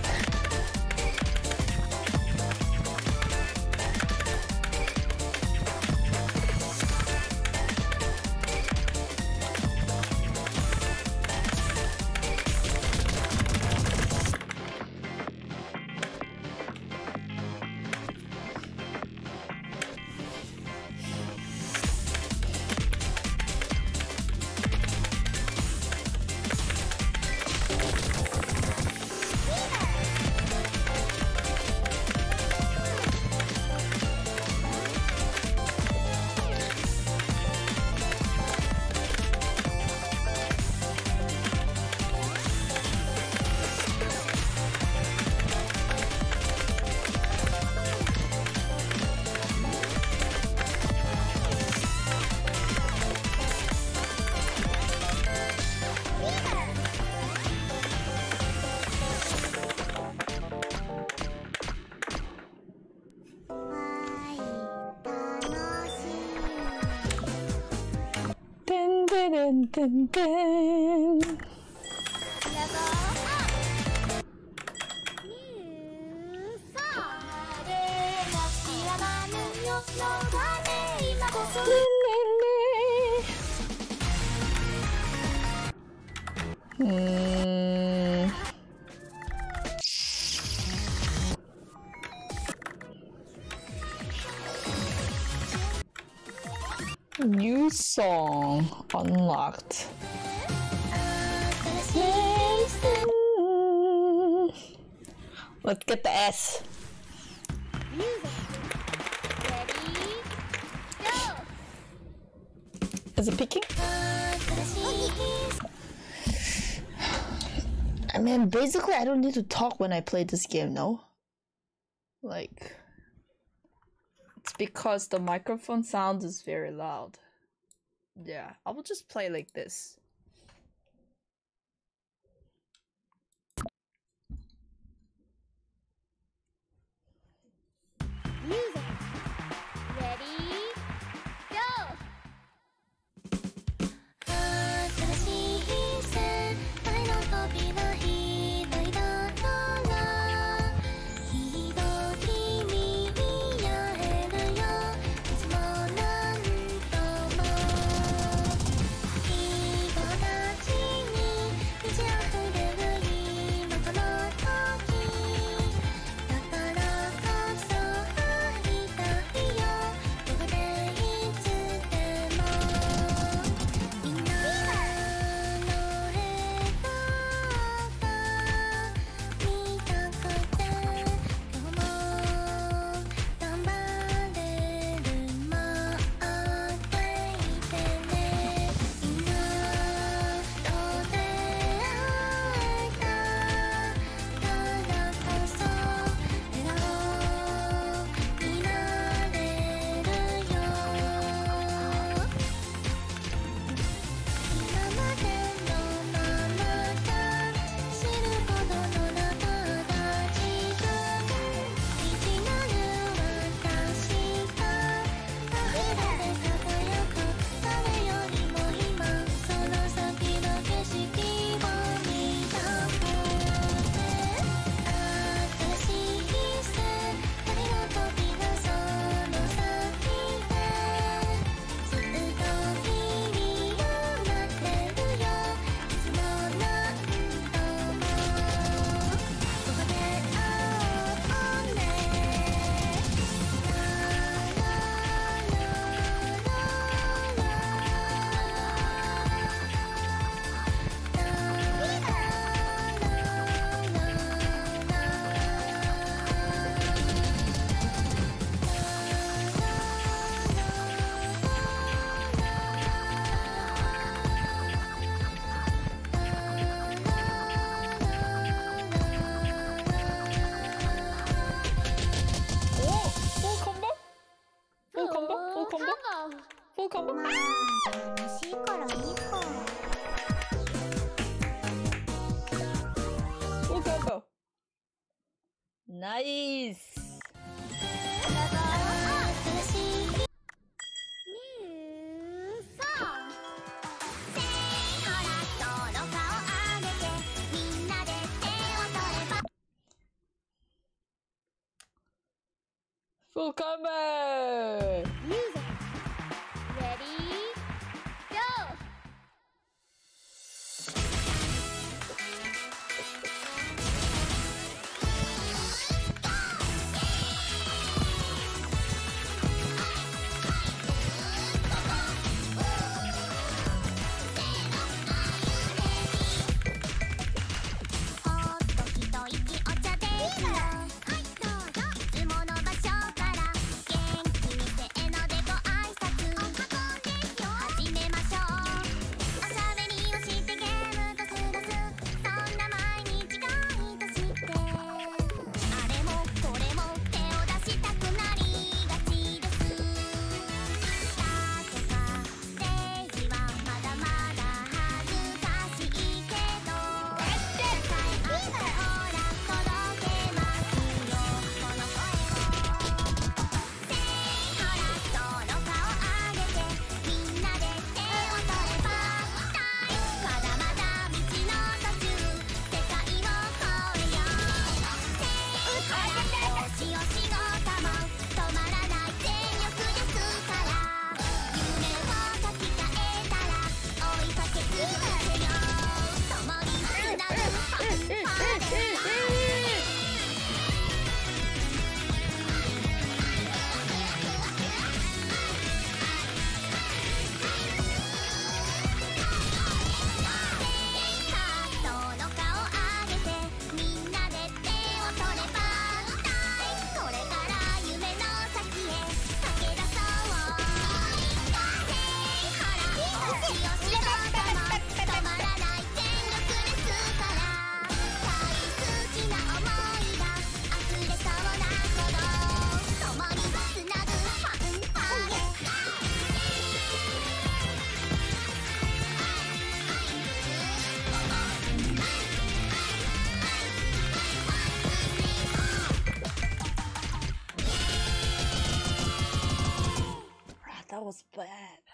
And dun. Basically, I don't need to talk when I play this game, no? Like, it's because the microphone sound is very loud. Yeah, I will just play like this.「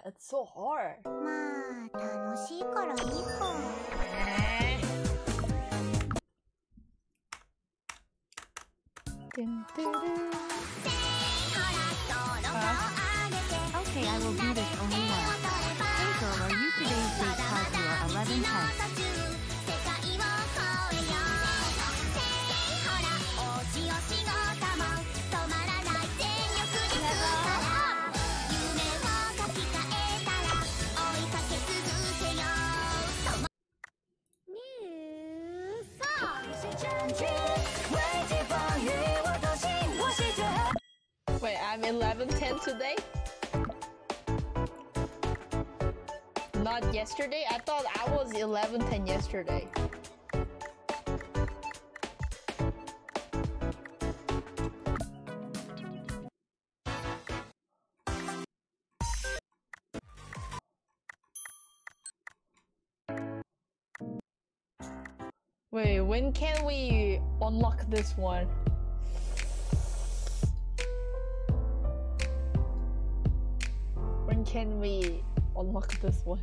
it's so hard. yesterday? I thought I was 11th and yesterday. Wait, when can we unlock this one? When can we unlock this one?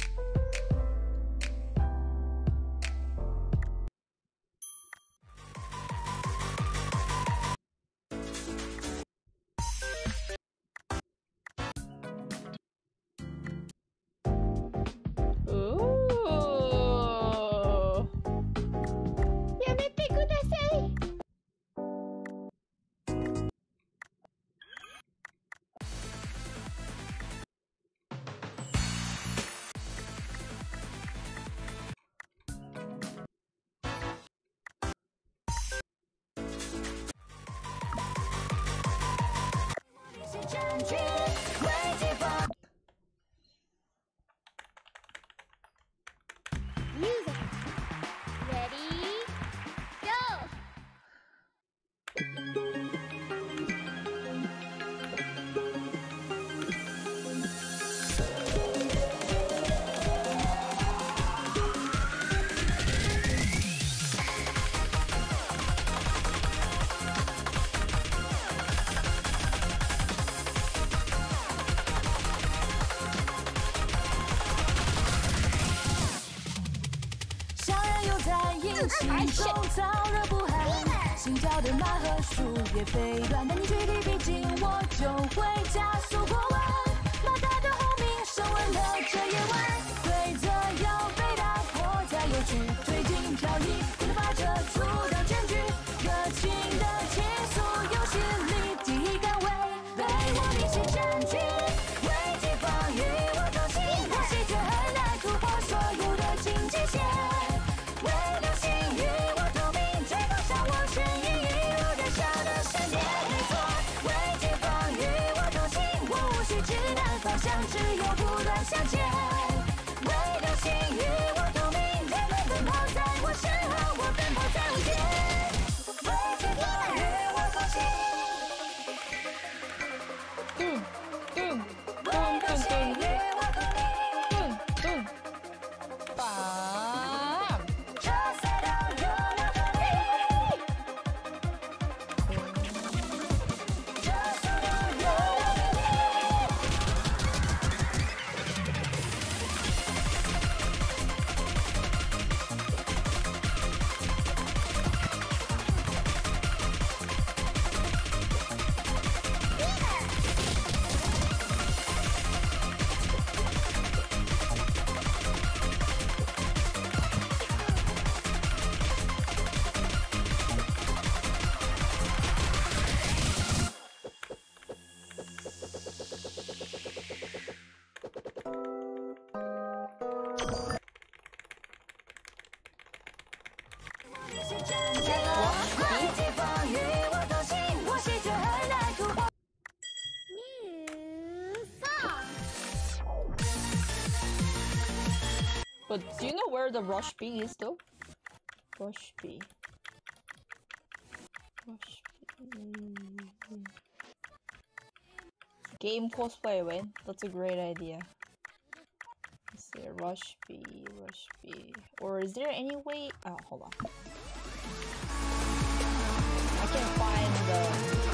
种草热不寒心跳的那棵树也飞断但你绝地逼近我就回家 where the rush B is though? Rush B. Rush B. Game cosplay win. That's a great idea. Let's see, rush B, rush B. Or is there any way? Oh, hold on. I can find the.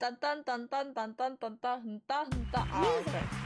等等，等等，等等，等等，很大很大啊。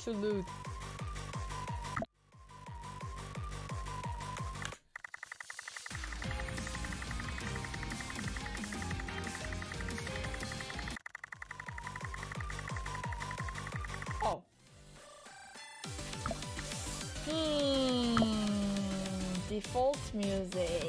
Interlude. Oh. Hmm. Default. Music.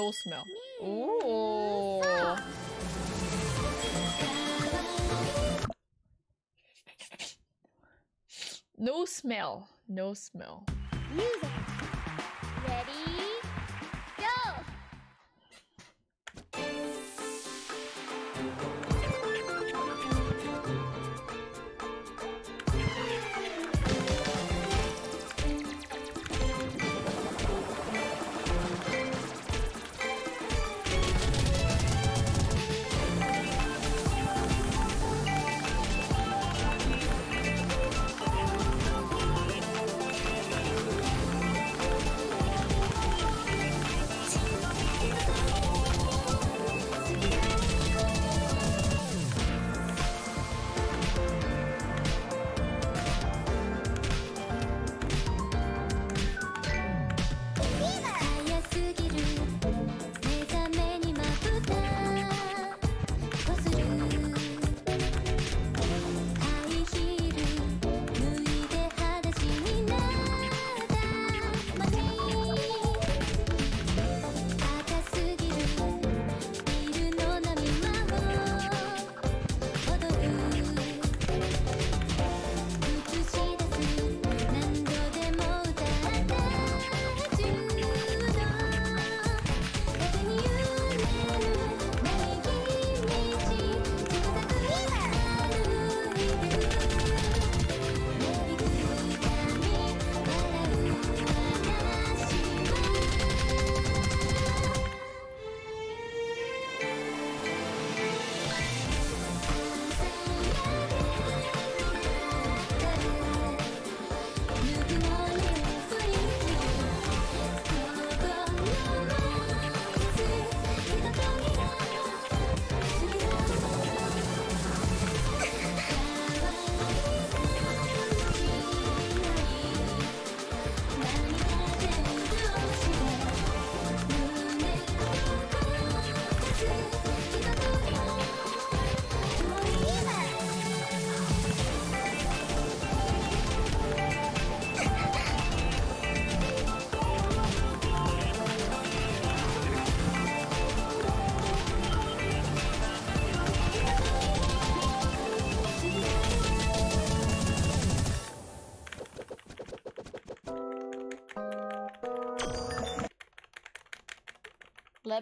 No smell. Ooh. No smell. No smell. Music.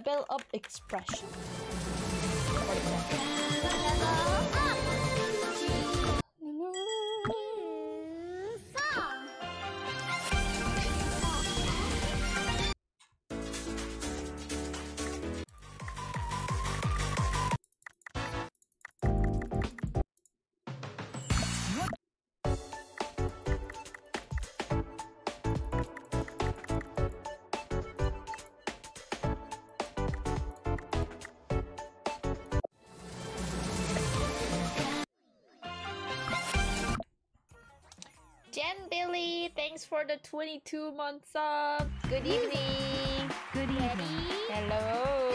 Level up expression. Thanks for the 22 months sub. Good evening. Good evening. Hello.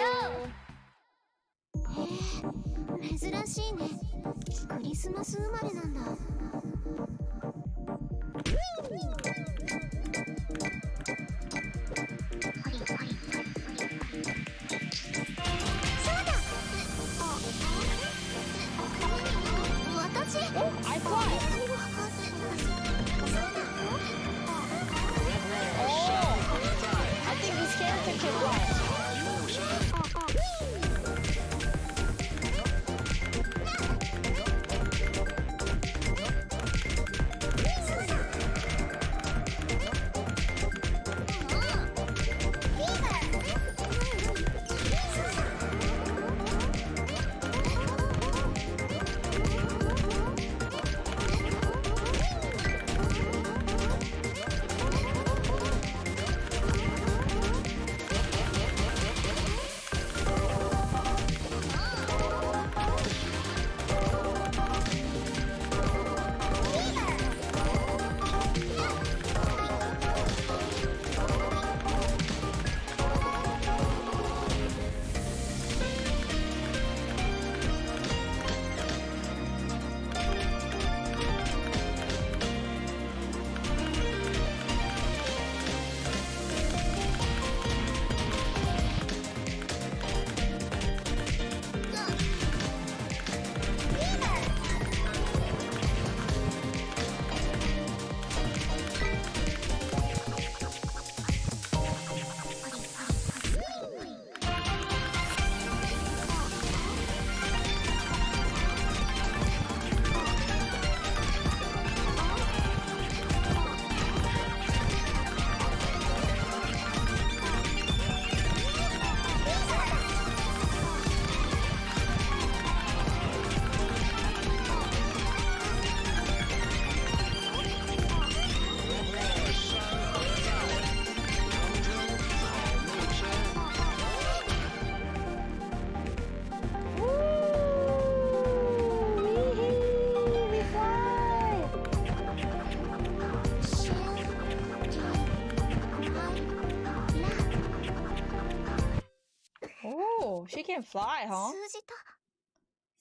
Can fly, huh? 数字と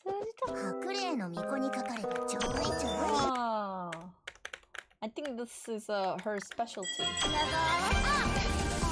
数字と白霊の巫女にかかればちょいちょい Ah, I think this is uh, her specialty.「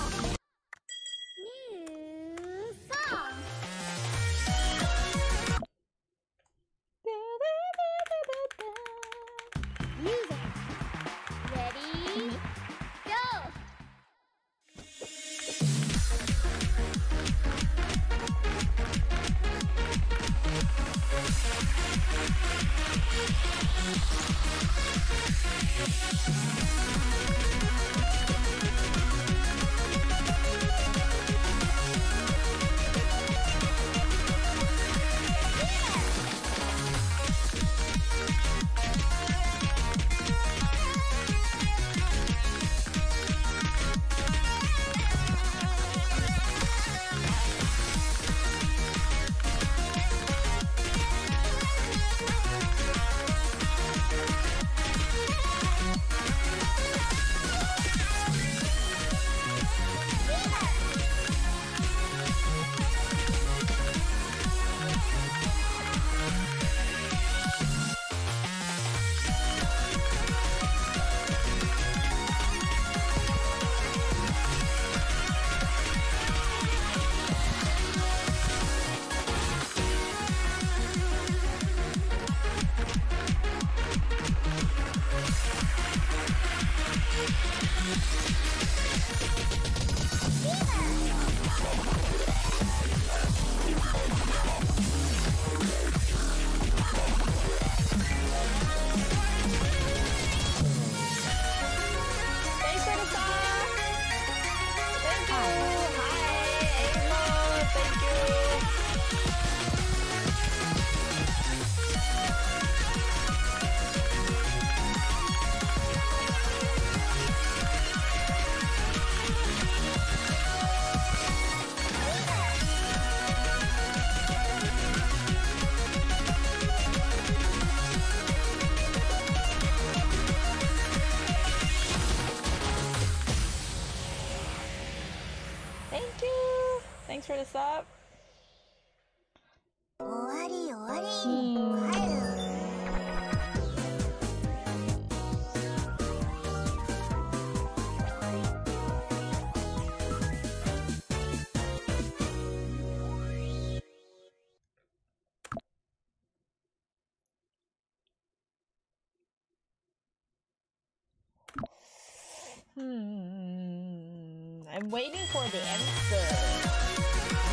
waiting for the answer.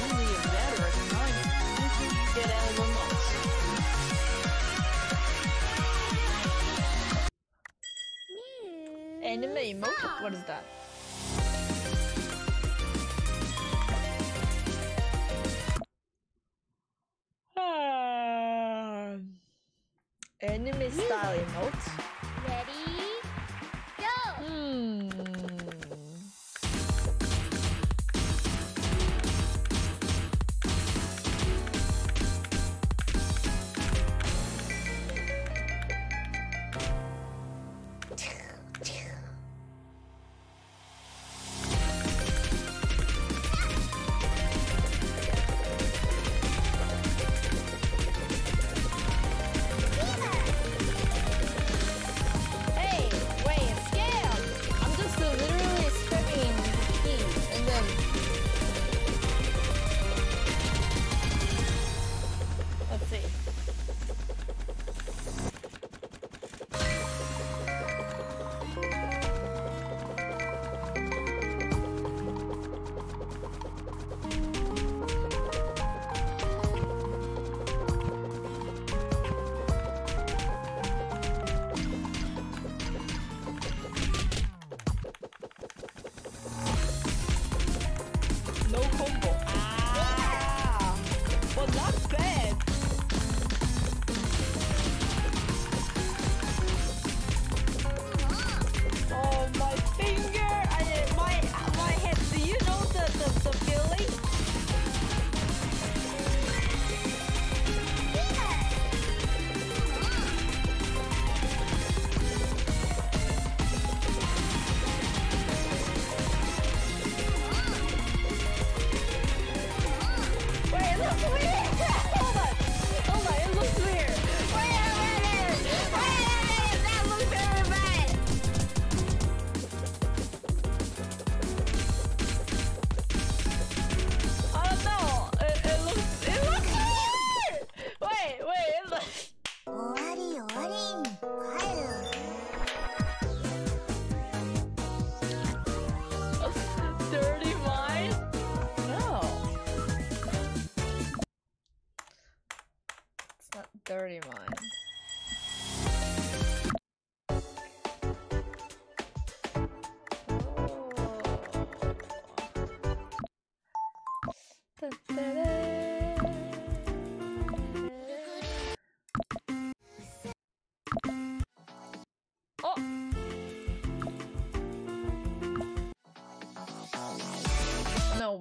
Only a matter of time until you get out of the Anime emote? What is that? Ah. Anime style emote?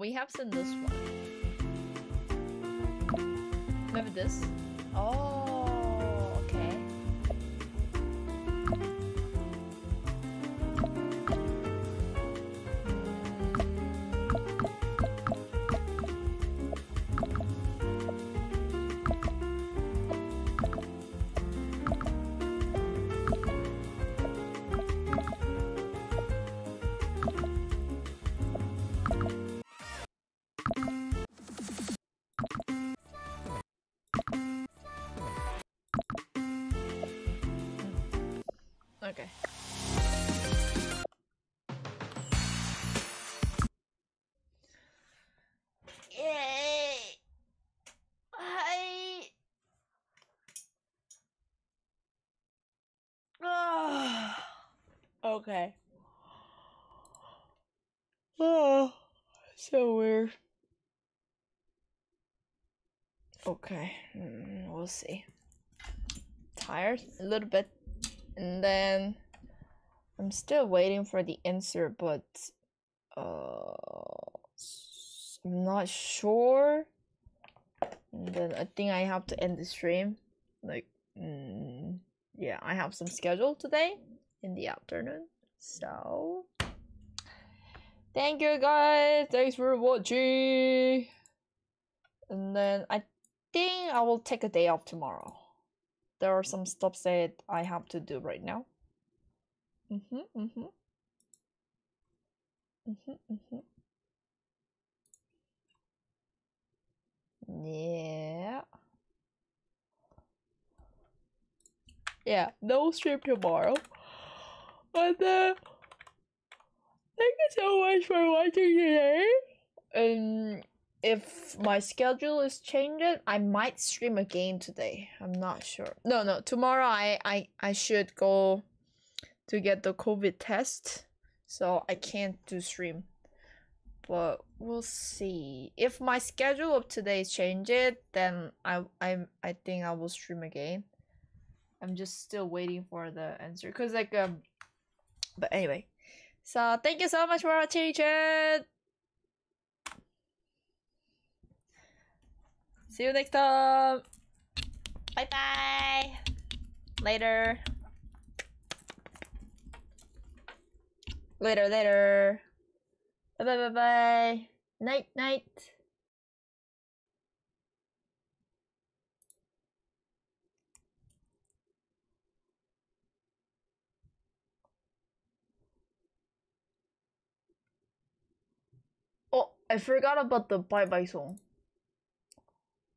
We have seen this one. Remember this? Oh, A little bit, and then I'm still waiting for the answer, but uh, I'm not sure. And then I think I have to end the stream. Like, mm, yeah, I have some schedule today in the afternoon. So, thank you guys. Thanks for watching. And then I think I will take a day off tomorrow. There are some stops that I have to do right now. Mhm, mhm. Mhm, mhm. Yeah. Yeah, no stream tomorrow. But then Thank you so much for watching today. Um, if my schedule is changed, I might stream again today. I'm not sure. No, no. Tomorrow, I I I should go to get the COVID test, so I can't do stream. But we'll see. If my schedule of today changes, then I I I think I will stream again. I'm just still waiting for the answer, cause like um. But anyway, so thank you so much for watching. chat. See you next time. Bye bye. Later. Later, later. Bye bye bye bye. Night, night. Oh, I forgot about the bye bye song.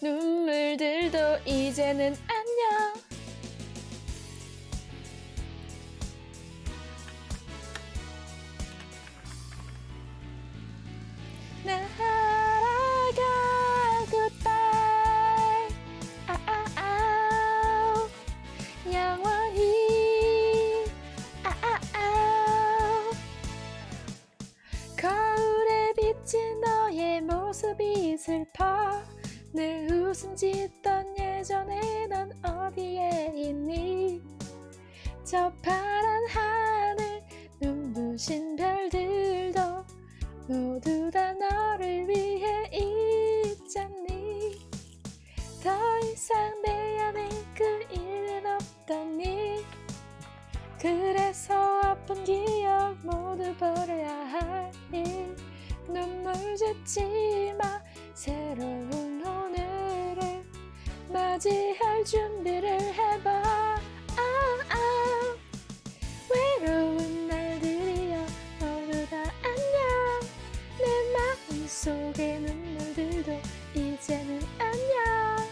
눈물들도 이제는 안녕. 날아가 goodbye 아 아아우. 영원히. 아 아아우. 거울에 비친 너의 모습이 슬퍼 늘 웃음 짓던 예전에 넌 어디에 있니? 저 파란 하늘 눈부신 별들도 모두 다 너를 위해 있잖니? 더 이상 내 안에 그 일은 없더니. 그래서 아픈 기억 모두 버려야 하니 눈물 짓지 마 새로운 맞이할 준비를 해봐. 아, 아. 외로운 날들이여 모두 다 안녕. 내 마음속의 눈물들도 이제는 안녕.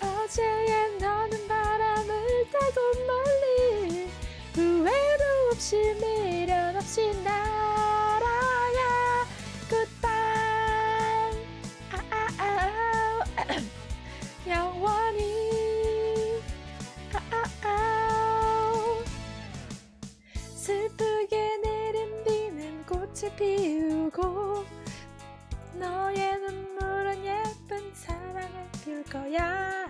어제의 너는 바람을 타고 멀리 후회도 없이 미련 없이 날 피우고 너의 눈물은 예쁜 사랑을 피울 거야.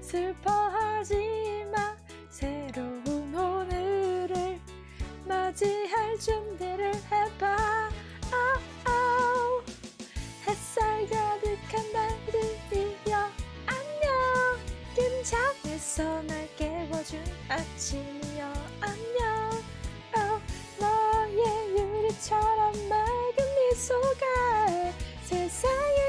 슬퍼하지 마. 새로운 오늘을 맞이할 준비를 해봐. 아, 아. 햇살 가득한 날들이여. 안녕. 김장에서 날 깨워준 아침이 Saya